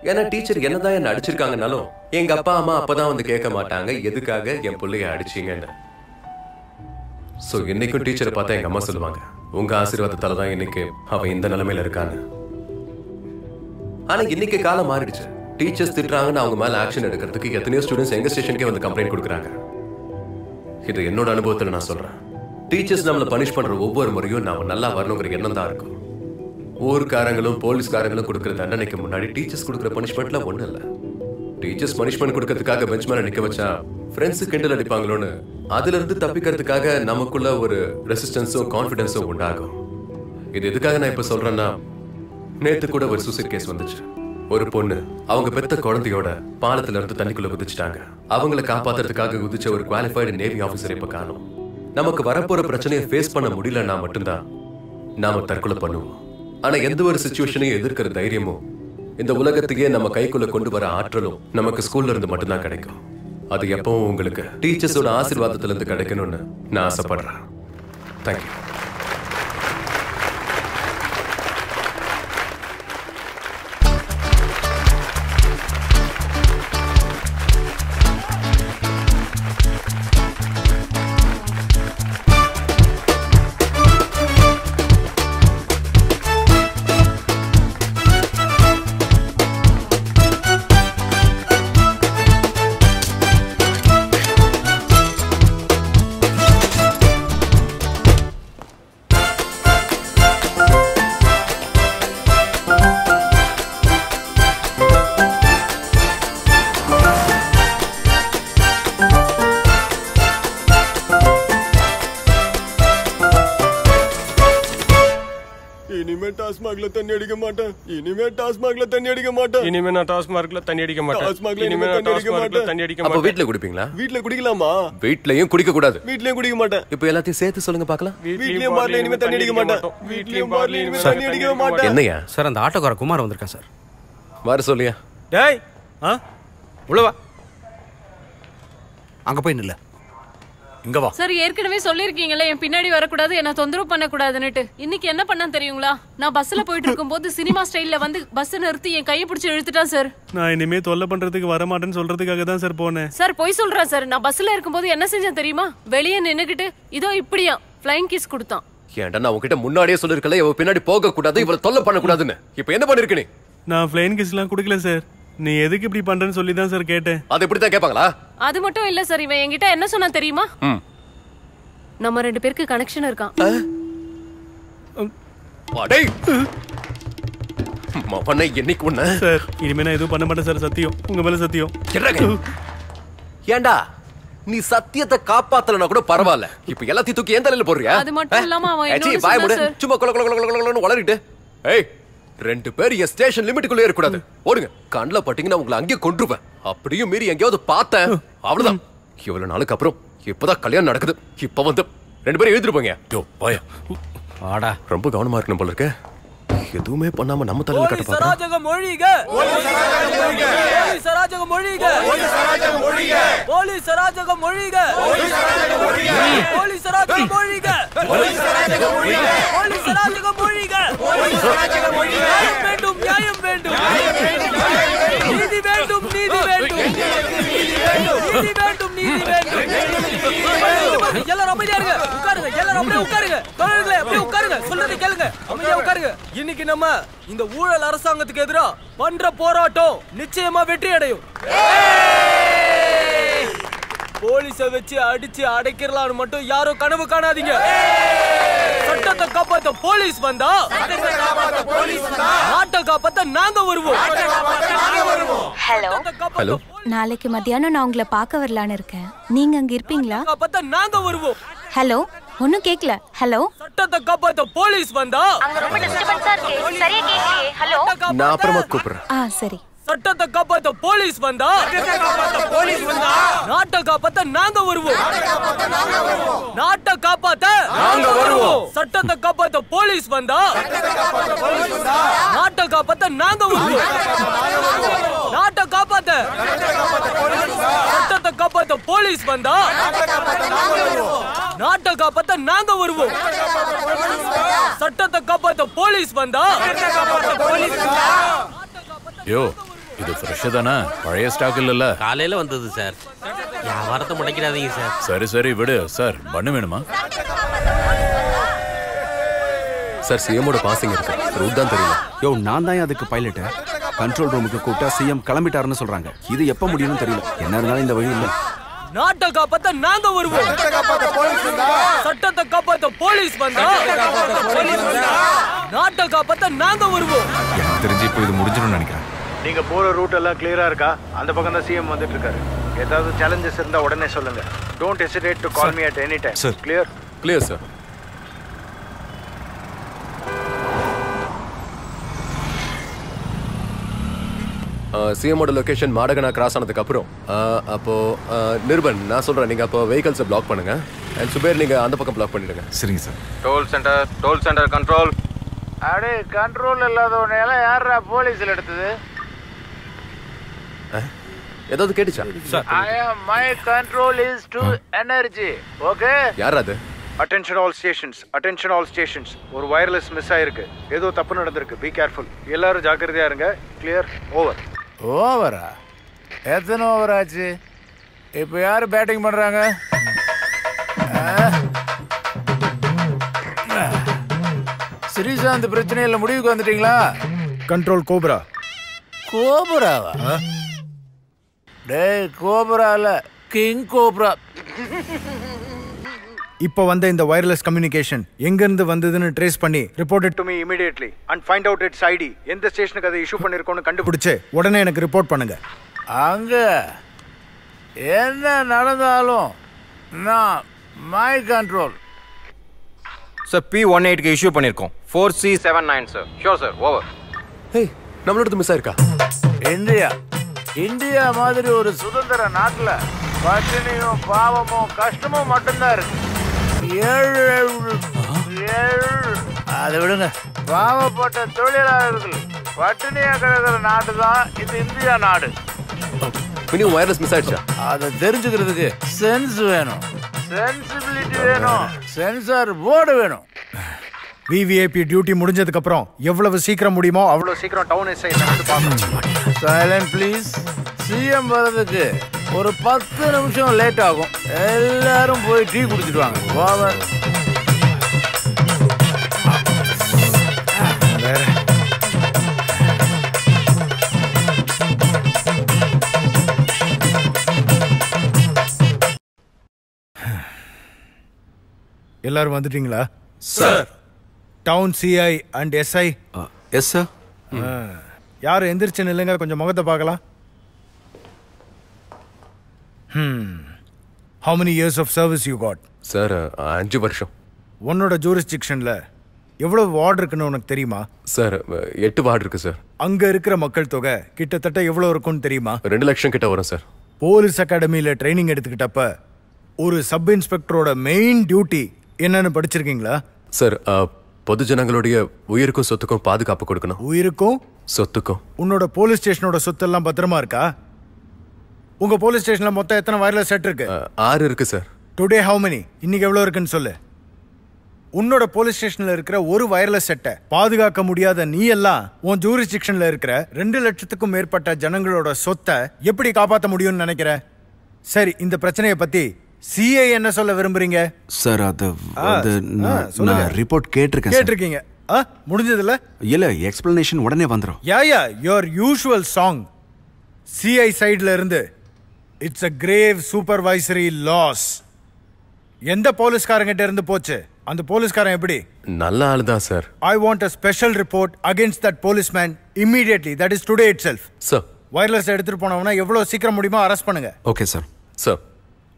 ஏன்னா டீச்சர் என்னதான் என்ன அடிச்சிருக்காங்கனாலும் எங்க அப்பா அம்மா அப்பதான் வந்து கேட்க மாட்டாங்க எதுக்காக என் பிள்ளைய அடிச்சீங்கன்னு. சோ இன்னைக்கும் டீச்சரை பார்த்தா எங்க அம்மா சொல்லுவாங்க உங்க ஆசீர்வாதத்தால தான் இன்னைக்கு அவன் இந்த நிலைமையில இருக்கான்னு. ஆனா இன்னைக்கு காலம் மாறிடுச்சு. டீச்சர்ஸ் திட்டுறாங்கன்னு அவங்க மேல ஆக்ஷன் எடுக்கிறதுக்கு எத்தனையோ ஸ்டூடெண்ட்ஸ் எங்க ஸ்டேஷனுக்கே வந்து கம்ப்ளைண்ட் கொடுக்குறாங்க. இது என்னோட அனுபவத்தில் நான் சொல்றேன். டீச்சர்ஸ் நம்மளை பனிஷ் பண்ற ஒவ்வொரு முறையும் நாம நல்லா வரணுங்கிற எண்ணம் தான் இருக்கும். ஊர்க்காரங்களும் போலீஸ்காரங்களும் கொடுக்குற தண்டனைக்கு முன்னாடி டீச்சர்ஸ் கொடுக்குற பனிஷ்மெண்ட்லாம் ஒன்றும் இல்லை. டீச்சர்ஸ் பனிஷ்மெண்ட் கொடுக்கறதுக்காக பெஞ்ச் மேலே நிற்க வச்சா ஃப்ரெண்ட்ஸு கிண்டல் அடிப்பாங்களோன்னு அதுலேருந்து தப்பிக்கிறதுக்காக நமக்குள்ள ஒரு ரெசிஸ்டன்ஸும் கான்ஃபிடென்ஸும் உண்டாகும். இது எதுக்காக நான் இப்போ சொல்கிறேன்னா நேற்று கூட ஒரு சூசைட் கேஸ் வந்துச்சு. ஒரு பொண்ணு அவங்க பெத்த குழந்தையோட பாலத்துல இருந்து தண்ணிக்குள்ள குதிச்சிட்டாங்க. அவங்கள காப்பாத்துறதுக்காக குதிச்ச ஒரு குவாலிஃபைடு நேவி ஆஃபீஸர் இப்ப காணும். நமக்கு வரப்போற பிரச்சனையை ஃபேஸ் பண்ண முடியலன்னா மட்டும்தான் நாம தற்கொலை பண்ணுவோம். ஆனா எந்த ஒரு சுச்சுவேஷனையும் எதிர்க்கிற தைரியமும் இந்த உலகத்தையே நம்ம கைக்குள்ள கொண்டு வர ஆற்றலும் நமக்கு ஸ்கூல்ல இருந்து மட்டும்தான் கிடைக்கும். அது எப்பவும் உங்களுக்கு டீச்சர்ஸோட ஆசீர்வாதத்துல இருந்து கிடைக்கணும்னு நான் ஆசைப்படுறேன். தேங்க்யூ இனிமே டாஸ்மாக்ல தண்ணி அடிக்க மாட்டேன். இனிமே நான் டாஸ்மார்க்ல தண்ணி அடிக்க மாட்டேன். டாஸ்மாக்ல இனிமே நான் தண்ணி அடிக்க மாட்டேன். அப்ப வீட்ல குடிப்பீங்களா? வீட்ல குடிக்கலாமா? வீட்லயும் குடிக்க கூடாது. வீட்லயும் குடிக்க மாட்டேன். இப்போ எல்லாத்தையும் சேர்த்து சொல்லுங்க பார்க்கலாம். வீட்லயும் பார்ல இனிமே தண்ணி அடிக்க மாட்டேன். வீட்லயும் பார்ல இனிமே தண்ணி அடிக்க மாட்டேன். என்னையா? சார் அந்த ஆட்டோக்கார குமார் வந்திருக்கான் சார். வர சொல்லியா? டேய் ஆ? உள்ள வா. அங்க போய் நில்ல. இங்க வா. சார் ஏற்கனவே சொல்லிருக்கீங்களே என் பின்னாடி வரக்கூடாது என்ன தொந்தரவு பண்ணக்கூடாதுன்னுட்டு. இன்னைக்கு என்ன பண்ண தெரியுங்களா? நான் பஸ்ல போயிட்டு இருக்கும்போது சினிமா ஸ்டைல்ல வந்து பஸ் நிறுத்தி என் கையை பிடிச்சி இழுத்துட்டான் சார். நான் இனிமே தொல்லை பண்றதுக்கு வர மாட்டேன்னு சொல்றதுக்காக தான் சார் போனேன். சார் பொய் சொல்றேன் சார். நான் பஸ்ல இருக்கும்போது என்ன செஞ்சேன் தெரியுமா? வெளியே நின்னுக்கிட்டு இதோ இப்படியா ஃப்ளைங் கிஸ் கொடுத்தான். ஏன்டா நான் உன்கிட்ட முன்னாடியே சொல்லிருக்கல இவ பின்னாடி போக கூடாது இவள தொல்லை பண்ண கூடாதுன்னு இப்போ என்ன பண்ணிருக்க நீ? நான் ஃப்ளைன் கிஸ்லாம் கொடுக்கல சார். நீ எதுக்கு இப்படி பண்றேன்னு சொல்லி தான் சார் கேட்டேன். அது இப்படி தான் கேட்பாங்களா? அது மட்டும் இல்ல சார் இவன் என்கிட்ட என்ன சொன்னா தெரியுமா? நம்ம ரெண்டு பேருக்கு கனெக்ஷன் இருக்கான். அடேய்! மவனை என்னைக்கு உன்ன? சார் இனிமே நான் எதுவும் பண்ண மாட்டேன் சார் சத்தியம். உங்க மேல சத்தியம். ஏன்டா நீ சத்தியத்தை காப்பாத்தலனா கூட பரவாயில்ல. இப்ப எல்லாத்தையும் தூக்கி எந்த தலையில போடுறியா? அது மட்டும் இல்லாம அவன். சும்மா கொல கொல கொல கொல கொலன்னு வளரிட்டு ஏய் ரெண்டு பேர் என் ஸ்டேஷன் லிமிட்டுக்குள்ளே இருக்கக்கூடாது. ஓடுங்க. கண்ணில் பட்டீங்கன்னா உங்களை அங்கேயே கொன்றுவேன். அப்படியும் மீறி எங்கேயாவது பார்த்தேன். அவ்வளவுதான். இவ்வளவு நாளுக்கு அப்புறம் இப்பதான் கல்யாணம் நடக்குது. இப்ப வந்து ரெண்டு பேரும் எழுதிட்டு போங்க ஆடா ரொம்ப கவனமா இருக்கணும் போல இருக்க. எதுவுமே பண்ணாம நம்ம தலையில கட்ட பாக்குறேன் சராஜகம் ஒழிக போலீஸ் சராஜகம் ஒழிக போலீஸ் சராஜகம் ஒழிக போலீஸ் சராஜகம் ஒழிக போலீஸ் சராஜகம் ஒழிக போலீஸ் சராஜகம் ஒழிக போலீஸ் சராஜகம் ஒழிக போலீஸ் சராஜகம் ஒழிக நியாயம் வேண்டும் நியாயம் வேண்டும் நீதி வேண்டும் நீதி வேண்டும் நீதி வேண்டும். நீதி வேண்டும் எல்லாரும் அமைதியா இருங்க. உட்காருங்க. எல்லாரும் அப்படியே உட்காருங்க. தொழில்களே அப்படியே உட்காருங்க. சொல்றதை கேளுங்க. அமைதியா உட்காருங்க. இன்னைக்கு நம்ம இந்த ஊழல் அரசாங்கத்துக்கு எதிரா பண்ற போராட்டம் நிச்சயமா வெற்றி அடையும். போலீஸ வச்சு அடிச்சு அடைக்கிறலாம்னு மட்டும் யாரும் கனவு காணாதீங்க. சட்டத்தை காப்பாத்த போலீஸ் வந்தா நாட்டை காப்பாத்த நாங்க வருவோம். Hello hello. நாளைக்கு மத்தியானம் நான் உங்களை பார்க்க வரலான்னு இருக்கேன். நீங்க அங்க இருப்பீங்களா? காப்பாத்த நாங்க வருவோம். ஹலோ ஒன்னும் கேட்கல ஹலோ? சட்டத்தை காப்பாத்த போலீஸ் வந்தா? அங்க ரொம்ப டிஸ்டர்பன்ஸா இருக்கு. சரியா கேட்கலையே ஹலோ? நான் அப்புறமா கூப்பிடுறேன். ஆ சரி. சட்டத்தை காப்பாத்த போலீஸ் வந்தா? போலீஸ் வந்தா? நாட்டை காப்பாத்த நாங்க வருவோம். நாட்டை காப்பாத்த நாங்க வருவோம். சட்டத்தை காப்பாத்த போலீஸ் வந்தா? நாட்டை காப்பாத்த நாங்க வருவோம். நாட்டை காப்பாத்த சட்டத்தை காப்பாத்த போலீஸ் வந்தா? நாட்டை காப்பாத்த நாங்க வருவோம். சட்டத்தை காப்பாத்த போலீஸ் வந்தா? யோ. இது ஃப்ரெஷ் தானே? பழைய ஸ்டாக் இல்லல்ல? காலையில வந்தது சார் வியாபாரத்தை முடைக்கிறாதீங்க சார் சரி சரி விடு. சார் பண்ணு வேணுமா? சார் சிஎமோட பாசிங் இருக்கு. ரூட் தான் தெரியல. யோ நான் தான் அதுக்கு பைலட்டு கண்ட்ரோல் ரூமுக்கு கூப்பிட்டா சிஎம் கிளம்பிட்டாருன்னு சொல்றாங்க. இது எப்ப முடியும்னு தெரியல. என்ன இருந்தாலும் இந்த வழி இல்லை நாட்டை காப்பாத்த நாங்க வருவோம். சட்டத்தை காப்பாத்த போலீஸ் வந்தா? நாட்டை காப்பாத்த நாங்க வருவோம். எனக்கு தெரிஞ்சு இப்போ இது முடிஞ்சிடும்னு நினைக்கிறேன். நீங்க போற ரூட் எல்லாம் கிளியரா இருக்கா? அந்த பக்கம் தான் சிஎம் வந்துட்டு இருக்காரு. ஏதாவது சேலஞ்சஸ் இருந்தா உடனே சொல்லுங்க. Don't hesitate to call me at any time Sir. Clear clear sir சிஎமோட location மாடகனா கிராஸ் ஆனதுக்கு அப்புறம் ஆஹ், அப்போ ஆஹ், நிர்பன் நான் சொல்றேன் நீங்க அப்போ வெஹிக்கல்ஸை பிளாக் பண்ணுங்க. அண்ட் சுபேர் நீங்க அந்த பக்கம் பிளாக் பண்ணிடுங்க. சரிங்க sir toll center toll center control அடே கண்ட்ரோல் இல்லாதவனை எல்லாம் யாரா போலீஸ்ல எடுத்தது? ஏதாவது கேட்டுச்சா I am my control is to energy okay யார் அது attention all stations attention all stations ஒரு வயர்லெஸ் மிஸ் ஆயிருக்கு. ஏதோ தப்பு நடந்திருக்கு. பி கேர்ஃபுல் எல்லாரும் ஜாக்கிரதையா இருங்க. கிளியர் ஓவர் ஓவரா எத்தனை ஓவர் ஆச்சு? இப்போ யார் பேட்டிங் பண்றாங்க? ஸ்ரீசாந்த் பிரச்சனையில முடிவுக்கு வந்துட்டீங்களா? கண்ட்ரோல் கோப்ரா கோபுராவா டேய் கோபுரா இல்ல. கிங் கோப்ரா இப்போ வந்த இந்த வயர்லெஸ் கம்யூனிகேஷன் எங்க இருந்து வந்ததுன்னு ட்ரேஸ் பண்ணி report to me immediately and find out it's ID எந்த ஸ்டேஷனுக்கு அதை இஷ்யூ பண்ணிருக்கோம்னு கண்டுபிடிச்சு பிடிச்சு உடனே எனக்கு ரிப்போர்ட் பண்ணுங்க. அங்க என்ன நடந்தாலும் நான் my control sir B one எயிட்க்கு issue பண்ணியிருக்கோம் four C seven nine sir sure sir over hey நம்மளோடது miss ஆயிருக்கா? இந்தியா. இந்தியா மாதிரி ஒரு சுதந்திர நாட்டுல பட்டினியும் பாவமும் கஷ்டமும் மட்டும்தான் இருக்கு. ஏழு ஏழு. அதை விடுங்க. பாவப்பட்ட தொழிலாளர்கள் பட்டினியா கிடக்கிற நாடு தான் இது இந்தியா நாடு. மினிமம் வயர்லெஸ் மிஸ் ஆயிடுச்சா? அதை தெரிஞ்சுக்கிறதுக்கு சென்ஸ் வேணும். சென்சிபிலிட்டி வேணும். சென்சார் போர்டு வேணும். விவிஐபி டியூட்டி முடிஞ்சதுக்கு அப்புறம் எவ்வளவு சீக்கிரம் முடியுமோ அவ்வளவு அவ்வளோ சீக்கிரம் டவுன் எஸ்ஐ வந்து பார்க்கணும் சைலண்ட் ப்ளீஸ் சிஎம் வர்றதுக்கு ஒரு பத்து நிமிஷம் லேட் ஆகும். எல்லாரும் போய் டீ குடிச்சிட்டு வாங்க. ஓவர் எல்லாரும் வந்துட்டீங்களா? Sir town CI and SI yes sir யார் எந்திரிச்சு நில்லுங்க கொஞ்சம் முகத்தை பார்க்கலாம். How many years of service you got sir அஞ்சு வருஷம். உன்னோட ஜூரிஸ்டிக்ஷனில் எவ்வளவு வார்டு இருக்குன்னு உனக்கு தெரியுமா? சார் எட்டு வார்டு இருக்கு சார் அங்க இருக்கிற மக்கள் தொகை கிட்டத்தட்ட எவ்வளவு இருக்கும்னு தெரியுமா? ரெண்டு லட்சம் கிட்ட வரும் சார் போலீஸ் அகாடமியில் ட்ரைனிங் எடுத்துக்கிட்டப்ப ஒரு சப் இன்ஸ்பெக்டரோட மெயின் டியூட்டி என்னன்னு படிச்சிருக்கீங்களா? சார் பொது ஜனங்களுடைய உயிருக்கும் சொத்துக்கும் பாதுகாப்பு கொடுக்கணும். உயிருக்கும்? சொத்துக்கும். உன்னோட போலீஸ் ஸ்டேஷனோட சொத்தெல்லாம் பத்திரமா இருக்கா? உங்க போலீஸ் ஸ்டேஷன்ல மொத்தம் எத்தனை வயர்லெஸ் செட் இருக்கு? ஆறு இருக்கு சார். Today how many? இன்னைக்கு எவ்வளவு இருக்குன்னு சொல்லு. உன்னோட போலீஸ் ஸ்டேஷன்ல இருக்கிற ஒரு வயர்லெஸ் செட்டை பாதுகாக்க முடியாத நீ எல்லாம் உன் ஜூரிஸ்டிக்ஷன்ல இருக்கிற ரெண்டு லட்சத்துக்கும் மேற்பட்ட ஜனங்களோட சொத்தை எப்படி காப்பாத்த முடியும்னு நினைக்கிற? சரி இந்த பிரச்சனையை பத்தி சிஏ என்ன சொல்ல விரும்புறீங்க? சார் அது அது நான் ரிப்போர்ட் கேட்டிருக்கேன் கேட்டிருக்கீங்க. ஆ முடிஞ்சதுல? இல்ல எக்ஸ்பிளனேஷன் உடனே வந்துடும் yeah yeah your usual song CI சைடுல இருந்து it's a grave supervisory loss எந்த போலீஸ்காரங்கிட்ட இருந்து போச்சு? அந்த போலீஸ்காரன் எப்படி? நல்ல ஆளு தான் sir I want a special report against that policeman immediately that is today itself sir wireless எடுத்துட்டு போனவனா எவ்வளவு சீக்கிரம் முடியுமோ அரெஸ்ட் பண்ணுங்க. ஓகே சார் சார்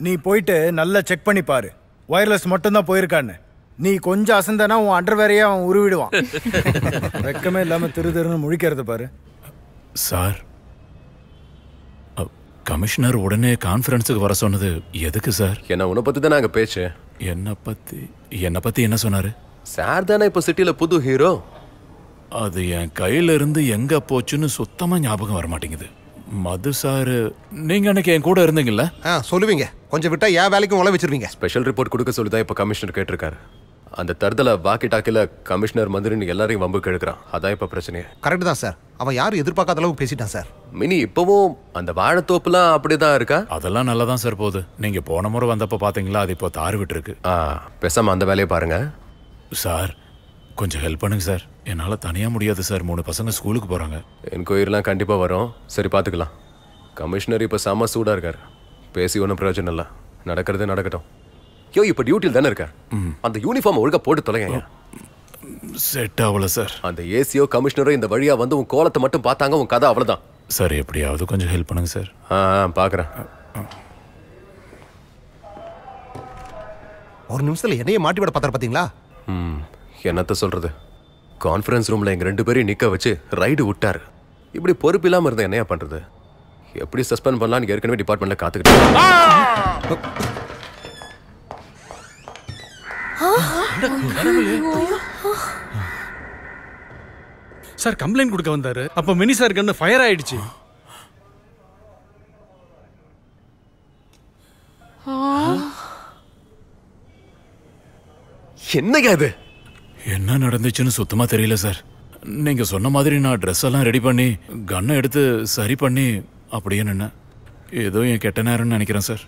நீ போயிட்டு நல்லா செக் பண்ணி பாரு. வயர்லெஸ் மட்டும்தான் போயிருக்கான்னு. நீ கொஞ்சம் அசந்தனா உன் அண்டர்வேரையே அவன் உருவிடுவான். வெக்கமே இல்லாம திரு திருன்னு முழிக்கிறது பாரு. சார் கமிஷனர் உடனே கான்ஃபரன்ஸுக்கு வர சொன்னது எதுக்கு சார்? என்ன உன்னை பத்தி தானே அங்க பேச்சு? என்ன பத்தி என்ன பத்தி என்ன சொன்னாரு? சார் தானே இப்ப சிட்டில புது ஹீரோ அது என் கையில இருந்து எங்க போச்சுன்னு சுத்தமா ஞாபகம் வர மாட்டேங்குது மது சாரு நீங்க அன்னைக்கு என் கூட இருந்தீங்கல்ல? ஆ சொல்லுவீங்க. கொஞ்சம் விட்டா ஏன் வேலைக்கும் உழ வச்சிருவீங்க. ஸ்பெஷல் ரிப்போர்ட் கொடுக்க சொல்லி தான் இப்ப கமிஷனர் கேட்டிருக்காரு. அந்த தருதல வாக்கி டாக்கில கமிஷனர் மந்திரின்னு எல்லாரையும் வம்பு கெடுக்கிறான். அதான் இப்ப பிரச்சனையே. கரெக்ட் தான் சார் அவன் யாரும் எதிர்பார்க்காத அளவுக்கு பேசிட்டான் சார் மினி இப்பவும் அந்த வாழைத்தோப்புலாம் அப்படிதான் இருக்கா? அதெல்லாம் நல்லா தான் சார் போகுது. நீங்க போன முறை வந்தப்ப பாத்தீங்களா? அது இப்போ தாறு விட்டுருக்கு. ஆ பேசாம அந்த வேலையை பாருங்க. சார் கொஞ்சம் ஹெல்ப் பண்ணுங்க சார் என்னால தனியா முடியாது சார் மூணு பசங்க ஸ்கூலுக்கு போறாங்க. என்கொயரிலாம் கண்டிப்பா வரும். சரி பாத்துக்கலாம். கமிஷனர் இப்ப செம சூடா இருக்காரு. பேசி ஒன்றும் பிரயோஜனம் இல்லை. நடக்கிறதே நடக்கட்டும். யோ இப்ப டியூட்டியில் தானே இருக்கார்? அந்த யூனிஃபார்ம் ஒழுங்கா போட்டு தொலைங்க செட் ஆகல சார் அந்த ஏசியோ கமிஷனரோ இந்த வழியா வந்து உன் கோலத்தை மட்டும் பார்த்தாங்க உன் கதை அவ்வளவுதான். சார் எப்படியாவது கொஞ்சம் ஹெல்ப் பண்ணுங்க சார் ஆ பாக்குறேன். ஒரு நிமிஷத்துல என்னையே மாட்டி விட பார்த்தாரு பாத்தீங்களா? ம். என்னத்த சொல்றது? கான்ஃபரன்ஸ் ரூம்ல எங்க ரெண்டு பேரையும் நிக்க வச்சு ரைடு விட்டாரு. இப்படி பொறுப்பு இல்லாம இருந்தா என்னையா பண்றது? எப்படி சஸ்பெண்ட் பண்ணலாம்னு ஏற்கனவே டிபார்ட்மெண்ட்ல காத்துக்கிட்டு சார் கம்ப்ளைண்ட் கொடுக்க வந்தாரு. அப்ப மினி சார் கண்ணு ஃபயர் ஆயிடுச்சு. என்னங்க அது என்ன நடந்துச்சுன்னு சுத்தமா தெரியல சார். நீங்க சொன்ன மாதிரி நான் ட்ரெஸ் எல்லாம் ரெடி பண்ணி கன்னை எடுத்து சரி பண்ணி அப்படியே நின்னேன். ஏதோ என் கெட்ட நேரம்னு நினைக்கிறேன் சார்.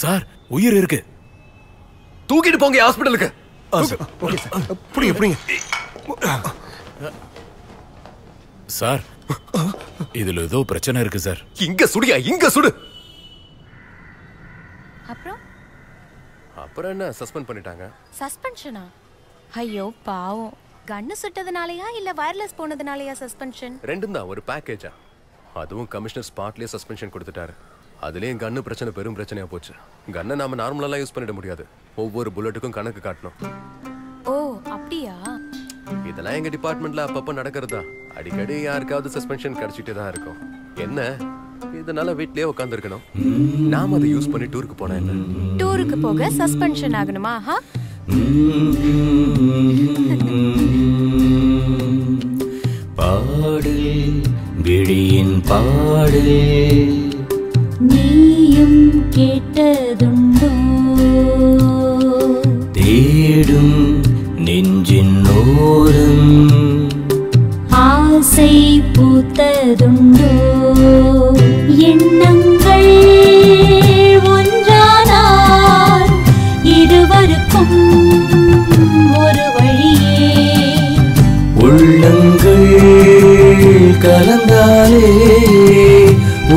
சார் உயிர் இருக்கு. தூக்கிட்டு போங்க ஹாஸ்பிட்டலுக்கு ஓகே சார். புடிங்க புடிங்க. சார் இதுல ஏதோ பிரச்சனை இருக்கு சார். இங்க சுடியா இங்க சுடு அப்புறம் அப்புறம் என்ன சஸ்பெண்ட் பண்ணிட்டாங்க? சஸ்பென்ஷனா ஐயோ பாவம். கண்ணு சுட்டதுனாலயா இல்ல வயர்லெஸ் போனதுனாலயா சஸ்பென்ஷன் ரெண்டும் தான் ஒரு பேக்கேஜா அதுவும் கமிஷனர் ஸ்பாட்லயே சஸ்பென்ஷன் கொடுத்துட்டாரு. அதுலயும் கன்னு பிரச்சனை பெரும் பிரச்சனையா போச்சு. கன்னை நாம நார்மலா யூஸ் பண்ணிட முடியாது. ஒவ்வொரு புல்லட்டுக்கும் கணக்கு காட்டணும். ஓ அப்படியா? இதெல்லாம் எங்க டிபார்ட்மெண்ட்ல அப்பப்ப நடக்கிறதா? அடிக்கடி யாருக்காவது சஸ்பென்ஷன் கிடைச்சிட்டே தான் இருக்கும். என்ன? இதனால வீட்லயே உட்காந்துருக்கணும் நாம அதை யூஸ் பண்ணி டூருக்கு போனா என்ன? டூருக்கு போக சஸ்பென்ஷன் ஆகணுமா? ஹா பாடு விழியின் பாடு நீயும் கேட்டதுண்டோ. தேடும் நெஞ்சின் ஓரம். ஆசை பூத்ததுண்டோ.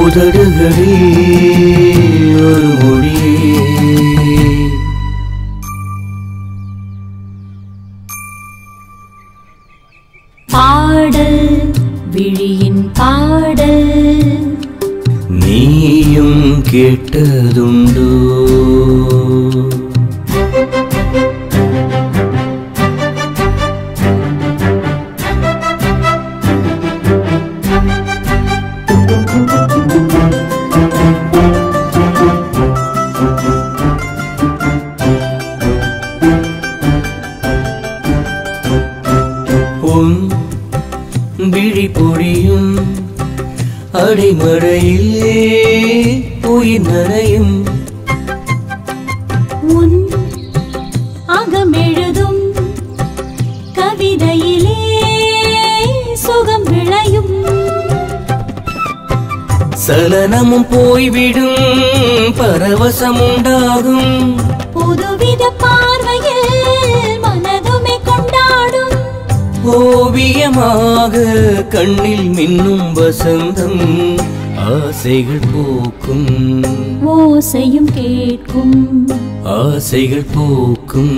உதடுகளில் ஒரு மொழியே. பாடல் விழியின் பாடல். நீயும் கேட்டதுண்டோ. பரவசம் உண்டாகும் புதுவித பார்வையில் மனதுமே கொண்டாடும். ஓவியமாக கண்ணில் மின்னும் வசந்தம் ஆசைகள் போக்கும். ஓசையும் கேட்கும். ஆசைகள் போக்கும்.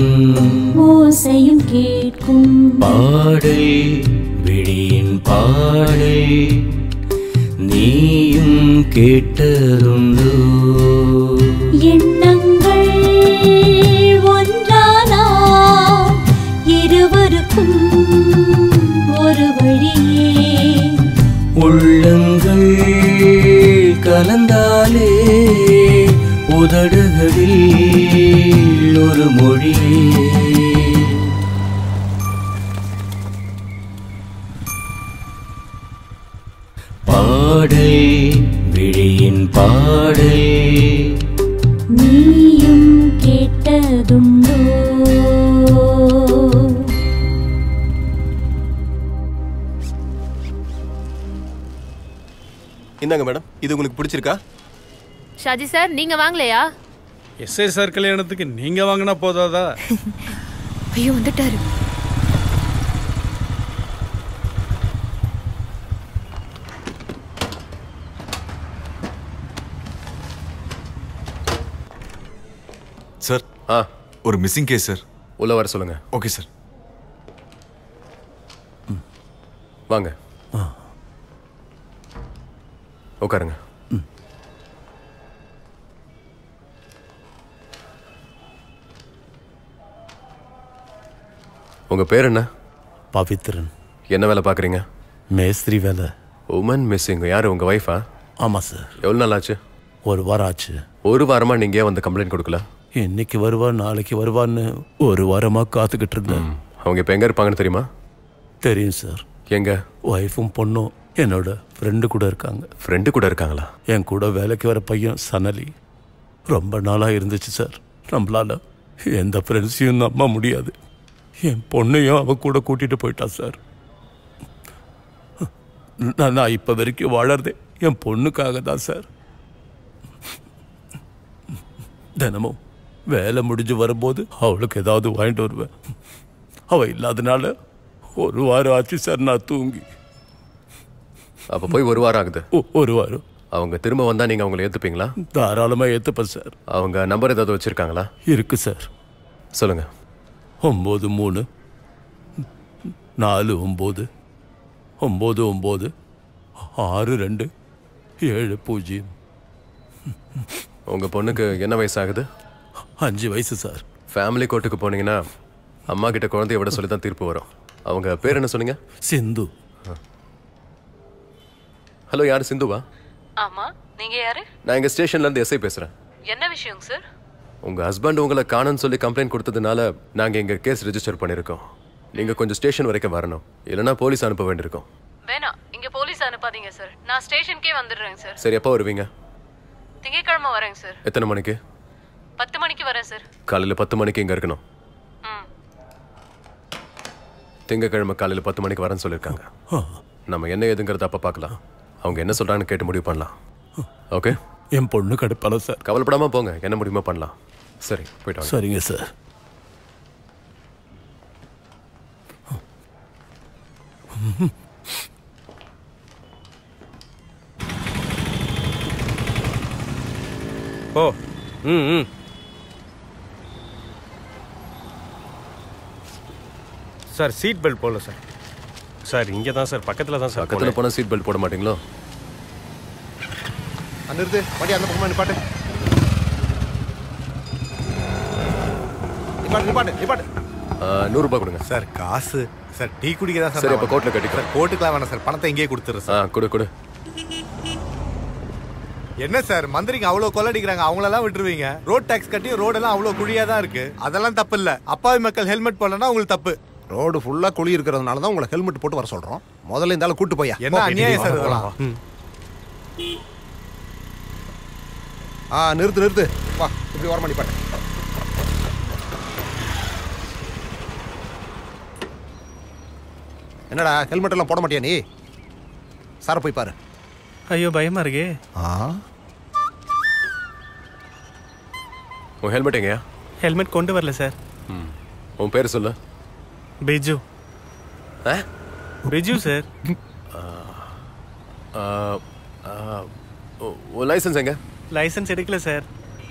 ஓசையும் கேட்கும். பாடல் விழியின் பாடல் நீயும் கேட்டதுண்டோ. எண்ணங்கள் ஒன்றானா இருவருக்கும் ஒரு வழியே. உள்ளங்கள் கலந்தாலே உதடுகளில் ஒரு மொழியே. பாடல் விழியின் பாடல் கேட்டதுண்டோ இந்தாங்க மேடம் இது உங்களுக்கு பிடிச்சிருக்கா ஷாஜி சார் நீங்க வாங்கலையா எஸ்ஐ சார் கல்யாணத்துக்கு நீங்க வாங்கினா போதாதா ஐயோ வந்துட்டாரு சார் ஆ. ஒரு மிஸ்ஸிங் கேஸ் சார் உள்ள வர சொல்லுங்க. ஓகே சார் வாங்க. உட்காருங்க உங்க பேர் என்ன? பவித்ரன். என்ன வேலை பார்க்குறீங்க? மேஸ்திரி வேலை. உமன் மிஸ்ஸிங் யார்? உங்க ஒய்ஃபா ஆமாம் சார் எவ்வளோ நாள் ஆச்சு? ஒரு வாரம் ஆச்சு. ஒரு வாரமா நீங்க ஏன் வந்து கம்ப்ளைண்ட் கொடுக்கல? இன்னைக்கு வருவா நாளைக்கு வருவான்னு ஒரு வாரமாக காத்துக்கிட்டு இருந்தேன். அவங்க இப்போ எங்க இருப்பாங்கன்னு தெரியுமா? தெரியும் சார். எங்க? ஒய்ஃபும் பொண்ணும் என்னோட ஃப்ரெண்டு கூட இருக்காங்க. ஃப்ரெண்டு கூட இருக்காங்களா? என் கூட வேலைக்கு வர பையன் சனலி. ரொம்ப நாளாக இருந்துச்சு சார். நம்மளால எந்த ஃப்ரெண்ட்ஸையும் நம்ப முடியாது. என் பொண்ணையும் அவ கூட கூட்டிட்டு போயிட்டா சார். நான் நான் இப்போ வரைக்கும் வாழறதே என் பொண்ணுக்காக தான் சார். தினமும் வேலை முடிஞ்சு வரும்போது அவளுக்கு ஏதாவது வாங்கிட்டு வருவேன். அவ இல்லாதனால ஒரு வாரம் ஆச்சு சார் நான் தூங்கி. அப்ப போய் ஒரு வாரம் ஆகுது. ஒரு வாரம். அவங்க திரும்ப வந்தா நீங்க அவங்களை ஏத்துப்பீங்களா? தாராளமாக ஏற்றுப்பேன் சார். அவங்க நம்பர் ஏதாவது வச்சிருக்காங்களா? இருக்கு சார். சொல்லுங்க. ஒம்பது மூணு நாலு ஒம்பது ஒம்பது ஒம்பது ஆறு ரெண்டு ஏழு பூஜ்ஜியம். உங்க பொண்ணுக்கு என்ன வயசு ஆகுது அஞ்சு வயசு சார். ஃபேமிலி கோர்ட்டுக்கு போனீங்கன்னா அம்மா கிட்ட குழந்தைய விட சொல்லி தான் தீர்ப்பு வரும். அவங்க பேர் என்ன சொன்னீங்க? சிந்து. ஹலோ யார்? சிந்துவா? ஆமா நீங்க யாரு? நான் எங்க ஸ்டேஷன்ல இருந்து எஸ்ஐ பேசுறேன். என்ன விஷயங்க சார் உங்க ஹஸ்பண்ட் உங்களை காணோன்னு சொல்லி கம்ப்ளைண்ட் கொடுத்ததுனால நாங்க எங்க கேஸ் ரெஜிஸ்டர் பண்ணிருக்கோம் நீங்க கொஞ்சம் ஸ்டேஷன் வரைக்கும் வரணும். இல்லைன்னா போலீஸ் அனுப்ப வேண்டியிருக்கும். வேணாம் இங்க போலீஸ் அனுப்பாதீங்க சார் நான் ஸ்டேஷனுக்கே வந்துடுறேங்க சார் சரி எப்போ வருவீங்க? திங்கட்கிழமை வரேங்க சார் எத்தனை மணிக்கு? பத்து மணிக்கு வரேன் சார் காலையில பத்து மணிக்கு இங்க இருக்கணும். திங்கக்கிழமை காலையில பத்து மணிக்கு வரேன்னு சொல்லியிருக்காங்க. நம்ம என்ன ஏதுங்கிறத அப்ப பார்க்கலாம். அவங்க என்ன சொல்றாங்கன்னு கேட்டு முடிவு பண்ணலாம். ஓகே? என் பொண்ணு கடுப்பால சார் கவலைப்படாம போங்க. என்ன முடியுமோ பண்ணலாம். சரி போயிட்டு. சரிங்க சார் ஓ ம் ம். சார் சீட் பெல்ட் போடல சார். சார் இங்கே தான் சார் பக்கத்தில் தான் சார் பக்கத்துல போனா சீட் பெல்ட் போட மாட்டீங்களோ? நிறுத்து வண்டி அந்த பக்கமா நிப்பாட்டு. நிப்பாட்டு நிப்பாட்டு நிப்பாட்டு. நூறு ரூபாய் கொடுங்க. சார் காசு. சார் டீ குடிக்க தான் சார் சரி, நான் அப்ப வந்தேன். கோர்ட்ல கட்டிக்கோ. சார் கோர்ட்டுக்குலாம் வேணாம் சார் பணத்தை இங்கேயே கொடுத்துறேன் ஆ சார். கொடு கொடு. என்ன சார் மந்திரிங்க அவ்வளோ கொள்ளடிக்கிறாங்க அவங்களெல்லாம் விட்டுருவீங்க. ரோட் டாக்ஸ் கட்டி ரோடெல்லாம் அவ்வளோ குழியா தான் இருக்கு. அதெல்லாம் தப்பு இல்ல. அப்பாவி மக்கள் ஹெல்மெட் போடலன்னா உங்களுக்கு தப்பு. ரோடு ஃபுல்லா குழி இருக்கிறதுனால தான் உங்களை ஹெல்மெட் போட்டு வர சொல்றோம். முதல்ல இந்த ஆளை கூட்டு போயா என்ன போ. அநியாயம் சார் இதெல்லாம்? ஆ நிறுத்து நிறுத்து. வா இப்படி வரமா நிப்பாட்டு. என்னடா ஹெல்மெட் எல்லாம் போட மாட்டியா நீ? சார போய் பாரு. ஐயோ பயமா இருக்கே. ஆ? உன் ஹெல்மெட் எங்கயா? ஹெல்மெட் கொண்டு வரல சார். உன் பேர் சொல்லு. பிஜு பிஜு சார் ஆ, ஆ, உ- உன் லைசன்ஸ் எங்க லைசென்ஸ் எடுக்கல சார்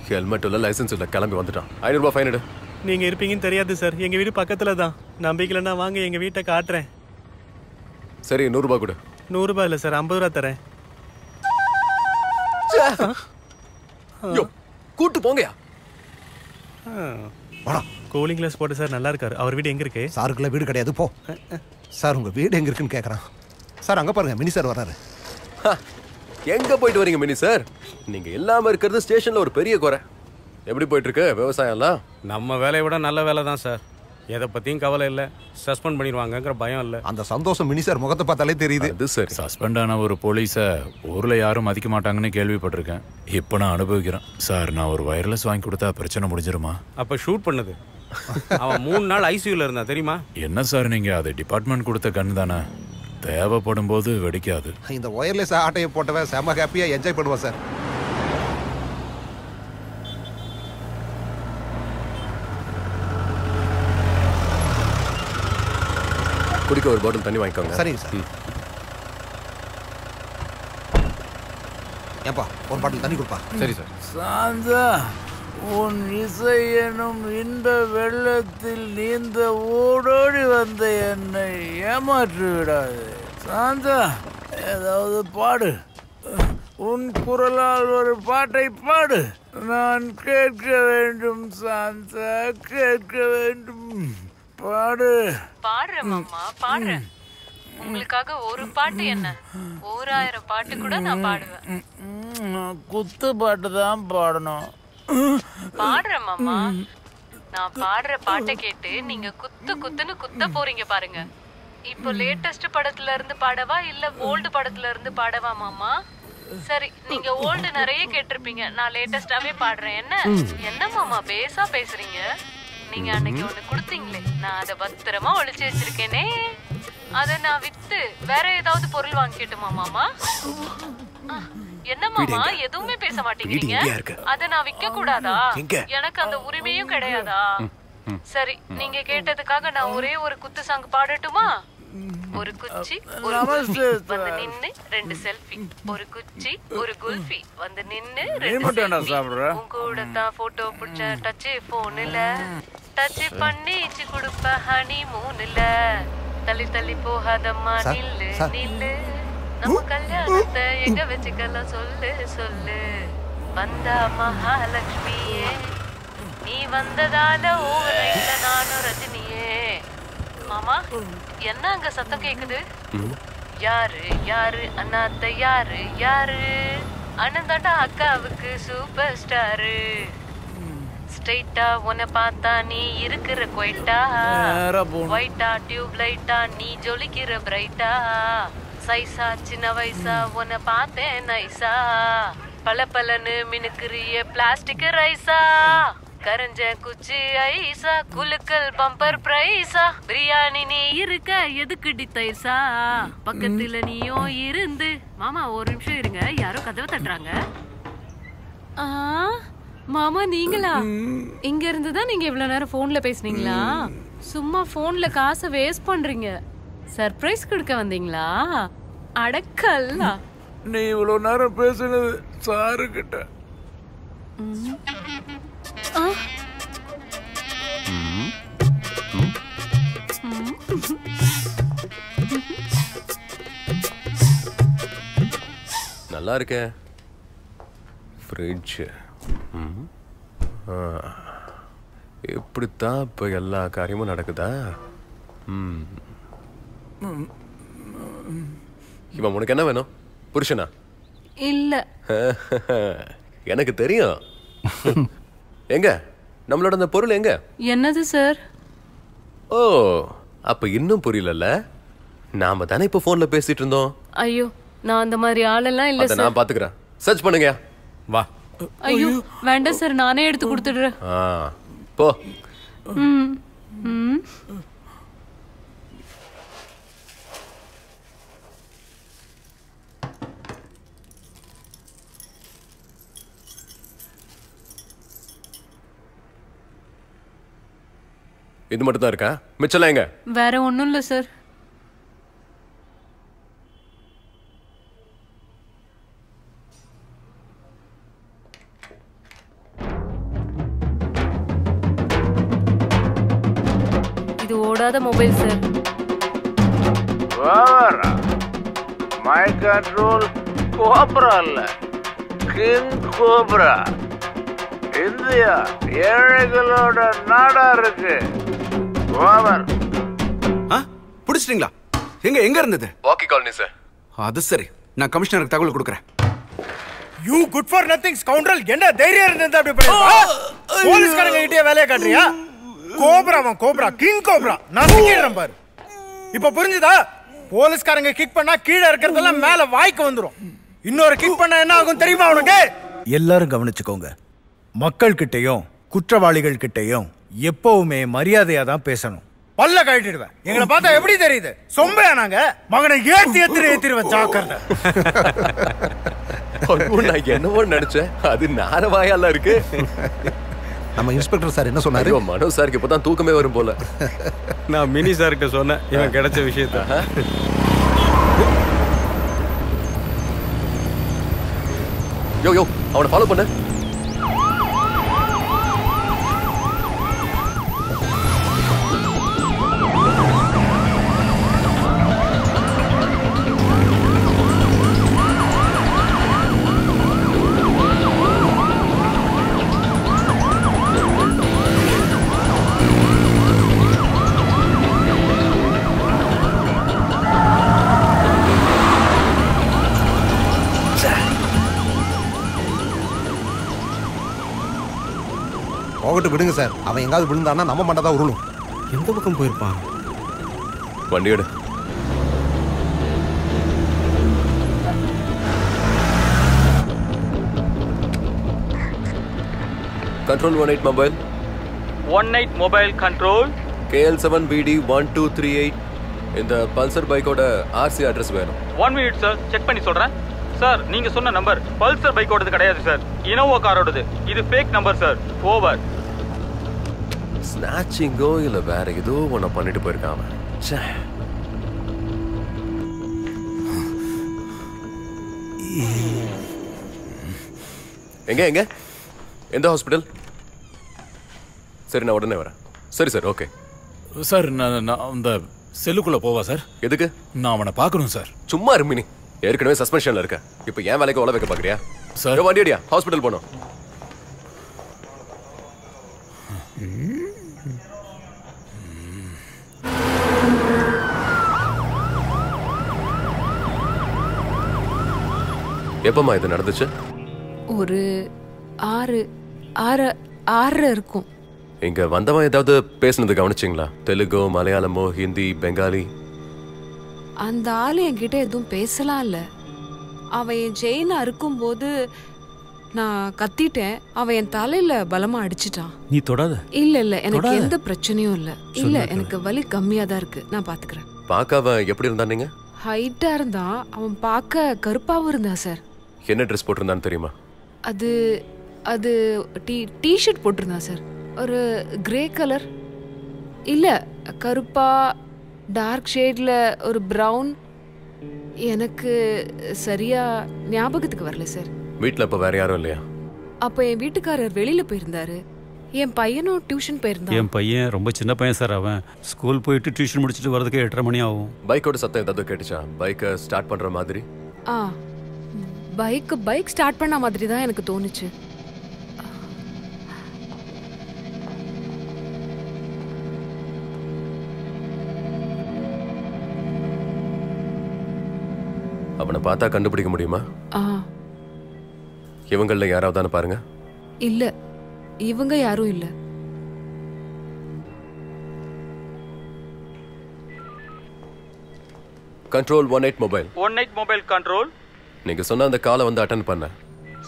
ஹெல்மெட் இல்லை லைசன்ஸ் இல்லை கிளம்பி வந்துட்டான் ஐநூறுபா ஃபைன் எடு நீங்க இருப்பீங்கன்னு தெரியாது சார் எங்க வீடு பக்கத்துல தான் நம்பிக்கலன்னா வாங்க எங்க வீட்டை காட்டுறேன் சரி நூறுரூபா கொடு நூறு ரூபாய் இல்ல சார் ஐம்பது ரூபா தரேன் கூட்டு போங்கயா வாடா கூலிங் கிளாஸ் போட்டு சார் நல்லா இருக்காரு. அவர் வீடு எங்க இருக்கு? சாருக்குள்ள வீடு கிடையாது போ. சார் உங்க வீடு எங்க இருக்குன்னு கேக்குறான். சார் அங்க பாருங்க மினி சார் வர்றாரு. எங்க போயிட்டு வரீங்க மினி சார்? நீங்க இல்லாம இருக்கிறது ஸ்டேஷன்ல ஒரு பெரிய குறை. எப்படி போயிட்டு இருக்கு விவசாயம்லாம்? நம்ம வேலையை விட நல்ல வேலை தான் சார். எதை பற்றியும் கவலை இல்லை. சஸ்பெண்ட் பண்ணிடுவாங்கங்கிற பயம் இல்லை. அந்த சந்தோஷம் மினி சார் முகத்தை பார்த்தாலே தெரியுது. அது சரி. சஸ்பெண்ட் ஆன ஒரு போலீஸை ஊர்ல யாரும் மதிக்க மாட்டாங்கன்னு கேள்விப்பட்டிருக்கேன். இப்போ நான் அனுபவிக்கிறேன். சார் நான் ஒரு வயர்லெஸ் வாங்கி கொடுத்தா பிரச்சனை முடிஞ்சிருமா? அப்போ ஷூட் பண்ணுது. அவன் மூணு நாள் ஐசியூல இருந்தான் தெரியுமா? என்ன சார் நீங்க? அது டிபார்ட்மெண்ட் கொடுத்த கன் தானே. தேவைப்படும் போது வெடிக்காது. இந்த ஒயர்லெஸ் ஆட்டையை போட்டவன் செம்ம ஹாப்பியா என்ஜாய் பண்ணுவான் சார். குடிக்க ஒரு பாட்டில் தண்ணி வாங்கிக்கோங்க. சரிங்க சார். ஏப்பா ஒரு பாட்டில் தண்ணி கொடுப்பா. சரி சார். சாந்தா. உன் இசை எனும் இன்ப வெள்ளத்தில் நீந்த ஓடோடி வந்த என்னை ஏமாற்றி விடாது சாந்தா ஏதாவது பாடு. உன் குரலால் ஒரு பாட்டை பாடு. நான் கேட்க வேண்டும் சாந்தா கேட்க வேண்டும். பாடு. பாடுறேன் பாடுறேன். உங்களுக்காக ஒரு பாட்டு என்ன? ஓராயிரம் பாட்டு கூட நான் பாடுவேன். குத்து பாட்டு தான் பாடணும். பாடுறேன் மாமா. நான் பாடுற பாட்டை கேட்டு நீங்க குத்து குத்துன்னு குத்த போறீங்க பாருங்க. இப்போ லேட்டஸ்ட் படத்துல இருந்து பாடவா இல்ல ஓல்டு படத்துல இருந்து பாடவா மாமா? சரி நீங்க ஓல்டு நிறைய கேட்டிருப்பீங்க. நான் லேட்டஸ்டாவே பாடுறேன். என்ன? என்ன மாமா? பேசா பேசுறீங்க? நீங்க அன்னைக்கு ஒண்ணு கொடுத்தீங்களே. நான் அதை பத்திரமா ஒளிச்சு வச்சிருக்கேனே. அதை நான் வித்து வேற ஏதாவது பொருள் வாங்கிக்கிட்டுமா மாமா? ஆ, என்ன மாமா எதுவுமே பேச மாட்டேங்கிறீங்க. அத நான் விக்க கூடாதா? எனக்கு அந்த உரிமையும் கிடையாதா? சரி நீங்க கேட்டதுக்காக நான் ஒரே ஒரு குத்து சாங் பாடட்டுமா? ஒரு குச்சி ஒரு குல்ஃபி வந்து நின்னு ரெண்டு செல்ஃபி. ஒரு குச்சி ஒரு குல்ஃபி வந்து நின்னு ரெண்டு? உன் கூட தான் போட்டோ பிடிச்ச டச் போன்ல டச் பண்ணிச்சு கொடுப்ப ஹனி மூணுல தள்ளி தள்ளி போகாதம்மா நில்லு. நில்லு. நம்ம கல்யாணத்தை எங்க வச்சுக்கலாம் சொல்லு சொல்லு. வந்தா மகாலட்சுமியே நீ வந்ததால ஓவரைல நானும் ரஜினியே. மாமா என்ன அங்க சத்தம் கேக்குது? யாரு யாரு? அண்ணாத்த யாரு? யாரு? அண்ணன் தாண்டா அக்காவுக்கு சூப்பர் ஸ்டாரு. ஸ்ட்ரைட்டா உன்னை பார்த்தா நீ இருக்கிற கொயிட்டா. ஒயிட்டா டியூப் லைட்டா நீ ஜொலிக்கிற பிரைட்டா. சைஸா சின்ன வயசா உன்னை பார்த்தேன் நைஸா பல பலன்னு மினுக்குரிய பிளாஸ்டிக் ரைஸா கரஞ்ச குச்சி ஐசா குலுக்கல் பம்பர் பிரைஸா பிரியாணி நீ இருக்க எதுக்கு தைசா பக்கத்துல நீயும் இருந்து. மாமா ஒரு நிமிஷம் இருங்க. யாரோ கதவை தட்டுறாங்க. ஆ, மாமா நீங்களா? இங்க இருந்து தான் நீங்க இவ்வளவு நேரம் போன்ல பேசுனீங்களா? சும்மா போன்ல காசை வேஸ்ட் பண்றீங்க. சர்ப்ரைஸ் கொடுக்க வந்தீங்களா? அடக்கல்லா. நீ இவ்வளவு நேரம் பேசுனது சாரு கிட்ட. நல்லா இருக்கே. ஃப்ரிட்ஜ் இப்படித்தான் இப்போ எல்லா காரியமும் நடக்குதா? ம். இவன் உனக்கு என்ன வேணும்? புருஷனா? இல்ல. எனக்கு தெரியும். எங்க? நம்மளோட அந்த பொருள் எங்க? என்னது சார்? ஓ அப்ப இன்னும் புரியலல்ல? நாம தானே இப்ப போன்ல பேசிட்டு இருந்தோம். ஐயோ நான் அந்த மாதிரி ஆளெல்லாம் இல்ல சார். நான் பாத்துக்கிறேன். சர்ச் பண்ணுங்க. வா. ஐயோ வேண்டாம் சார். நானே எடுத்து கொடுத்துடுறேன். போ. ம் ம். இது மட்டும் தான் இருக்கா? மிச்சம்லாம் எங்க? வேற ஒண்ணும் இல்ல சார் இது ஓடாத மொபைல் சார் வாவரா மை கண்ட்ரோல் கோப்ரா இல்ல கிங் கோப்ரா இந்தியா ஏழைகளோட நாடா இருக்கு. ஓவர் பிடிச்சிட்டீங்களா? எங்க எங்க இருந்தது? வாக்கி காலனி சார் அது சரி. நான் கமிஷனருக்கு தகவல் கொடுக்குறேன். You good for nothing scoundrel என்ன தைரியம் இருந்தா அப்படி பண்ணிருப்பா போலீஸ்காரங்க கிட்டே வேலையை காட்டுறியா? கோப்ரா அவன் கோப்ரா கிங் கோப்ரா. நான் சிக்கிடுறேன் பாரு. இப்ப புரிஞ்சுதா? போலீஸ்காரங்க கிக் பண்ணா கீழே இருக்கிறதெல்லாம் மேல வாய்க்கு வந்துரும். இன்னொரு கிக் பண்ணா என்ன ஆகும் தெரியுமா உனக்கு? எல்லாரும் கவனிச்சுக்கோங்க. மக்கள் கிட்டயும் குற்றவாளிகள் கிட்டயும் எப்பவுமே மரியாதையா தான் பேசணும். பல்ல கழட்டிடுவேன். எங்களை பார்த்தா எப்படி தெரியுது? சொம்பையா நாங்க? மகனை ஏத்தி ஏத்தி ஏத்திடுவேன் ஜாக்கிரதை. நான் என்னவோ நினைச்சேன். அது நாரவாயால இருக்கு. நம்ம இன்ஸ்பெக்டர் சார் என்ன சொன்னாரு? மனோ சாருக்கு இப்பதான் தூக்கமே வரும் போல. நான் மினி சார்கிட்ட சொன்னேன். இவன் கிடைச்ச விஷயத்த. யோ யோ அவனை ஃபாலோ பண்ணு. போகட்டும் விடுங்க சார். அவன் எங்காவது விழுந்தானா நம்ம மண்டை தான் உருளும். எந்த பக்கம் போயிருப்பான்? வண்டி எடு. Control one eight mobile one nine mobile control KL seven BD one two three eight இந்த பல்சர் பைக்கோட ஆர்சி அட்ரஸ் வேணும். ஒன் மினிட் சார் செக் பண்ணி சொல்றேன். சார் நீங்க சொன்ன நம்பர் பல்சர் பைக்கோடது கிடையாது சார் இனோவா காரோடது இது ஃபேக் நம்பர் சார் ஓவர் ஸ்நாச்சிங்கோ இல்ல வேற ஏதோ ஒன்ன பண்ணிட்டு போயிருக்கான் ச்சே. எங்க எங்க? எந்த ஹாஸ்பிட்டல் சரி நான் உடனே வரேன். சரி சார் ஓகே சார் நான் நான் அந்த செல்லுக்குள்ள போவா சார்? எதுக்கு? நான் அவனை பார்க்கணும் சார். சும்மா இருமினி ஏற்கனவே சஸ்பென்ஷன்ல இருக்க. இப்போ ஏன் வேலைக்கு உள்ள வைக்க பாக்குறியா? சார். வண்டி அடியா ஹாஸ்பிட்டல் போனோம் எப்பமா இது நடந்துச்சு? ஒரு ஆறு ஆறு ஆறு இருக்கும். இங்க வந்தவன் ஏதாவது பேசுனது கவனிச்சிங்களா? தெலுங்கோ மலையாளமோ ஹிந்தி பெங்காலி? அந்த ஆளு என்கிட்ட எதுவும் பேசலாம் இல்ல. அவன் என் செயினை அறுக்கும்போது நான் கத்திட்டேன். அவன் என் தலையில பலமா அடிச்சிட்டான். நீ தொடாத. இல்ல இல்ல எனக்கு. எந்த பிரச்சனையும் இல்ல. இல்ல எனக்கு வலி கம்மியா தான் இருக்கு. நான் பாத்துக்கிறேன். பார்க்க அவன் எப்படி இருந்தான் நீங்க? ஹைட்டா இருந்தான். அவன் பார்க்க கருப்பாவும் இருந்தான் சார் என்ன ட்ரெஸ் போட்டிருந்தான்னு தெரியுமா? அது அது டி டிஷர்ட் போட்டிருந்தான் சார். ஒரு கிரே கலர் இல்ல கருப்பா டார்க் ஷேட்ல ஒரு பிரவுன் எனக்கு சரியா ஞாபகத்துக்கு வரல சார். வீட்ல இப்ப வேற யாரும் இல்லையா? அப்போ என் வீட்டுக்காரர் வெளியில போயிருந்தாரு. என் பையனும் டியூஷன் போயிருந்தான். என் பையன் ரொம்ப சின்ன பையன் சார் அவன். ஸ்கூல் போயிட்டு டியூஷன் முடிச்சுட்டு வரதுக்கு எட்டரை மணி ஆகும். பைக்கோட சத்தம் ஏதாவது கேட்டுச்சா? பைக்கை ஸ்டார்ட் பண்ற மாதிரி? ஆ பைக் பைக் ஸ்டார்ட் பண்ண மாதிரி தான் எனக்கு தோணுச்சு. அவனை பார்த்தா கண்டுபிடிக்க முடியுமா? ஆ. இவங்கள யாராவதானு பாருங்க. இல்ல இவங்க யாரும் இல்ல. Control one eight mobile one nine mobile control நீங்க சொன்ன அந்த காலை வந்து அட்டன் பண்ண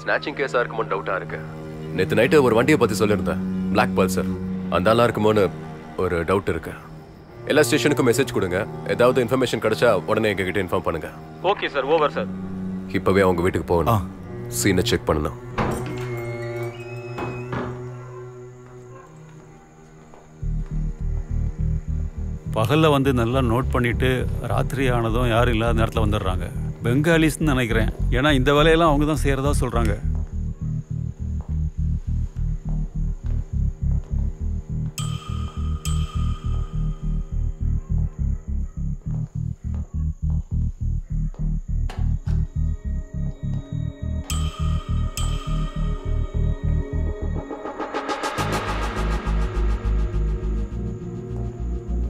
ஸ்நாச்சிங் கேஸா இருக்குமோன்னு டவுட்டா இருக்கு. நேத்து நைட்டு ஒரு வண்டியை பத்தி சொல்லியிருந்தேன். Black பல்சர் அந்த ஆளா இருக்குமோன்னு ஒரு டவுட் இருக்கு. எல்லா ஸ்டேஷனுக்கும் மெசேஜ் கொடுங்க. ஏதாவது இன்ஃபர்மேஷன் கிடைச்சா உடனே எங்ககிட்ட இன்ஃபார்ம் பண்ணுங்க. ஓகே சார் ஓவர் சார் இப்பவே அவங்க வீட்டுக்கு போகணும். சீனை செக் பண்ணணும். பகல்ல வந்து நல்லா நோட் பண்ணிட்டு ராத்திரி ஆனதும் யாரும் இல்லாத நேரத்தில் வந்துடுறாங்க. பெங்காலிஸ்னு நினைக்கிறேன். ஏன்னா இந்த வேலையெல்லாம் அவங்க தான் செய்யறதா சொல்றாங்க.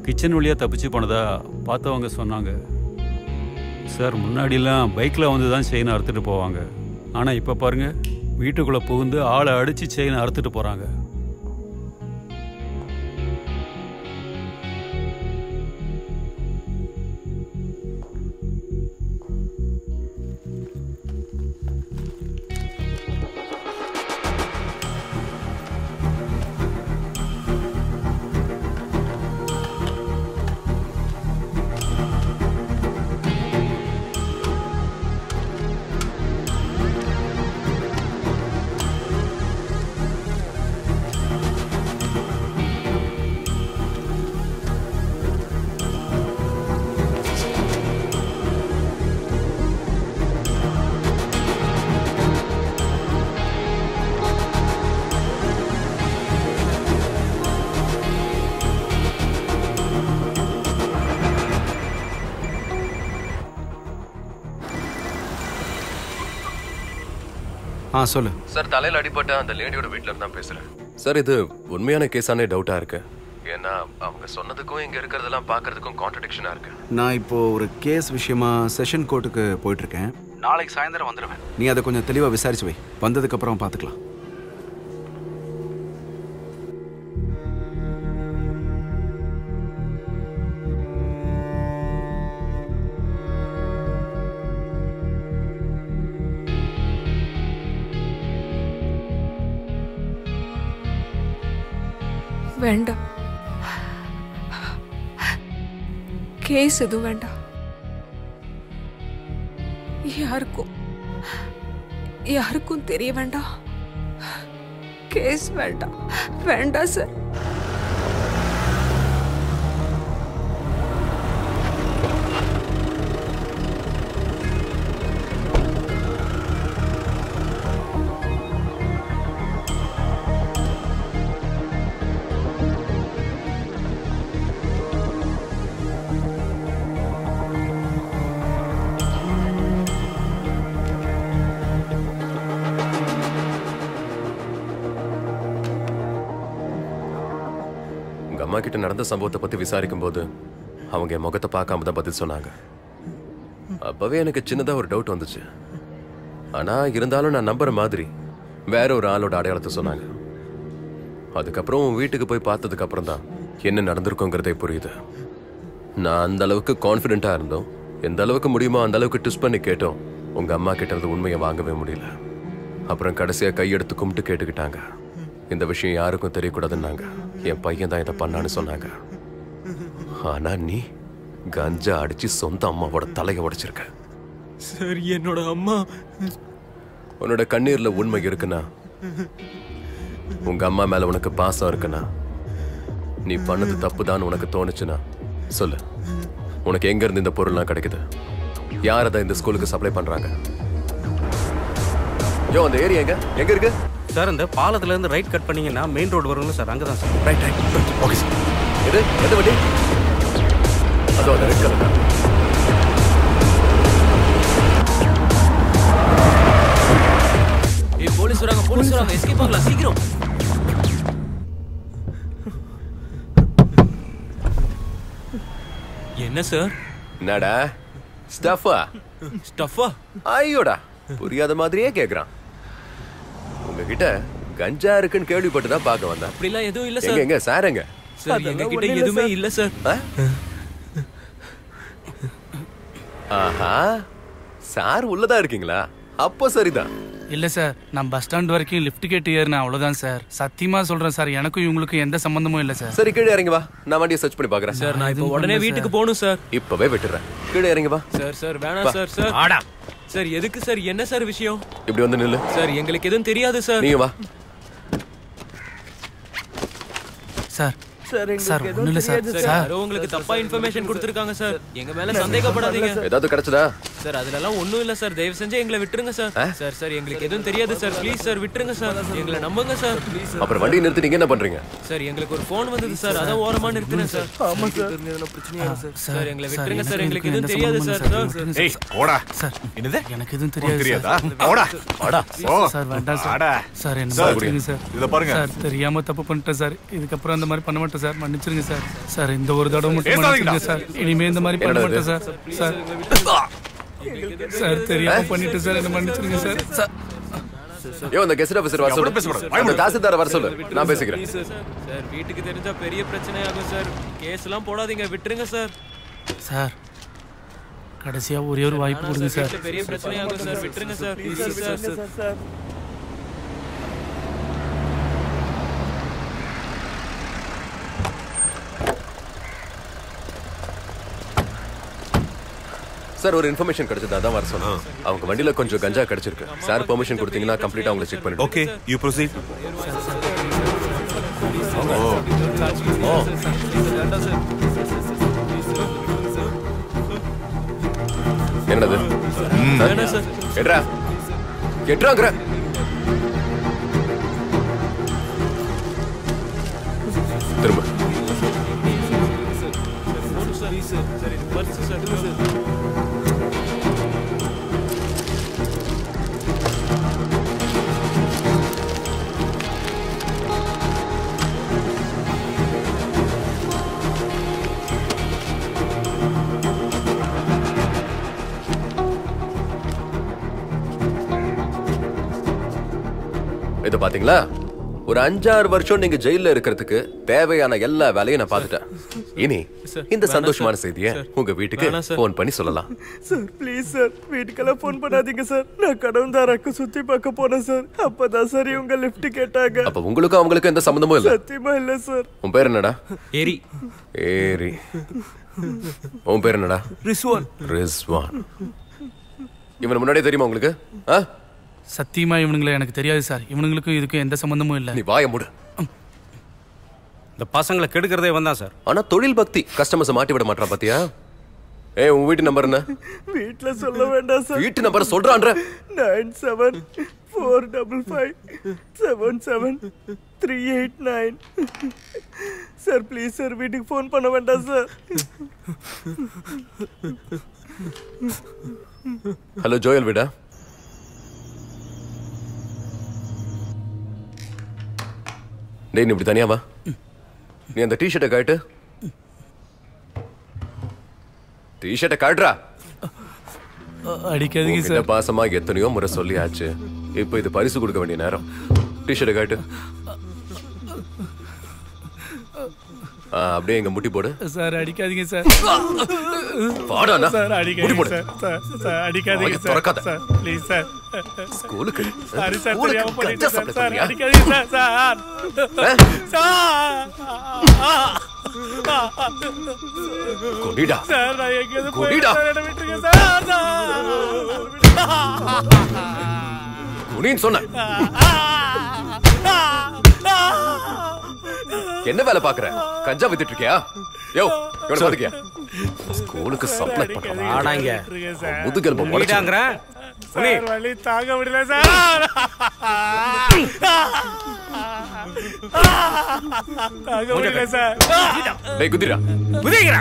கிச்சன் வழியாக தப்பிச்சு போனதா பார்த்தவங்க சொன்னாங்க. சார் முன்னாடிலாம் பைக்கில் வந்து தான் செயினை அறுத்துட்டு போவாங்க. ஆனால் இப்போ பாருங்க வீட்டுக்குள்ளே புகுந்து ஆளை அடித்து செயினை அறுத்துட்டு போகிறாங்க சொல்லு. சார் தலையில அடிபட்ட அந்த லேடியோட வீட்ல இருந்து தான் பேசுறேன். சார் இது உண்மையான கேஸானே டவுட்டா இருக்கு. ஏன்னா அவங்க சொன்னதுக்கும் இங்க இருக்கிறதெல்லாம் பார்க்கறதுக்கும் கான்ட்ரடிக்ஷனா இருக்கு. நான் இப்போ ஒரு கேஸ் விஷயமா செஷன் கோர்ட்டுக்கு போயிட்டு இருக்கேன். நாளைக்கு சாயந்தரம் வந்துடுவேன் நீ அதை கொஞ்சம் தெளிவாக விசாரிச்சு வை. வந்ததுக்கு அப்புறம் பார்த்துக்கலாம் கேஸ் எதுவும் வேண்டாம். யாருக்கும் யாருக்கும் தெரிய வேண்டாம். கேஸ் வேண்டாம். வேண்டாம் சார். நடந்த சம்பவத்தை பத்தி விசாரிக்கும் போது அவங்க என் முகத்தை பார்க்காம தான் பதில் சொன்னாங்க. அப்பவே எனக்கு சின்னதா ஒரு டவுட் வந்துச்சு. ஆனா இருந்தாலும் நான் நம்புற மாதிரி வேற ஒரு ஆளோட அடையாளத்தை சொன்னாங்க. அதுக்கப்புறம் உன் வீட்டுக்கு போய் பார்த்ததுக்கு அப்புறம் தான் என்ன நடந்திருக்குங்கிறதே புரியுது. நான் அந்த அளவுக்கு கான்ஃபிடென்ட்டா இருந்தோம். எந்த அளவுக்கு முடியுமோ அந்த அளவுக்கு ட்விஸ்ட் பண்ணி கேட்டோம். உங்க அம்மா கிட்ட இருந்து உண்மையை வாங்கவே முடியல. அப்புறம் கடைசியா கையெடுத்து கும்பிட்டு கேட்டுக்கிட்டாங்க. இந்த விஷயம் யாருக்கும் தெரியக்கூடாதுன்னாங்க. என் பையன் தான் இதை பண்ணான்னு சொன்னாங்க. ஆனா நீ கஞ்சா அடிச்சு சொந்த அம்மாவோட தலையை உடைச்சிருக்க. சார் என்னோட அம்மா. உன்னோட கண்ணீர்ல உண்மை இருக்குன்னா உங்க அம்மா மேல உனக்கு பாசம் இருக்குன்னா நீ பண்ணது தப்புதான் உனக்கு தோணுச்சுன்னா சொல்லு. உனக்கு எங்க இருந்து இந்த பொருள்லாம் கிடைக்குது? யார் அதை இந்த ஸ்கூலுக்கு சப்ளை பண்றாங்க? யோ அந்த ஏரியா எங்க? எங்க இருக்கு? சார் இந்த பாலத்துல இருந்து ரைட் கட் பண்ணீங்கன்னா மெயின் ரோடு வரும்ல சார் அங்கதான் sir. Right right okay sir எது? எந்த வண்டி? அதோ அந்த ரெட் கலர் ஏய் போலீஸ் வராங்க போலீஸ் வராங்க. எஸ்கேப் ஆகலாம் சீக்கிரம். என்ன சார் என்னடா? ஸ்டஃபா ஸ்டஃபா ஐயோடா. புரியாத மாதிரியே கேக்குறான். உங்ககிட்ட கஞ்சா இருக்குன்னு கேள்விப்பட்டு தான் பார்க்க வந்தேன். அப்படிலாம் எதுவும் இல்ல சார் எங்க சார் எங்க? சார் எங்க கிட்ட எதுவுமே இல்ல சார் ஆஹா. சார் உள்ளதா இருக்கீங்களா? அப்போ சரிதான். இல்ல சார் நான் பஸ் ஸ்டாண்ட் வரைக்கும் லிஃப்ட் கேட்டு ஏறினேன் அவ்வளவுதான் சார் சத்தியமா சொல்றேன் சார் எனக்கும் இவங்களுக்கும் எந்த சம்பந்தமும் இல்ல சார் சரி கீழே இறங்கி வா. நான் வண்டியை சர்ச் பண்ணி பார்க்கறேன். சார் நான் இப்போ உடனே வீட்டுக்கு போகணும் சார் இப்பவே விட்டுறேன். கீழே இறங்கி வா. சார் சார் வேணாம். Sir sir. சார் எதுக்கு சார்? என்ன சார் விஷயம்? இப்படி வந்து நில்லு. சார் எங்களுக்கு எதுவும் தெரியாது சார். நீங்க வா. சார் சார் சார் ஒண்ணும் இல்ல சார். சார். உங்களுக்கு தப்பா இன்ஃபர்மேஷன் கொடுத்துருக்காங்க சார். எங்க மேல சந்தேகப்படாதீங்க. ஏதாவது கிடைச்சதா? சார் அதுலலாம் ஒண்ணும் இல்ல சார். தயவு செஞ்சு எங்களை விட்டுருங்க சார். சார் சார் எங்களுக்கு எதுவும் தெரியாது சார். ப்ளீஸ் சார் விட்டுருங்க சார். எங்களை நம்புங்க சார். ப்ளீஸ் அப்புறம் வண்டியை நிறுத்தி நீங்க என்ன பண்றீங்க? சார் எங்களுக்கு ஒரு ஃபோன் வந்தது சார். அதான் ஓரமா நிறுத்தினேன் சார். ஆமா சார். பிரச்சனையா சார். சார் எங்களை விட்டுருங்க சார். எங்களுக்கு எதுவும் தெரியாது சார். ஏய் போடா. சார் என்னது? எனக்கு எதுவும் தெரியாது தெரியாதா. போடா போடா சார் வேண்டாம் சார். சார் என்ன சார் இதை பாருங்க. சார் தெரியாம தப்பு பண்ணிட்டேன் சார். இதுக்கப்புறம் அந்த மாதிரி பண்ண மாட்டேன் சார். மன்னிச்சிருங்க சார். சார் இந்த ஒரு தடவை மட்டும். மன்னிச்சிருங்க சார். இனிமே இந்த மாதிரி பண்ண மாட்டேன்? சார். சார். சார் தெரியாம பண்ணிட்டு சார். என்ன மன்னிச்சிருங்க சார். சார். கெஸ்ட் வர. சொல்லு. அந்த தாசில்தார வர சொல்லு. நான் பேசிக்கிறேன். சார் சார் வீட்டுக்கு தெரிஞ்சா பெரிய பிரச்சனையாகும் சார் கேஸ் எல்லாம் போடாதீங்க. விட்டுருங்க சார் சார் கடைசியா ஒரே ஒரு வாய்ப்பு கொடுங்க சார். பெரிய பிரச்சனையாகும் சார் விட்டுருங்க சார் ப்ளீஸ் சார். சார் ஒரு இன்ஃபர்மேஷன் கிடைச்சது அதான் வர சொன்னேன். அவங்க வண்டியில கொஞ்சம் கஞ்சா கிடைச்சிருக்கு. சார் பெர்மிஷன் கொடுத்தீங்கன்னா கம்ப்ளீட்டா அவங்களை செக் பண்ணிடுவோம். ஓகே யூ ப்ரொசீட் என்னது? சார். எட்ரா எட்ராங்கிற திரும்ப. இது பாத்தீங்களா? ஒரு அஞ்சாறு வருஷம் நீங்க ஜெயில்ல இருக்கிறதுக்கு தேவையான எல்லா வேலையும் நான் பார்த்துட்டேன். இனி இந்த சந்தோஷமான. செய்தியை சார். உங்க வீட்டுக்கு. போன் பண்ணி சொல்லலாம். சார் ப்ளீஸ் சார் வீட்டுக்கெல்லாம் ஃபோன் பண்ணாதீங்க சார் நான் கடவுந்தாராக்கு சுத்தி பார்க்க போனேன் சார் அப்பதான் சார் இவங்க லிஃப்ட் கேட்டாங்க. அப்ப உங்களுக்கும் அவங்களுக்கும் எந்த சம்மந்தமும் இல்ல? சத்தியமா இல்ல சார் உன் பேர் என்னடா? ஏரி. ஏரி. உன் பேர் என்னடா? ரிஸ்வான். ரிஸ்வான். இவன் முன்னாடியே தெரியுமா உங்களுக்கு? ஆ? சத்தியமா இவனுங்களை எனக்கு தெரியாது சார். இவனுங்களுக்கும் இதுக்கும் எந்த சம்பந்தமும் இல்ல. நீ வாய மூடு. இந்த பசங்களை கெடுக்கிறதே வந்தான் சார். ஆனா தொழில் பக்தி கஸ்டமர்ஸ் மாட்டி விட மாட்டான் பாத்தியா? ஏய் உன் வீட்டு நம்பர் என்ன? வீட்ல சொல்ல வேண்டாம் சார். வீட்டு number சொல்றான்ற. Nine seven four double five seven seven three eight nine. Sir please sir வீட்டுக்கு ஃபோன் பண்ண வேண்டாம் சார். ஹலோ ஜோயல் வீடா? டேய் நீ இப்படி தனியா வா. நீ அந்த டிஷர்ட்டை காட்டு டிஷர்ட்டை காட்டுறா அடிக்காதீங்க சார். பாசமா எத்தனையோ முறை சொல்லியாச்சு. இப்போ இது பரிசு கொடுக்க வேண்டிய நேரம். டிஷர்ட்டை காட்டு அப்படியே இங்க முட்டி போடு சார் அடிக்காதீங்க சார் வாடாண்ணா. சார் அடிக்காதீங்க போடு. சார் சார் சார் அடிக்காதீங்க சார் திறக்காத. சார் ப்ளீஸ் சார் ஸ்கூலுக்கு சாரி சார் தெரியாம பண்ணிட்டேன் சார் சார்? அடிக்காதீங்க சார் சார் சார் கொடிடா. சார் நான் எங்கேயாவது கொடிடா. சார் விட்டுருங்க சார் குனின்னு சொன்னேன் என்ன வேலை பாக்குற கஞ்சா வித்துட்டு இருக்கியா யோ இவனை பாத்துக்கியா? ஸ்கூலுக்கு சப்ளை பண்றான் ஆடாங்க. முதுகெலும்பு வலி தாங்க முடியல சார். தாங்க முடியல சார். டேய் குதிரா. குதிக்கிறா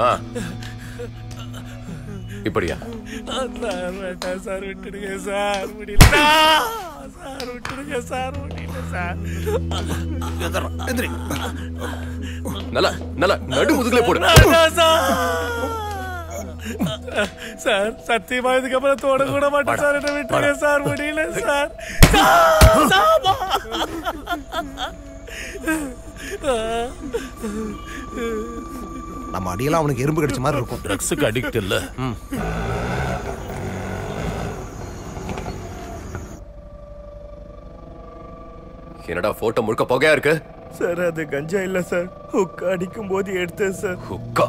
ஆ. இப்படியா? சார் விட்டுடுங்க சார். முடியல சார் விட்டுடுங்க சார் முடியல சார். நல்லா நல்லா நடு முதுகுல போடு. சார்? சத்தியமா இதுக்கப்புறம் தோட கூட மாட்டேன் சார் என்ன விட்டுருங்க சார் முடியல சார். நம்ம அடியெல்லாம் அவனுக்கு எறும்பு கடிச்ச மாதிரி இருக்கும். ட்ரக்ஸுக்கு அடிக்ட் இல்ல. என்னடா போட்டோ முழுக்க புகையா இருக்கு? சார் அது கஞ்சா இல்ல சார். ஹுக் அடிக்கும் போது எடுத்தேன் சார். ஹுக்கா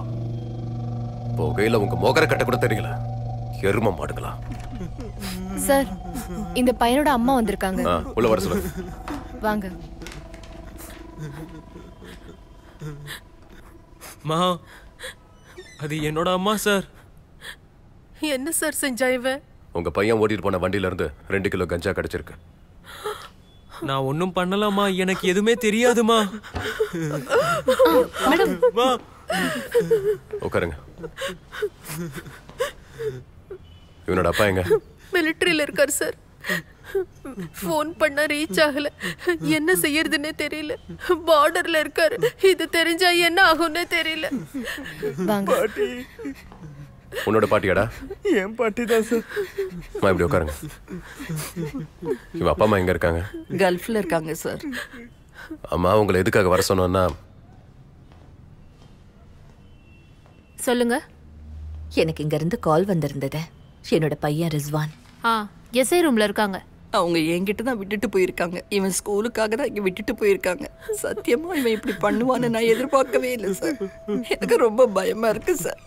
புகையில உங்க மோகர கட்ட கூட தெரியல. எரும மாடுங்களா சார் இந்த பையனோட அம்மா வந்திருக்காங்க. உள்ள வர சொல்லு. வாங்க. மா அது என்னோட அம்மா சார். என்ன சார் செஞ்சா இவன்? உங்க பையன் ஓட்டிட்டு போன வண்டியில இருந்து ரெண்டு கிலோ கஞ்சா கிடைச்சிருக்கு. நான் ஒன்றும் பண்ணலாமா எனக்கு எதுவுமே தெரியாதுமா. உட்காருங்க. இவனோட அப்பா எங்க? மிலிட்டரியில இருக்கார் சார். ஃபோன் பண்ணா ரீச் ஆகல. என்ன செய்யறதுன்னே தெரியல. பார்டர்ல இருக்காரு. இது தெரிஞ்சா என்ன ஆகும்னே தெரியல. உன்னோட பாட்டியாடா? என் பாட்டி தான் சார். அம்மா இப்படி உட்காருங்க. இவன் அப்பா அம்மா எங்க இருக்காங்க? கல்ஃப்ல இருக்காங்க சார். அம்மா உங்களை எதுக்காக வர சொன்னோன்னா சொல்லுங்க. எனக்கு இங்க இருந்து கால் வந்திருந்தது. என்னோட பையன் ரிஸ்வான். ஆ எஸ்ஐ ரூம்ல இருக்காங்க. அவங்க என்கிட்ட தான் விட்டுட்டு போயிருக்காங்க. இவன் ஸ்கூலுக்காக தான் இங்க விட்டுட்டு போயிருக்காங்க. சத்தியமா இவன் இப்படி பண்ணுவான்னு நான் எதிர்பார்க்கவே இல்லை சார். எனக்கு ரொம்ப பயமா இருக்கு சார்.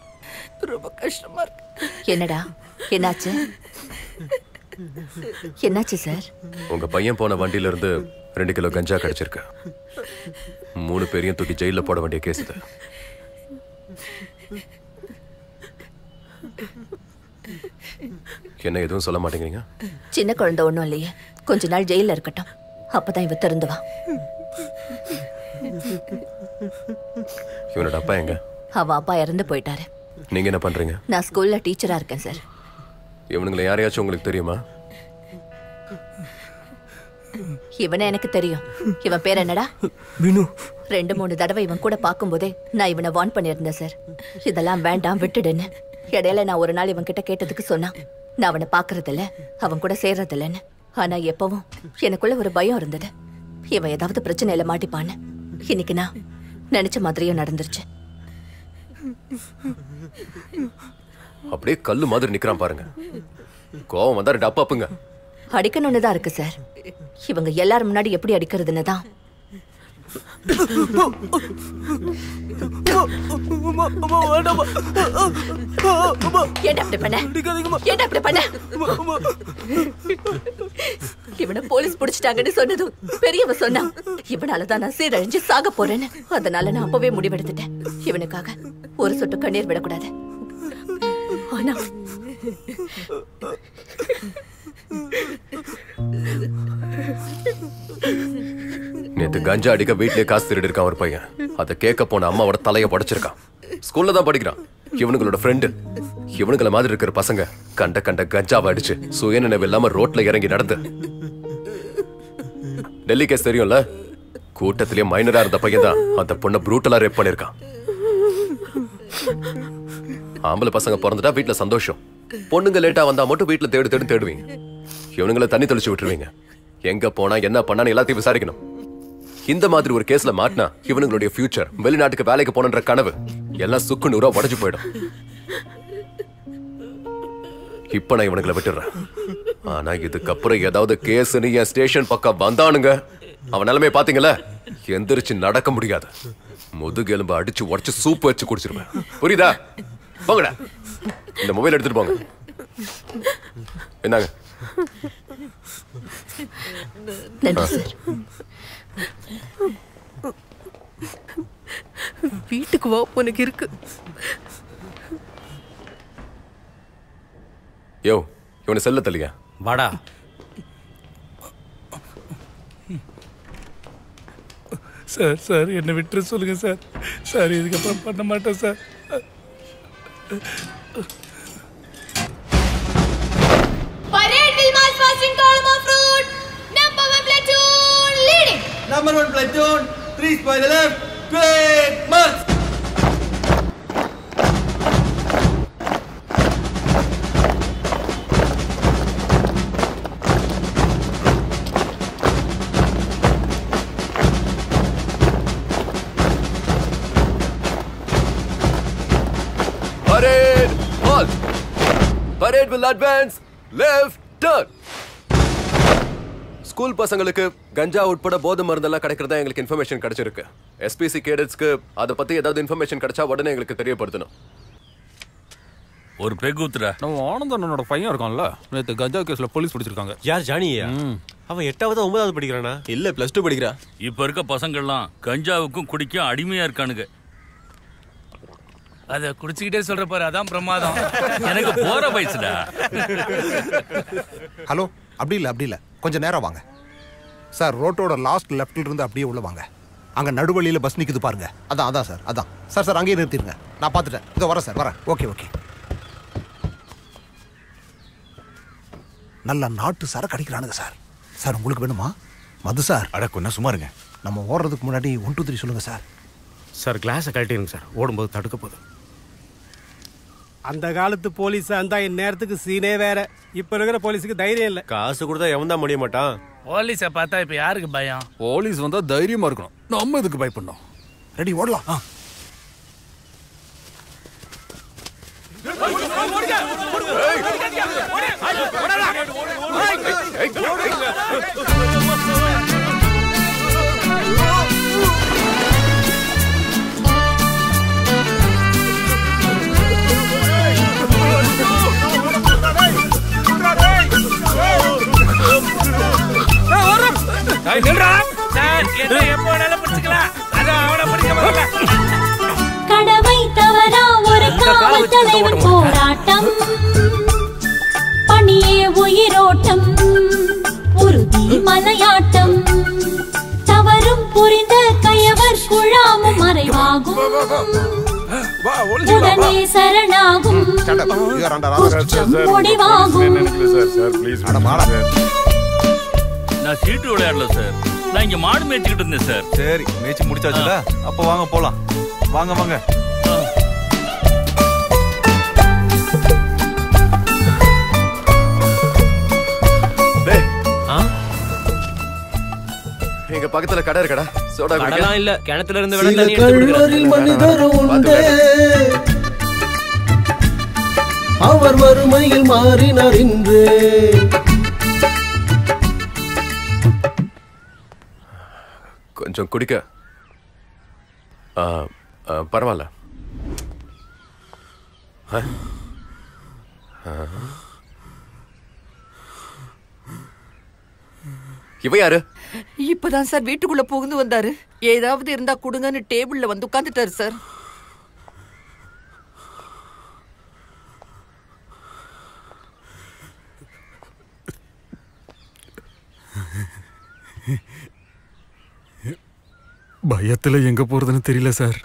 ரொம்ப கஷ்டமா இருக்கு. என்னடா? என்னாச்சு? என்னாச்சு சார்? உங்க பையன் போன வண்டியில இருந்து ரெண்டு கிலோ கஞ்சா கிடைச்சிருக்கு. மூணு பேரையும் தூக்கி ஜெயில போட வேண்டிய கேஸ் இது. என்ன எதுவும் சொல்ல மாட்டேங்கிறீங்க? சின்ன குழந்தை ஒண்ணும் இல்லையே. கொஞ்ச நாள் ஜெயில இருக்கட்டும். அப்பதான் இவ திறந்துவா இவனோட அப்பா எங்க? அவ அப்பா இறந்து போயிட்டாரு. நீங்க என்ன பண்றீங்க? நான் ஸ்கூல்ல டீச்சரா இருக்கேன் சார். இவனுங்களை யாரையாச்சும் உங்களுக்கு தெரியுமா? இவனை எனக்கு தெரியும். இவன் பேர் என்னடா? வினு. ரெண்டு மூணு தடவை இவன் கூட பார்க்கும்போதே நான் இவனை வார்ன் பண்ணியிருந்தேன் சார். இதெல்லாம் வேண்டாம் விட்டுடுன்னு. இடையில நான் ஒரு நாள் இவன் கிட்ட கேட்டதுக்கு சொன்னான். நான் அவனை பார்க்கறதில்ல அவன் கூட சேர்றதில்லன்னு. ஆனா எப்பவும் எனக்குள்ள ஒரு பயம் இருந்தது. இவன் ஏதாவது பிரச்சனையில மாட்டிப்பான்னு. இன்னைக்கு நான் நினைச்ச மாதிரியும் நடந்துருச்சு. அப்படியே கல்லு மாதிரி நிக்கிறான் பாருங்க. கோவம் வந்தா ரெண்டு அப்பா அப்புங்க. அடிக்கணும்னு தான் இருக்கு சார். இவங்க எல்லாரும் முன்னாடி எப்படி அடிக்கிறதுன்னு தான் ஏன்டா அப்படி பண்ண ஏன்டா அப்படி பண்ண இவனை போலீஸ் புடிச்சிட்டாங்கன்னு சொன்னதும் பெரியவ சொன்னா இவனால நான் சீரழிஞ்சு சாக போறேன்னு. அதனால நான் அப்பவே முடிவெடுத்துட்டேன். இவனுக்காக ஒரு சொட்டு கண்ணீர் விடக்கூடாது. ஆனா நேத்து கஞ்சா அடிக்க வீட்லயே காசு திருடி இருக்கான் ஒரு பையன். அதை கேட்க போன அம்மாவோட தலைய படைச்சிருக்கான் ஸ்கூல்ல தான் படிக்கிறான். இவனுங்களோட ஃப்ரெண்டு இவனுங்கள மாதிரி இருக்கிற பசங்க கண்ட கண்ட கஞ்சாவை அடிச்சு சுயநினைவு இல்லாம ரோட்ல இறங்கி நடந்து. டெல்லி கேஸ் தெரியும்ல? கூட்டத்திலேயே மைனரா இருந்த பையன் தான் அந்த பொண்ணை ப்ரூட்டலா ரேப் பண்ணிருக்கான். ஆம்பளை பசங்க பிறந்துட்டா வீட்டுல சந்தோஷம். பொண்ணுங்க லேட்டா வந்தா மட்டும் வீட்டுல தேடு தேடு தேடுவீங்க. இவனுங்களை தண்ணி தெளிச்சு விட்டுருவீங்க. எங்க போனா என்ன பண்ணான்னு எல்லாத்தையும் விசாரிக்கணும். இந்த மாதிரி ஒரு கேஸ்ல மாட்டினா இவனுங்களுடைய ஃபியூச்சர் வெளிநாட்டுக்கு வேலைக்கு போனன்ற கனவு எல்லாம் சுக்கு நூறா உடஞ்சு போயிடும். இப்ப நான் இவனுங்களை விட்டுறேன் ஆனா இதுக்கப்புறம் ஏதாவது கேஸ்னு என் ஸ்டேஷன் பக்கம் வந்தானுங்க. அவன் நிலைமைய பாத்தீங்களா எந்திரிச்சு நடக்க முடியாது. முதுகெலும்பு அடிச்சு உடைச்சு சூப் வச்சு குடிச்சிருவேன். புரியுதா? போங்கடா. இந்த மொபைல் எடுத்துட்டு போங்க. என்னங்க? நன்றி சார். வீட்டுக்கு வா உனக்கு இருக்கு. யோ இவனை செல்ல தள்ளியா? வாடா. சார் சார் என்னை விட்டுரு சொல்லுங்க சார். சார் இதுக்கப்புறம் பண்ண மாட்டேன் sir. Parade leading. Number one platoon, three by the left, twig, march. Parade! Halt! Parade will advance! Left turn! School பசங்களுக்கு கஞ்சா உட்பட போதை மருந்தெல்லாம் கிடைக்கிறதா எங்களுக்கு இன்ஃபர்மேஷன் கிடைச்சிருக்கு. எஸ்பிசி கேடட்ஸ்க்கு அதை பத்தி ஏதாவது இன்ஃபர்மேஷன் கிடைச்சா உடனே எங்களுக்கு தெரியப்படுத்தணும். ஒரு பெக் ஊத்துற நம்ம ஆனந்தனோட பையன் இருக்கான்ல. நேத்து கஞ்சா கேஸ்ல போலீஸ் பிடிச்சிருக்காங்க. யார் ஜானியா? அவன் எட்டாவது ஒன்பதாவது படிக்கிறானா? இல்ல பிளஸ் டூ படிக்கிறா. இப்ப இருக்க பசங்கள்லாம் கஞ்சாவுக்கும் குடிக்கும் அடிமையா இருக்கானுங்க. அதை குடிச்சுக்கிட்டே சொல்ற பாரு அதான் பிரமாதம். எனக்கு போற வயசுடா. ஹலோ அப்படி இல்லை அப்படி இல்லை. கொஞ்சம் நேரம் வாங்க. சார் ரோட்டோட லாஸ்ட் லெஃப்ட்ல இருந்து அப்படியே உள்ள வாங்க. அங்கே நடுவழியில் பஸ் நிற்குது பாருங்க. அதான் அதான் சார் அதான். சார் சார் அங்கேயே நிறுத்திடுங்க நான் பார்த்துட்டேன். இதோ வரேன் சார் வரேன். ஓகே ஓகே நல்ல நாட்டு சரக்கு அடிக்கிறானுங்க சார். சார் உங்களுக்கு வேணுமா? மது சார். அட கொஞ்சம் சும்மா இருங்க. நம்ம ஓடுறதுக்கு முன்னாடி ஒன் டூ த்ரீ சொல்லுங்க சார். சார் கிளாஸை கழட்டிடுங்க சார். ஓடும்போது தடுக்க போகுது. அந்த காலத்து போலீஸ் அந்த இந்நேரத்துக்கு சீனே வேற. இப்ப இருக்கிற போலீஸுக்கு தைரியம் இல்ல. காசு கொடுத்தா எவன் தான் முடிய மாட்டான்? போலீஸை பார்த்தா இப்ப யாருக்கு பயம் போலீஸ் வந்தா தைரியமா இருக்கணும் நம்ம இதுக்கு பயப்படணும் ரெடி ஓடலாம் ஆ. சார் கடமை தவறா ஒரு காவல் தலைவன் போராட்டம் பணியே உயிரோட்டம் உறுதி மலையாட்டம் தவறும் புரிந்த கயவர் குழாமும் மறைவாகும் உடனே சரணாகும் முடிவாகும் நான் சீட்டு விளையாடல சார் நான் இங்க மாடு மேய்ச்சிக்கிட்டு இருந்தேன் சார் சரி மேய்ச்சி முடிச்சாச்சுல அப்ப வாங்க போலாம். வாங்க வாங்க. எங்க பக்கத்துல கடை இருக்கடா. சோடா? கடலாம் இல்ல. கிணத்துல இருந்து சில தண்ணி எடுத்து. மனிதர் உண்டு. அவர் வறுமையில் மாறினார் இன்று. கொஞ்சம் குடிக்க. பரவாயில்ல இவ யாரு? இப்பதான் சார் வீட்டுக்குள்ள புகுந்து வந்தாரு. ஏதாவது இருந்தா கொடுங்கன்னு டேபிள்ல வந்து உட்காந்துட்டாரு சார். பயத்துல எங்க போறதுன்னு தெரியல சார்.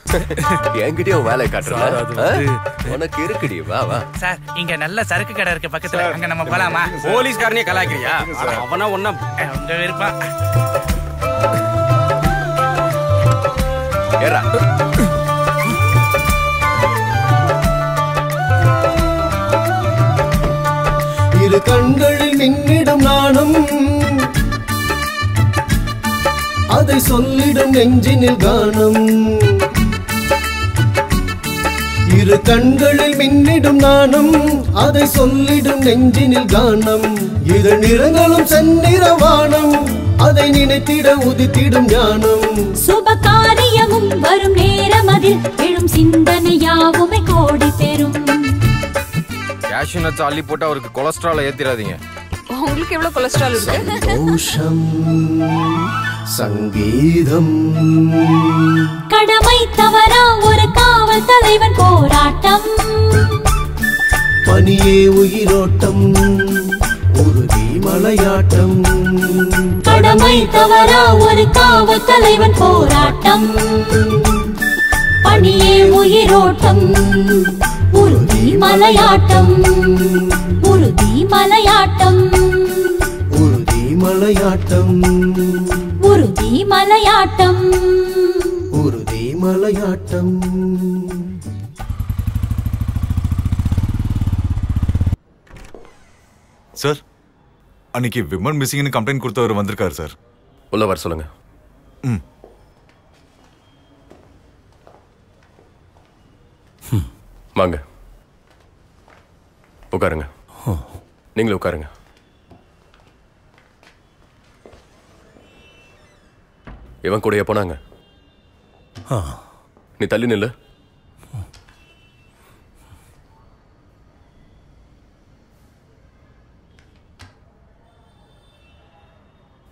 என்கிட்டயும் வேலை? வந்து- உனக்கு இருக்குடி வா வா. சார் இங்க நல்ல சரக்கு கடை இருக்கு பக்கத்துல. அங்க நம்ம போலாமா? போலீஸ்காரனே கலாய்க்கிறியா? அவனா ஒன்னா உங்க விருப்பம். ஏறா. இரு கண்களில் மின்னிடும் நாணம். அதை சொல்லிடும் நெஞ்சினில் கானம். இரு கண்களில் மின்னிடும் நாணம் அதை சொல்லிடும் நெஞ்சினில் கானம். இதழ் நிறங்களும் செந்நிறவானம் அதை நினைத்திட உதித்திடும் ஞானம். சுப காரியமும் வரும் நேரம் அதில் எழும் சிந்தனை யாவுமே கோடி பெறும். கேஷ்யூ நட்ஸ் அள்ளி போட்டு அவருக்கு கொலஸ்ட்ரால் ஏத்திராதீங்க. உங்களுக்கு எவ்வளவு கொலஸ்ட்ரால் இருக்கு? சந்தோஷம் சங்கீதம். கடமை தவறா ஒரு காவல் தலைவன் போராட்டம். பனியே உயிரோட்டம் உறுதி மலையாட்டம். கடமை தவறா ஒரு காவல் தலைவன் போராட்டம். பணியே உயிரோட்டம் உறுதி மலையாட்டம். உறுதி மலையாட்டம் உறுதி மலையாட்டம். உறுதி மலையாட்டம். உறுதி மலையாட்டம். சார் அன்னைக்கு விமன் மிஸ்ஸிங்னு கம்ப்ளைண்ட் கொடுத்தவர் வந்திருக்காரு சார். உள்ள வர சொல்லுங்க. ம். வாங்க. உட்காருங்க. நீங்களும் உட்காருங்க. இவன் கூடயே போனாங்க. நீ தள்ளி நில்லு.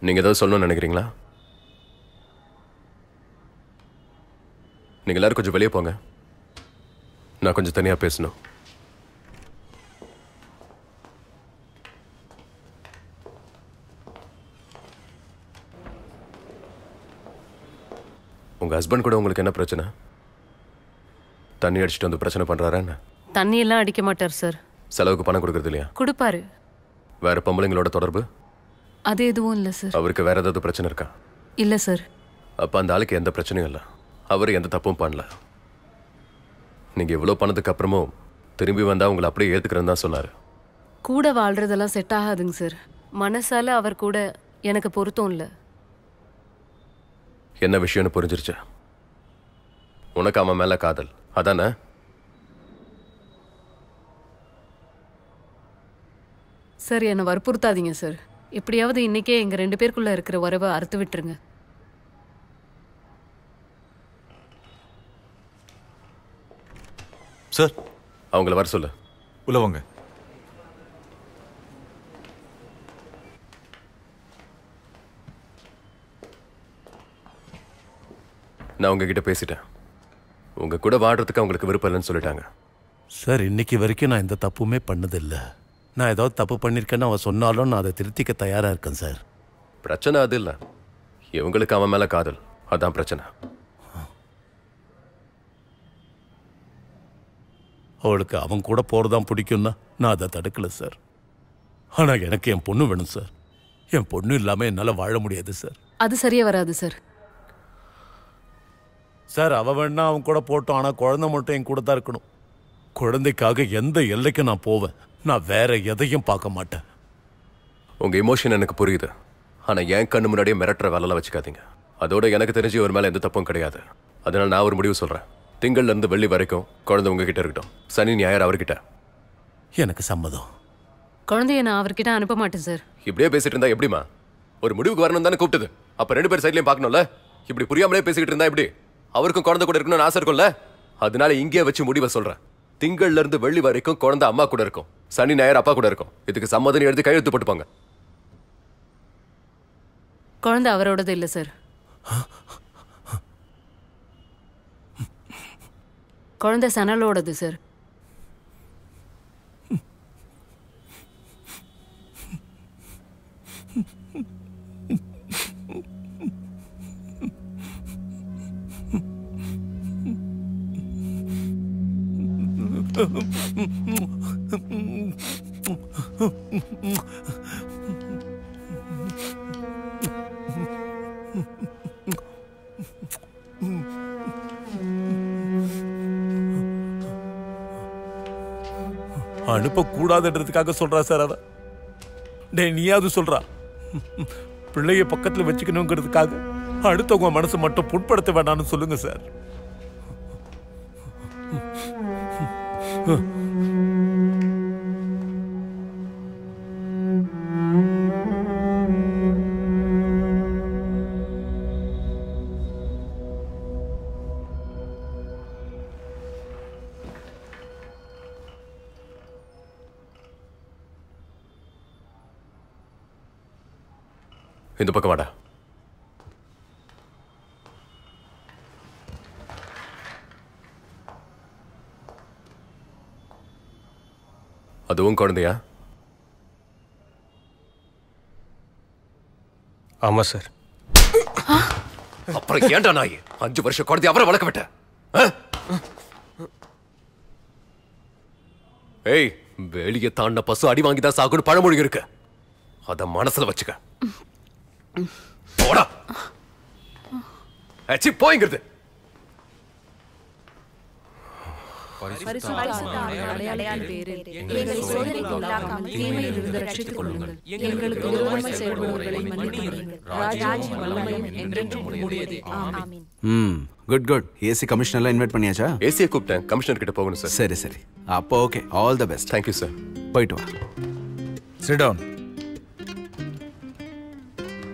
நீங்க ஏதாவது சொல்லணும்னு நினைக்கிறீங்களா? நீங்க எல்லாரும் கொஞ்சம் வெளியே போங்க. நான் கொஞ்சம் தனியா பேசணும். உங்க ஹஸ்பண்ட் கூட உங்களுக்கு என்ன பிரச்சனை? தண்ணி அடிச்சிட்டு வந்து பிரச்சனை பண்றாரா என்ன? தண்ணி எல்லாம் அடிக்க மாட்டார் சார் செலவுக்கு பணம் கொடுக்கறது இல்லையா? கொடுப்பாரு. வேற பொம்பளைங்களோட தொடர்பு? அது எதுவும் இல்லை சார் அவருக்கு வேற ஏதாவது பிரச்சனை இருக்கா? இல்லை சார் அப்ப அந்த ஆளுக்கு எந்த பிரச்சனையும் இல்லை. அவர் எந்த தப்பும் பண்ணல. நீங்க இவ்வளவு பணத்துக்கு அப்புறமும் திரும்பி வந்தா உங்களை அப்படியே ஏத்துக்கிறேன்னு தான் சொன்னாரு. கூட வாழ்றதெல்லாம் செட் ஆகாதுங்க சார் மனசால அவர் கூட எனக்கு பொருத்தம் இல்லை. என்ன விஷயம்னு புரிஞ்சிருச்சு? உனக்கு அவன் மேல காதல். அதானே? சார் என்னை வற்புறுத்தாதீங்க சார். எப்படியாவது இன்னைக்கே எங்க ரெண்டு பேருக்குள்ள இருக்கிற உறவை அறுத்து விட்டுருங்க. சார். அவங்கள வர சொல்லு. உள்ள நான் உங்ககிட்ட பேசிட்டேன். உங்க கூட வாடுறதுக்கு அவங்களுக்கு விருப்பம் இல்லைன்னு சொல்லிட்டாங்க. சார் இன்னைக்கு வரைக்கும் நான் எந்த தப்புமே பண்ணதில்லை. நான் ஏதாவது தப்பு பண்ணியிருக்கேன்னு அவன் சொன்னாலும் நான் அதை திருத்திக்க தயாராக இருக்கேன் சார். பிரச்சனை அது இல்ல. இவங்களுக்கு அவன் மேல காதல். அதான் பிரச்சனை. அவளுக்கு அவன் கூட போகிறதான் பிடிக்கும்னா நான் அதை தடுக்கல சார். ஆனால் எனக்கு என் பொண்ணு வேணும் சார். என் பொண்ணு இல்லாமல் என்னால் வாழ முடியாது சார். அது சரியா வராது சார். சார் அவ வேணா அவன் கூட போட்டோம். ஆனால் குழந்தை மட்டும் என் கூட தான் இருக்கணும். குழந்தைக்காக எந்த எல்லைக்கும் நான் போவேன். நான் வேற எதையும் பார்க்க மாட்டேன். உங்க இமோஷன் எனக்கு புரியுது. ஆனா என் கண்ணு முன்னாடியே மிரட்டுற வேலைலாம் வச்சுக்காதீங்க. அதோட எனக்கு தெரிஞ்சு ஒரு மேல எந்த தப்பும் கிடையாது. அதனால நான் ஒரு முடிவு சொல்றேன். திங்கள்ல இருந்து வெள்ளி வரைக்கும் குழந்தை உங்ககிட்ட இருக்கட்டும். சனி ஞாயிறு அவர்கிட்ட. எனக்கு சம்மதம். குழந்தைய நான் அவர்கிட்ட அனுப்ப மாட்டேன் சார். இப்படியே பேசிட்டு இருந்தா எப்படிமா ஒரு முடிவுக்கு வரணும் தானே கூப்பிட்டது. அப்ப ரெண்டு பேர் சைட்லயும் பார்க்கணும்ல? இப்படி புரியாமலே பேசிக்கிட்டு இருந்தா எப்படி? அவருக்கும் குழந்தை கூட இருக்கணும்னு ஆசை இருக்கும்ல? அதனால இங்கேயே வச்சு முடிவை சொல்றேன். திங்கள்ல இருந்து வெள்ளி வரைக்கும் குழந்தை அம்மா கூட இருக்கும். சனி ஞாயிறு அப்பா கூட இருக்கும். இதுக்கு சம்மதம் எடுத்து கையெழுத்து போட்டுப்பாங்க. குழந்தை அவரோடது இல்லை சார். குழந்தை சனலோடது சார். அனுப்பக்கூடாதுன்றதுக்காக சொல்றா சார் அதை டேய் நீயாவது சொல்றா. பிள்ளைய பக்கத்துல வச்சுக்கணுங்கிறதுக்காக அடுத்தவங்க மனசு மட்டும் புட்படுத்த வேண்டாம்னு சொல்லுங்க சார். இந்த பக்கம் வாடா. அதுவும் குழந்தையா? ஆமா சார். அப்புறம் ஏன்டா நாய்? அஞ்சு வருஷம் குழந்தை அவரை வளர்க்க விட்ட? ஏய் வெளியே தாண்ட பசு அடி வாங்கிதான் சாகுன்னு பழமொழி இருக்கு. அத மனசுல வச்சுக்க. போடா. அச்சி போய்ங்கிறது. ம் குட் குட் ஏசி கமிஷனர்லாம் இன்வைட் பண்ணியாச்சா? ஏசியை கூப்பிட்டேன். கமிஷனர் கிட்ட போகணும் சார் சரி சரி. அப்போ okay all the best thank you sir போயிட்டு வா. Sit down.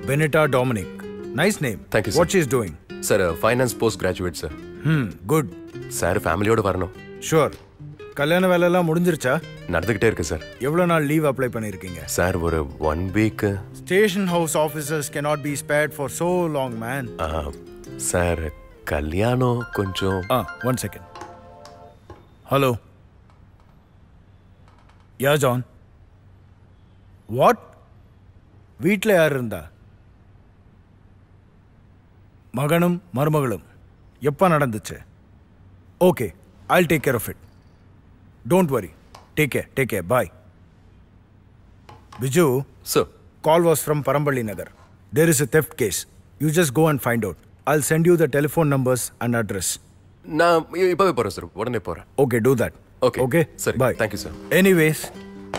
Benita Dominic. Nice name. Thank you What she's doing? Sir finance post graduate sir Hmm, good. Sir ஃபேமிலியோட வரணும். Sure. கல்யாண வேலையெல்லாம் முடிஞ்சிருச்சா? நடந்துகிட்டே இருக்கு சார் எவ்வளோ நாள் லீவ் அப்ளை பண்ணியிருக்கீங்க? சார் ஒரு one week station house officers cannot be spared for so long man. Sir கல்யாணம் கொஞ்சம் ஆ one second hello ya John what வீட்டில் யார் இருந்தா? மகனும் மருமகளும். எப்போ நடந்துச்சு? Okay I'll take care of it don't worry take care take care bye Biju sir call was from Paramballi Nagar there is a theft case you just go and find out I'll send you the telephone numbers and address. நான் இப்பவே போறேன் sir உடனே போறேன். Okay, do that. Okay okay சரி bye thank you sir anyways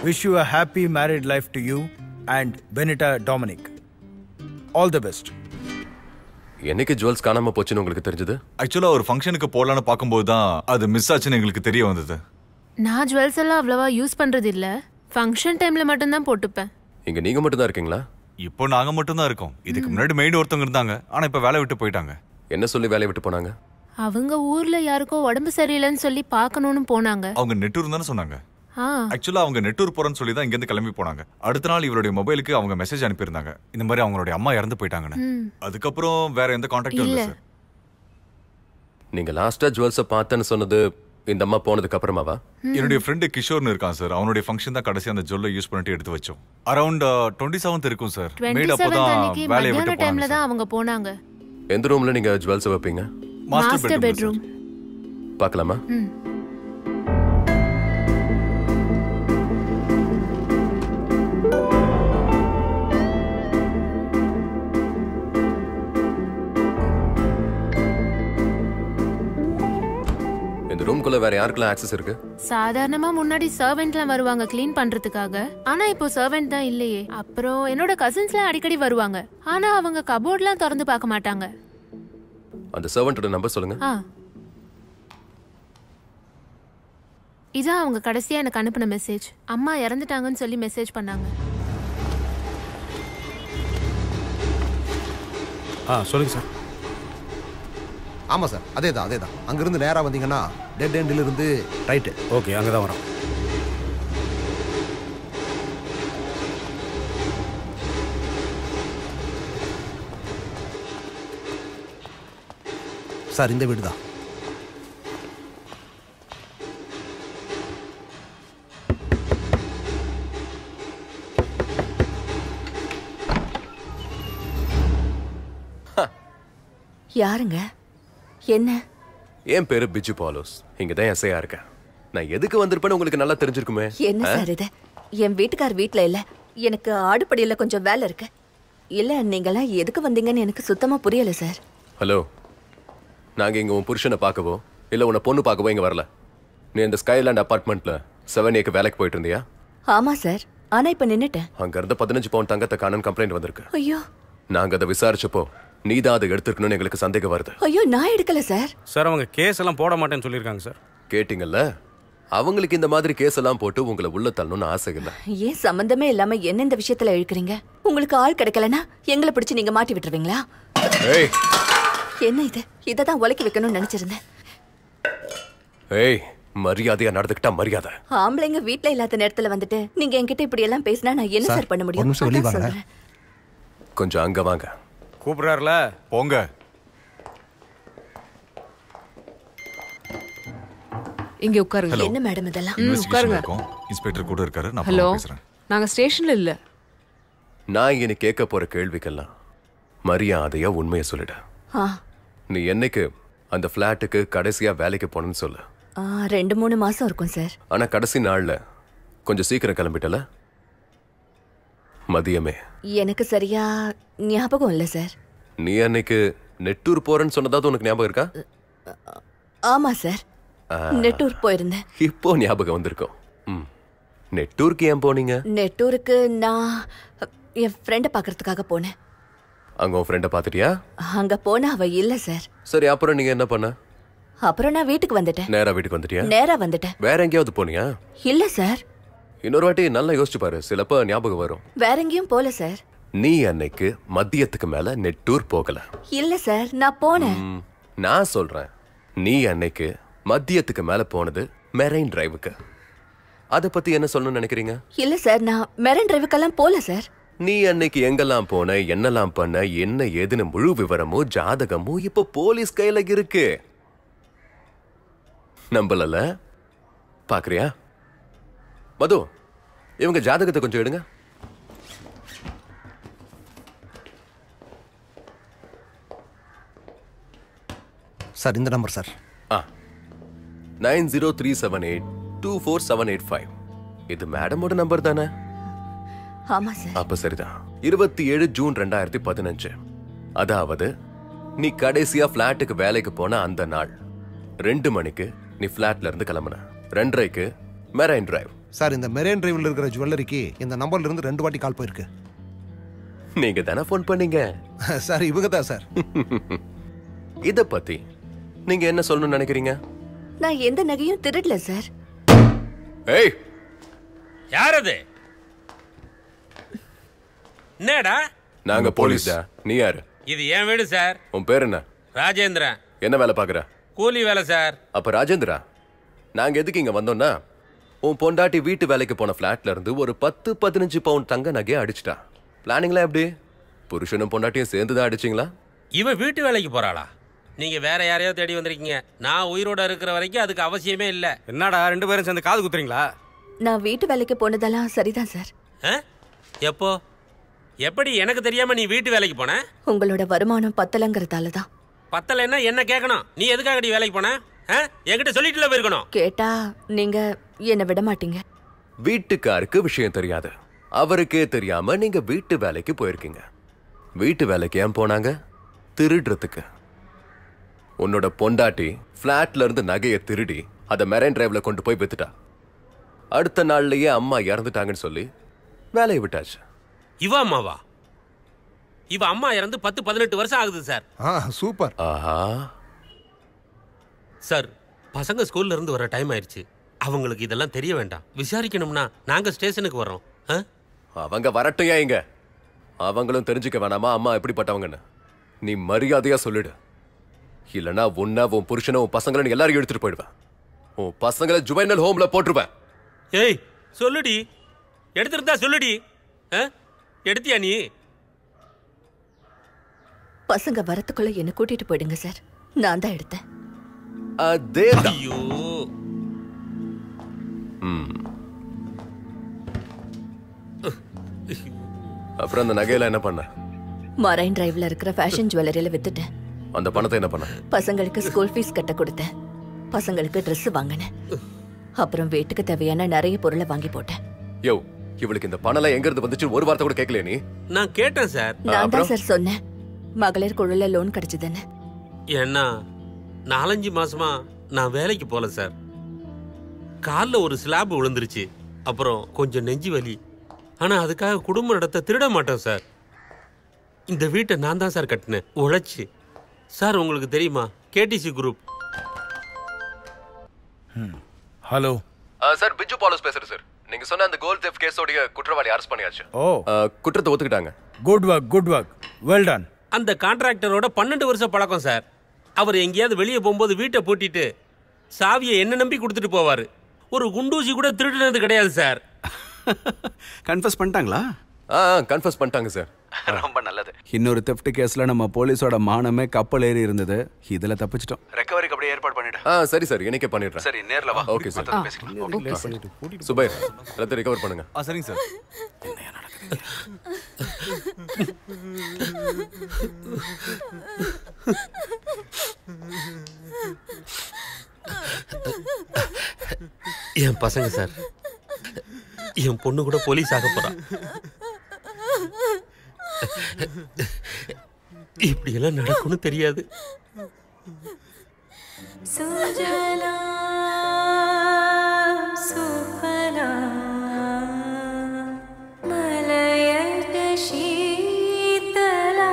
wish you a happy married life to you and Benita Dominic all the best என்னைக்கு jewels காணாம போச்சுன்னு உங்களுக்கு தெரிஞ்சது? ஆக்சுவலா ஒரு ஃபங்க்ஷனுக்கு போடலான்னு பார்க்கும்போது தான் அது மிஸ் ஆச்சுன்னு எங்களுக்கு தெரிய வந்தது. நான் ஜுவல்ஸ் எல்லாம் அவ்வளவா யூஸ் பண்றது இல்ல ஃபங்க்ஷன் டைம்ல மட்டும்தான் போட்டுப்பேன். இங்க நீங்க மட்டும் தான் இருக்கீங்களா? இப்போ நாங்க மட்டும் தான் இருக்கோம். இதுக்கு முன்னாடி மெய்டு ஒருத்தவங்க இருந்தாங்க. ஆனா இப்ப வேலை விட்டு போயிட்டாங்க. என்ன சொல்லி வேலையை விட்டு போனாங்க? அவங்க ஊர்ல யாருக்கோ உடம்பு சரியில்லைன்னு சொல்லி பார்க்கணும்னு போனாங்க. அவங்க நெட்டூர் தானே சொன்னாங்க. ஆக்சுவலா அவங்க நெட்டூர் போறேன்னு சொல்லி தான் இங்கேருந்து கிளம்பி போனாங்க. அடுத்த நாள் இவருடைய மொபைலுக்கு அவங்க மெசேஜ் அனுப்பியிருந்தாங்க. இந்த மாதிரி அவங்களுடைய அம்மா இறந்து போயிட்டாங்கன்னு. அதுக்கப்புறம் வேற எந்த கான்டாக்டும் இல்ல. சார். நீங்க லாஸ்டா ஜுவல்ஸை பார்த்தேன்னு சொன்னது இந்த அம்மா போனதுக்கு அப்புறமாவா? என்னுடைய ஃப்ரெண்டு கிஷோர்னு இருக்கான் சார். அவனுடைய ஃபங்க்ஷன் தான் கடைசி அந்த ஜுவல்லை யூஸ் பண்ணிட்டு எடுத்து வச்சோம். அரௌண்ட் டுவெண்ட்டி செவன்த் இருக்கும் சார். மேட் அப்போதான் அன்னைக்கு வேலையை விட்டு டைம்ல போனாங்க தான் அவங்க போனாங்க. எந்த ரூம்ல நீங்க ஜுவல்ஸ் வைப்பீங்க? மாஸ்டர் பெட்ரூம் பார்க்கலாமா? ரூம்குள்ள வேற யாருக்கெல்லாம் ஆக்சஸ் இருக்கு? சாதாரணமா முன்னாடி சர்வெண்ட்லாம் வருவாங்க க்ளீன் பண்றதுக்காக. ஆனா இப்போ சர்வெண்ட் தான் இல்லையே. அப்புறம் என்னோட கசின்ஸ்லாம் அடிக்கடி வருவாங்க. ஆனா அவங்க கபோர்ட்லாம் திறந்து பார்க்க மாட்டாங்க. அந்த சர்வெண்டோட நம்பர் சொல்லுங்க. ஆ. இதான் அவங்க கடைசியா எனக்கு அனுப்பின மெசேஜ் அம்மா இறந்துட்டாங்கன்னு சொல்லி மெசேஜ் பண்ணாங்க. ஆ சொல்லுங்க சார். ஆமாம் சார் அதே தான் அதே தான் அங்கேருந்து நேராக வந்தீங்கன்னா டெட் எண்டில் இருந்து ரைட்டு ஓகே அங்கே தான் வரோம். சார் இந்த வீடு தான் யாருங்க? என்ன? என் பேரு பிஜு பாலோஸ். இங்க தான் எஸ்ஐயா இருக்கேன். நான் எதுக்கு வந்திருப்பேன்னு உங்களுக்கு நல்லா தெரிஞ்சிருக்குமே என்ன? சார் இது? என் வீட்டுக்கார் வீட்ல இல்ல. எனக்கு ஆடுபடியில கொஞ்சம் வேலை இருக்கு. இல்ல நீங்களாம் எதுக்கு வந்தீங்கன்னு எனக்கு சுத்தமா புரியல சார். ஹலோ நாங்க இங்க உன் புருஷனை பார்க்கவோ இல்ல உன்னை பொண்ணு பார்க்கவோ இங்க வரல. நீ இந்த ஸ்கைலாண்ட் அபார்ட்மெண்ட்ல செவன் ஏக்கு வேலைக்கு போயிட்டு இருந்தியா? ஆமா சார். ஆனா இப்ப நின்னுட்டேன். அங்க இருந்து பதினஞ்சு பவுன் தங்கத்தை காணும் கம்ப்ளைண்ட் வந்திருக்கு. ஐயோ. நாங்க அதை விசாரிச்சப்போ நீ தான் அதை எடுத்திருக்கணும்னு எங்களுக்கு சந்தேகம் வருது. ஐயோ நான் எடுக்கல சார். சார் அவங்க கேஸ் எல்லாம் போட மாட்டேன்னு சொல்லியிருக்காங்க சார். கேட்டிங்கல்ல? அவங்களுக்கு இந்த மாதிரி கேஸ் எல்லாம் போட்டு உங்களை உள்ள தள்ளணும்னு ஆசை இல்லை. ஏன் சம்பந்தமே இல்லாம என்ன இந்த விஷயத்துல இழுக்கிறீங்க? உங்களுக்கு ஆள் கிடைக்கலனா எங்களை பிடிச்சு நீங்க மாட்டி விட்டுருவீங்களா? ஏய். என்ன இது? இதை தான் உலக்கி வைக்கணும்னு நினைச்சிருந்தேன். ஏய் மரியாதையா நடந்துக்கிட்டா மரியாதை. ஆம்பளைங்க வீட்ல இல்லாத நேரத்துல வந்துட்டு நீங்க என்கிட்ட இப்படி எல்லாம் பேசினா நான் என்ன சார் பண்ண முடியும். கொஞ்சம் அங்க வாங்க. கூப்பிடுறாருல? போங்க. இங்க உட்காருங்க. என்ன மேடம் இதெல்லாம்? உட்காருங்க. இன்ஸ்பெக்டர் கூட இருக்காரு. நான் ஹலோ பேசுறேன். நாங்க ஸ்டேஷன்ல இல்ல. நான் இனி கேட்க போற கேள்விக்கெல்லாம் மரியாதையா உண்மையை சொல்லிட. ஆ, நீ என்னைக்கு அந்த ஃப்ளாட்டுக்கு கடைசியா வேலைக்கு போனேன்னு சொல்லு. ஆ, ரெண்டு மூணு மாசம் இருக்கும் சார். ஆனா கடைசி நாள்ல கொஞ்சம் சீக்கிரம் கிளம்பிட்டல? மதியமே. எனக்கு சரியா ஞாபகம் இல்ல சார். நீ அன்னைக்கு நெட்டூர் போறேன்னு சொன்னதாவது உனக்கு ஞாபகம் இருக்கா? ஆமா சார். நெட்டூர் போயிருந்தேன். இப்போ ஞாபகம் வந்திருக்கும். ம். நெட்டூருக்கு ஏன் போனீங்க? நெட்டூருக்கு நான் என் ஃப்ரெண்டை பார்க்கறதுக்காக போனேன். அங்க உன் ஃப்ரெண்டை பார்த்துட்டியா அங்க போன அவ இல்ல சார். சரி அப்புறம் நீங்க என்ன பண்ண? அப்புறம் நான் வீட்டுக்கு வந்துட்டேன். நேரா வீட்டுக்கு வந்துட்டியா? நேரா வந்துட்டேன். வேற எங்கேயாவது போனியா? இல்ல சார். இன்னொரு வாட்டி நல்லா யோசிச்சு பாரு. சிலப்ப ஞாபகம் வரும். வேற எங்கேயும் போல சார். நீ அன்னைக்கு மதியத்துக்கு மேல நெட்டூர் போகல. இல்ல சார். நான் போனேன். நான் சொல்றேன். நீ அன்னைக்கு மதியத்துக்கு மேல போனது மெரைன் டிரைவுக்கு. அத பத்தி என்ன சொல்லணும்னு நினைக்கிறீங்க? இல்ல சார். நான் மெரன் டிரைவுக்கெல்லாம் போல சார். நீ அன்னைக்கு எங்கெல்லாம் போன என்னெல்லாம் பண்ண என்ன ஏதுன்னு முழு விவரமும் ஜாதகமும் இப்ப போலீஸ் கையில இருக்கு. நம்பலல? பாக்குறியா? மது இவங்க ஜாதகத்தை கொஞ்சம் எடுங்க. சார் இந்த நம்பர் சார். ஆ. Nine zero three seven eight two four seven eight five. இது மேடமோட நம்பர் தானே? ஆமா சார். அப்ப சரிதான். இருபத்தி ஏழு ஜூன் ரெண்டாயிரத்தி பதினஞ்சு. அதாவது நீ கடைசியா பிளாட்டுக்கு வேலைக்கு போன அந்த நாள். ரெண்டு மணிக்கு நீ பிளாட்ல இருந்து கிளம்புன. ரெண்டரைக்கு மெரைன் டிரைவ் சார் இந்த மெரேன் டிரைவில் இருக்கிற ஜுவல்லரிக்கு இந்த நம்பர்ல இருந்து ரெண்டு வாட்டி கால் போயிருக்கு. நீங்க தானே ஃபோன் பண்ணீங்க? சார் இவங்க தான் சார். இத பத்தி நீங்க என்ன சொல்லணும்னு நினைக்கிறீங்க? நான் எந்த நகையும் திருடல சார். ஏய் யார் அது என்னடா? நாங்க போலீஸ். நீ யாரு? இது என் வீடு சார். உன் பேர் என்ன? ராஜேந்திரன். என்ன வேலை பாக்குற? கூலி வேலை சார். அப்ப ராஜேந்திரா? நாங்க எதுக்கு இங்க வந்தோம்னா உன் பொண்டாட்டி வீட்டு வேலைக்கு போன ஃபிளாட்ல இருந்து ஒரு பத்து பதினஞ்சு பவுண்ட் தங்க நகையை அடிச்சிட்டா. பிளானிங்லாம் எப்படி? புருஷனும் பொண்டாட்டியும் சேர்ந்து தான் அடிச்சிங்களா? இவ வீட்டு வேலைக்கு போறாளா? நீங்க வேற யாரையோ தேடி வந்திருக்கீங்க. நான் உயிரோட இருக்கிற வரைக்கும் அதுக்கு அவசியமே இல்ல. என்னடா ரெண்டு பேரும் சேர்ந்து காது குத்துறீங்களா? நான் வீட்டு வேலைக்கு போனதெல்லாம் சரிதான் சார். எப்போ? எப்படி எனக்கு தெரியாம நீ வீட்டு வேலைக்கு போன? உங்களோட வருமானம் பத்தலங்கிறதால தான். பத்தலைன்னா என்ன கேட்கணும் நீ எதுக்காக வேலைக்கு போன? என்கிட்ட சொல்லிட்டுல போயிருக்கணும். கேட்டா நீங்க என்ன விட மாட்டீங்க. வீட்டுக்காருக்கு விஷயம் தெரியாது. அவருக்கே தெரியாம நீங்க வீட்டு வேலைக்கு போயிருக்கீங்க. வீட்டு வேலைக்கு ஏன் போனாங்க? திருடுறதுக்கு. உன்னோட பொண்டாட்டி ஃபிளாட்ல இருந்து நகையை திருடி அதை மெரைன் டிரைவ்ல கொண்டு போய் வித்துட்டா. அடுத்த நாள்லயே அம்மா இறந்துட்டாங்கன்னு சொல்லி வேலையை விட்டாச்சு. இவ அம்மாவா? இவ அம்மா இறந்து பத்து பதினெட்டு வருஷம் ஆகுது சார். சூப்பர். ஆஹா. சார் பசங்க ஸ்கூல்ல இருந்து வர டைம் ஆயிடுச்சு. அவங்களுக்கு இதெல்லாம் தெரிய வேண்டாம். விசாரிக்கணும்னா நாங்க ஸ்டேஷனுக்கு வர்றோம். ஆ? அவங்க வரட்டும் இங்க? அவங்களும் தெரிஞ்சுக்க வேணாமா? அம்மா எப்படிப்பட்டவங்கன்னு? நீ மரியாதையா சொல்லிடு. இல்லனா உன்ன உன் புருஷனை உன் பசங்களை எல்லாரும் எடுத்துட்டு போயிடுவேன் உன் பசங்களை ஜுவைனல் ஹோம்ல போட்டுருவேன் ஏய் சொல்லுடி. எடுத்திருந்தா சொல்லுடி. ஆ? எடுத்தியா நீ? பசங்க வரத்துக்குள்ள என்ன கூட்டிட்டு போயிடுங்க சார். நான் தான் எடுத்தேன். அதே ஐயோ. அப்புறம் அந்த நகையில என்ன பண்ண? மரைன் டிரைவ்ல இருக்கிற ஃபேஷன் ஜுவல்லரியில வித்துட்டேன். அந்த பணத்தை என்ன பண்ண? பசங்களுக்கு ஸ்கூல் ஃபீஸ் கட்ட கொடுத்தேன். பசங்களுக்கு Dress வாங்கினேன். அப்புறம் வீட்டுக்கு தேவையான நிறைய பொருளை வாங்கி போட்டேன். யோ இவளுக்கு இந்த பணம் எங்க இருந்து வந்துச்சு? ஒரு வார்த்தை கூட கேட்கலையே நீ. நான் கேட்டேன் சார். நான் தான் சார் சொன்னேன். மகளிர் குழுல லோன் கிடைச்சதுன்னு. ஏன்னா நாலஞ்சு மாசமா நான் வேலைக்கு போல சார். கால்ல ஒரு ஸ்லாப் விழுந்துருச்சு. அப்புறம் கொஞ்சம் நெஞ்சு வலி. ஆனா அதுக்காக குடும்பம் நடத்த திருட மாட்டோம் சார். இந்த வீட்டை நான் தான் சார் கட்டினேன். உழைச்சு. சார் உங்களுக்கு தெரியுமா? KTC group. Hello. Sir Biju Paulose பேசுறேன் சார். நீங்க சொன்ன அந்த கோல்ட் தெஃப்ட் கேஸோடைய குற்றவாளி அரெஸ்ட் பண்ணியாச்சு. ஓ. குற்றத்தை ஒத்துக்கிட்டாங்க. Good work good work well done அந்த கான்ட்ராக்டரோட பன்னெண்டு வருஷம் பழக்கம் சார். அவர் எங்கேயாவது வெளியே போகும்போது வீட்டை பூட்டிட்டு சாவியை என்ன நம்பி கொடுத்துட்டு போவாரு? ஒரு குண்டூசி கூட திருடினது கிடையாது சார். கன்ஃபஸ் பண்ணிட்டாங்களா? ஆ கன்ஃபர்ஸ் பண்ணிட்டாங்க சார். ரொம்ப நல்லது. இன்னொரு தெஃப்ட் கேஸ்ல நம்ம போலீஸோட மானமே கப்பல் ஏறி இருந்தது. இதுல தப்பிச்சிட்டோம். ரெக்கவரிக்கு அப்படியே ஏற்பாடு பண்ணிடு. ஆ சரி சார். இன்னைக்கே பண்ணிடுறேன். சரி நேர்ல வா. Okay sir. பேசிக்கலாம். சுபைர் எல்லாத்தையும் ரிகவர் பண்ணுங்க. ஆ சரிங்க சார். என் பசங்க சார். என் பொண்ணு கூட போலீஸ் ஆக போறா. இப்படி எல்லாம் நடக்கும்னு தெரியாது. சுஜலா சீதலா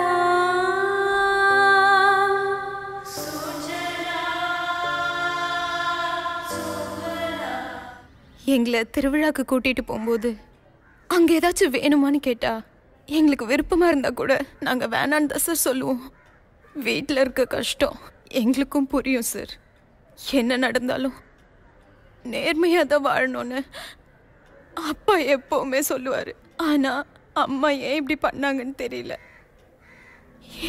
எங்களை திருவிழாக்கு கூட்டிட்டு போகும்போது அங்க ஏதாச்சும் வேணுமான்னு கேட்டா எங்களுக்கு விருப்பமா இருந்தா கூட நாங்க வேணான்னு தான் சார் சொல்லுவோம். வீட்டில் இருக்க கஷ்டம் எங்களுக்கும் புரியும் சார். என்ன நடந்தாலும் நேர்மையா தான் வாழணும்னு அப்பா எப்பவுமே சொல்லுவாரு. ஆனா அம்மா ஏன் இப்படி பண்ணாங்கன்னு தெரியல.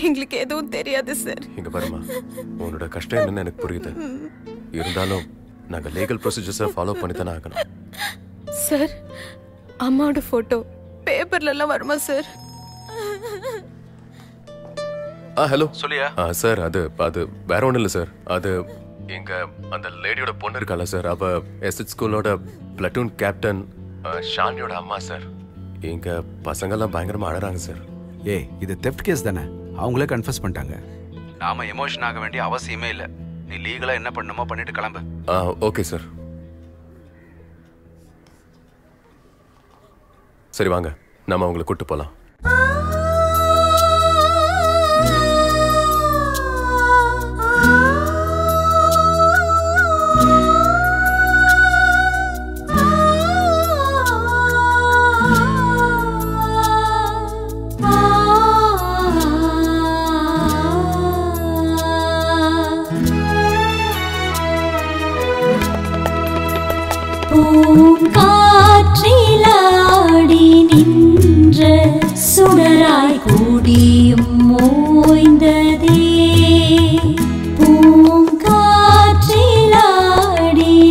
எங்களுக்கு எதுவும் தெரியாது சார். இங்க பாருமா உன்னோட கஷ்டம் என்னன்னு எனக்கு புரியுது. இருந்தாலும் நாங்க லீகல் ப்ரொசீஜர்ஸை ஃபாலோ பண்ணி தானே ஆகணும். சார் அம்மாவோட போட்டோ பேப்பர்ல எல்லாம் வருமா சார்? ஆ ஹலோ. சொல்லியா? ஆ சார் அது அது வேற ஒன்றும் இல்லை சார். அது எங்க அந்த லேடியோட பொண்ணு இருக்கால சார். அவ எஸ்எச் ஸ்கூலோட பிளட்டூன் கேப்டன். ஷாலினியோட அம்மா சார். எங்க பசங்கெல்லாம் பயங்கரமா அழறாங்க சார். ஏய் இது தெஃப்ட் கேஸ் தானே? அவங்களே கன்ஃபஸ் பண்ணிட்டாங்க. நாம எமோஷன் ஆக வேண்டிய அவசியமே இல்ல. நீ லீகலா என்ன பண்ணணுமோ பண்ணிட்டு கிளம்பு. ஆ ஓகே சார். சரி வாங்க நம்ம அவங்களை கூட்டு போகலாம் சுடராய் கூடியும் மோய்ந்ததே. பூங்காற்றிலாடி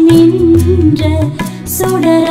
நின்ற சுடர்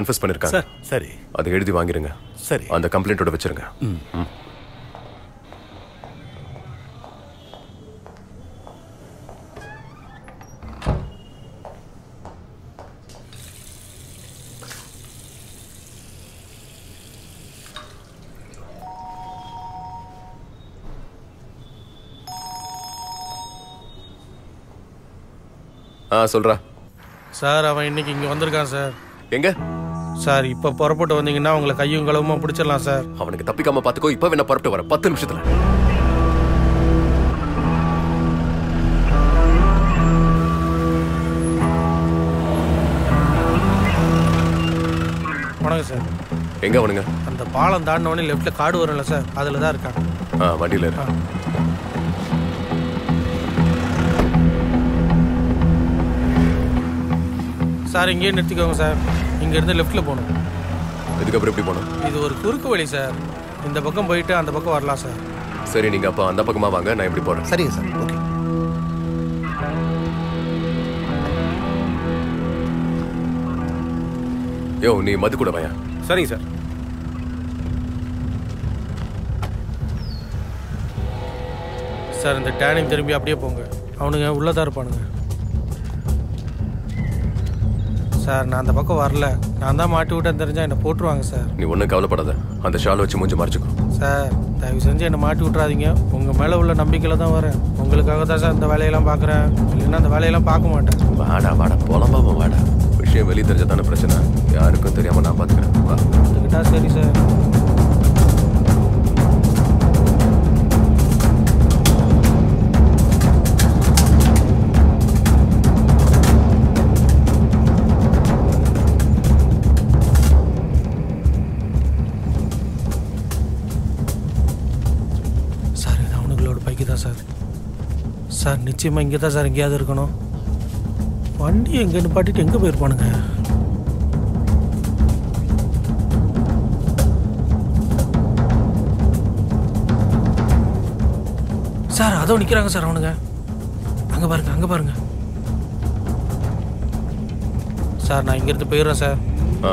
கன்ஃபஸ் பண்ணிருக்காங்க. சார், சரி. அதை எழுதி வாங்கிருங்க. சரி. அந்த கம்ப்ளைண்ட்டோட வச்சிருங்க. ஆ சொல்றா. சார் அவன் இன்னைக்கு இங்க வந்திருக்கான் சார். எங்க? சார் இப்ப புறப்பட்டு வந்தீங்கன்னா உங்களை கையும் களவுமா பிடிச்சிடலாம் சார். அவனுக்கு தப்பிக்காம பாத்துக்கோ இப்ப வேணா புறப்பட்டு வர பத்து நிமிஷத்துல. வணக்கம் சார். எங்க அவனுங்க? அந்த பாலம் தாண்டின உடனே லெஃப்ட்ல காடு வரும்ல சார் அதுல தான் இருக்கான் ஆ வண்டியில இரு. சார் இங்கேயே நிறுத்திக்கோங்க சார். இங்க இருந்து லெஃப்ட்ல போகணும். இதுக்கப்புறம் எப்படி போகணும்? இது ஒரு குறுக்கு வழி சார். இந்த பக்கம் போயிட்டு அந்த பக்கம் வரலாம் சார். சரி நீங்க அப்ப அந்த பக்கமா வாங்க நான் எப்படி போறேன்? சரிங்க சார். ஓகே. யோ நீ மது கூட வாயா? சரிங்க சார். சார் இந்த டேனிங் திரும்பி அப்படியே போங்க. அவனுங்க உள்ளதா இருப்பானுங்க. சார் நான் அந்த பக்கம் வரல. நான் தான் மாட்டி விட்டேன்னு தெரிஞ்சா என்னை போட்டுருவாங்க சார். நீ ஒன்றும் கவலைப்படாத. அந்த ஷால் வச்சு மூஞ்சி மறைச்சுக்கோ. சார் தயவு செஞ்சு என்னை மாட்டி விட்றாதீங்க உங்கள் மேலே உள்ள நம்பிக்கையில் தான் வரேன். உங்களுக்காக தான் சார் இந்த வேலையெல்லாம் பார்க்குறேன். இல்லைன்னா அந்த வேலையெல்லாம் பார்க்க மாட்டேன். வாடா வாடா புலம்பாம வாடா. விஷயம் வெளியே தெரிஞ்சா தானே பிரச்சனை. யாருக்கும் தெரியாம நான் பாத்துக்கிறேன். வா. Sir sir. நிச்சயமாக இங்கே தான் சார் எங்கேயாவது இருக்கணும். வண்டி எங்கே நிப்பாட்டிட்டு எங்கே போயிருப்பானுங்க? சார் அதோ நிற்கிறாங்க சார் அவனுங்க. அங்கே பாருங்க அங்கே பாருங்க. சார் நான் இங்கேருந்து போயிடுறேன் சார். ஆ.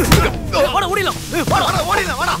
ஓடிடலாம். வாடா ஓடிடலாம் வாடா.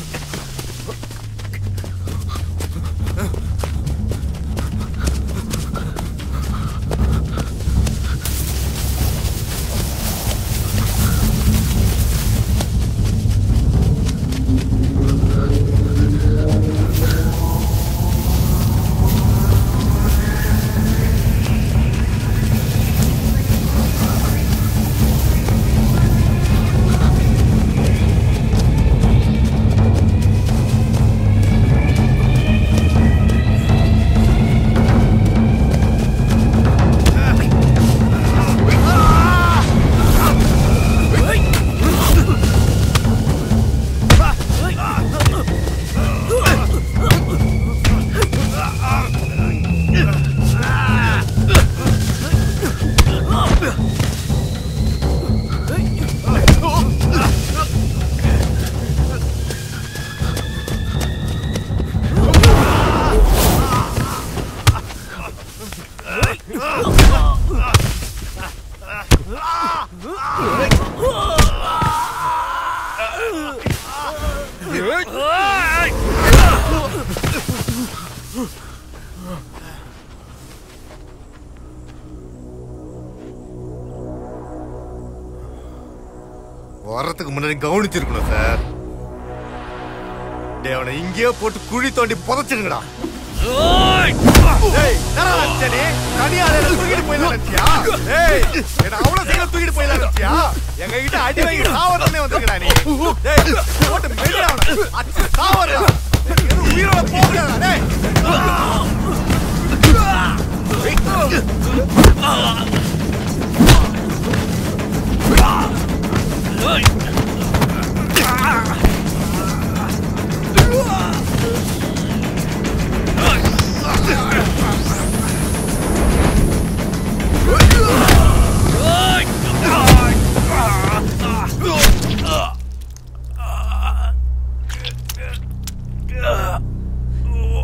தூக்கிட்டு போயிடலாம் நினைச்சியா? எங்ககிட்ட அடி வாங்கி சாவறதுனே வந்திருக்கடா நீ. போட்டு சாவறா. எதுவும் உயிரோட போகலடா, டேய்.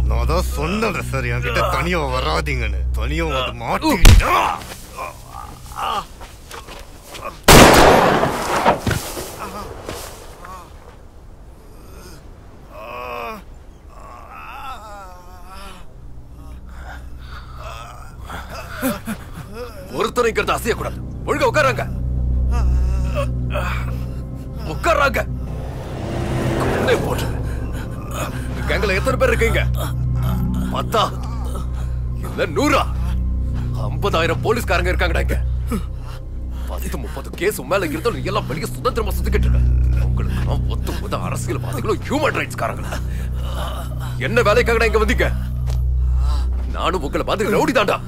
நான் தான் சொன்னேன்ல சார் என்கிட்ட தனியா வராதீங்கன்னு. தனியா வந்து மாட்டிக்கிட்டா ஒருத்தரை இங்க அசையக்கூடாது. ஒழுங்க உட்காராங்க. உட்காராங்க. போட்டு. கேங்கல எத்தனை பேர் இருக்கீங்க? பத்தா? இல்ல நூறா? ஐம்பதாயிரம் போலீஸ்காரங்க இருக்காங்கடா இங்க. பத்து முப்பது கேஸ் மேல இருந்தாலும் நீ எல்லாம் வெளியே சுதந்திரமா சுத்திக்கிட்டு இருக்க. உங்களுக்கு ஒத்து மொத்த அரசியல்வாதிகளும் ஹியூமன் ரைட்ஸ் காரங்களா? என்ன வேலைக்காகடா இங்க வந்தீங்க? நானும் உங்களை பார்த்து ரவுடி தாண்டா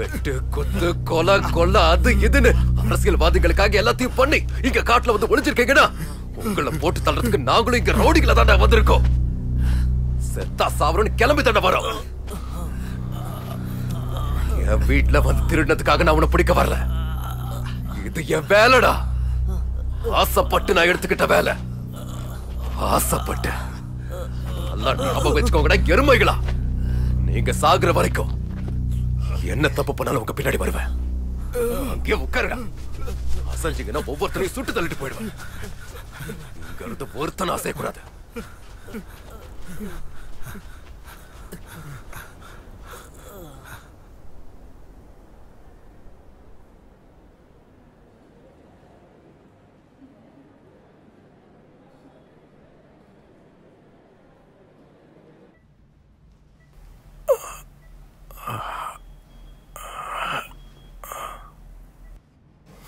வெட்டு குத்து கொலை கொலை அது இதுன்னு. அரசியல்வாதிகளுக்காக எல்லாத்தையும் பண்ணி இங்க காட்டுல வந்து ஒளிஞ்சிருக்கீங்கன்னா உங்களை போட்டு தள்ளுறதுக்கு நாங்களும் இங்க ரவுடிகளை தாண்டா வந்திருக்கோம். செத்தா சாவரன்னு கிளம்பி தாண்டா வரோம். என் வீட்டுல வந்து திருடினதுக்காக நான் உன்னை பிடிக்க வரல. இது என் வேலைடா. ஆசைப்பட்டு நான் எடுத்துக்கிட்ட வேலை. ஆசைப்பட்டு நல்லா ஞாபகம் வச்சுக்கோங்கடா எருமைகளா. நீங்க சாகுற வரைக்கும். என்ன தப்பு பண்ணாலும் உங்க பின்னாடி வருவேன். அங்கே உட்காருங்க அசைஞ்சிங்கன்னா ஒவ்வொருத்தரையும் சுட்டு தள்ளிட்டு போயிடுவேன். இங்க இருந்து ஒருத்தனும் அசையக்கூடாது.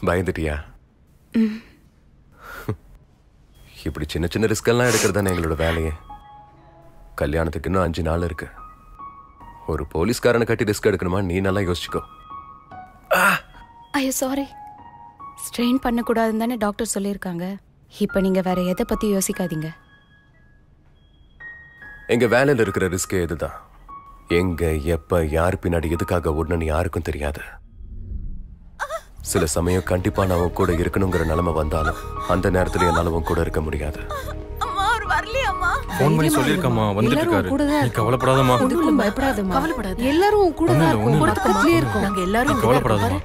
பயந்துட்டியா? இப்படி சின்ன சின்ன ரிஸ்க் எல்லாம் எடுக்கிறது தானே எங்களோட வேலையே. கல்யாணத்துக்கு இன்னும் அஞ்சு நாள் இருக்கு. ஒரு போலீஸ்காரனை கட்டி ரிஸ்க் எடுக்கணுமா? நீ நல்லா யோசிச்சுக்கோ. ஐயோ சாரி ஸ்ட்ரெயின் பண்ணக்கூடாதுன்னு தானே டாக்டர் சொல்லியிருக்காங்க. இப்போ நீங்கள் வேற எதை பற்றி யோசிக்காதீங்க. எங்க வேலையில இருக்கிற ரிஸ்க் இதுதான் எங்க எப்ப யார் பின்னாடி எதுக்காக ஓடணும்னு யாருக்கும் தெரியாது. சில சமயம் கண்டிப்பா நான் உன் கூட இருக்கணுங்கிற நிலைமை வந்தாலும் அந்த நேரத்துல என்னால உன் கூட இருக்க முடியாது. ஃபோன் பண்ணி சொல்லியிருக்கம்மா வந்துட்டு இருக்காரு. நீ கவலைப்படாதம்மா. ஒன்றும் பயப்படாதம்மா. கவலைப்படாத. எல்லாரும் உன் கூட. பக்கத்துலயே இருக்கோம். நாங்க எல்லாரும் கவலைப்படாதம்மா.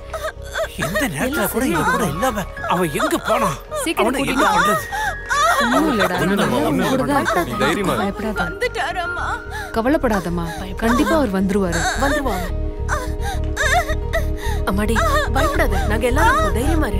எந்த நேரத்துல கூட இங்க கூட இல்லாம அவன் எங்க சீக்கிரம் அவனை என்ன. பண்றது? கவலைப்படாதம்மா. கண்டிப்பா அவர் வந்துருவாரு. வந்துருவாங்க அம்மாடி பயப்படாத. நாங்க எல்லாரும் தைரியமா இரு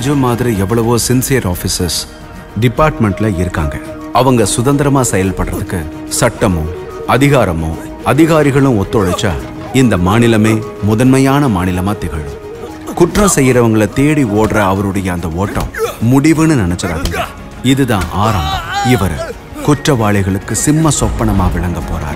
விஜு மாதிரி எவ்வளவோ சின்சியர் ஆஃபீஸர்ஸ் டிபார்ட்மெண்ட்ல இருக்காங்க. அவங்க சுதந்திரமா செயல்படுறதுக்கு சட்டமும் அதிகாரமும் அதிகாரிகளும் ஒத்துழைச்சா இந்த மாநிலமே முதன்மையான மாநிலமா திகழும். குற்றம் செய்யறவங்களை தேடி ஓடுற அவருடைய அந்த ஓட்டம் முடிவுன்னு நினைச்சிடாதீங்க. இதுதான் ஆரம்பம். இவர் குற்றவாளிகளுக்கு சிம்ம சொப்பனமா விளங்க போறாரு.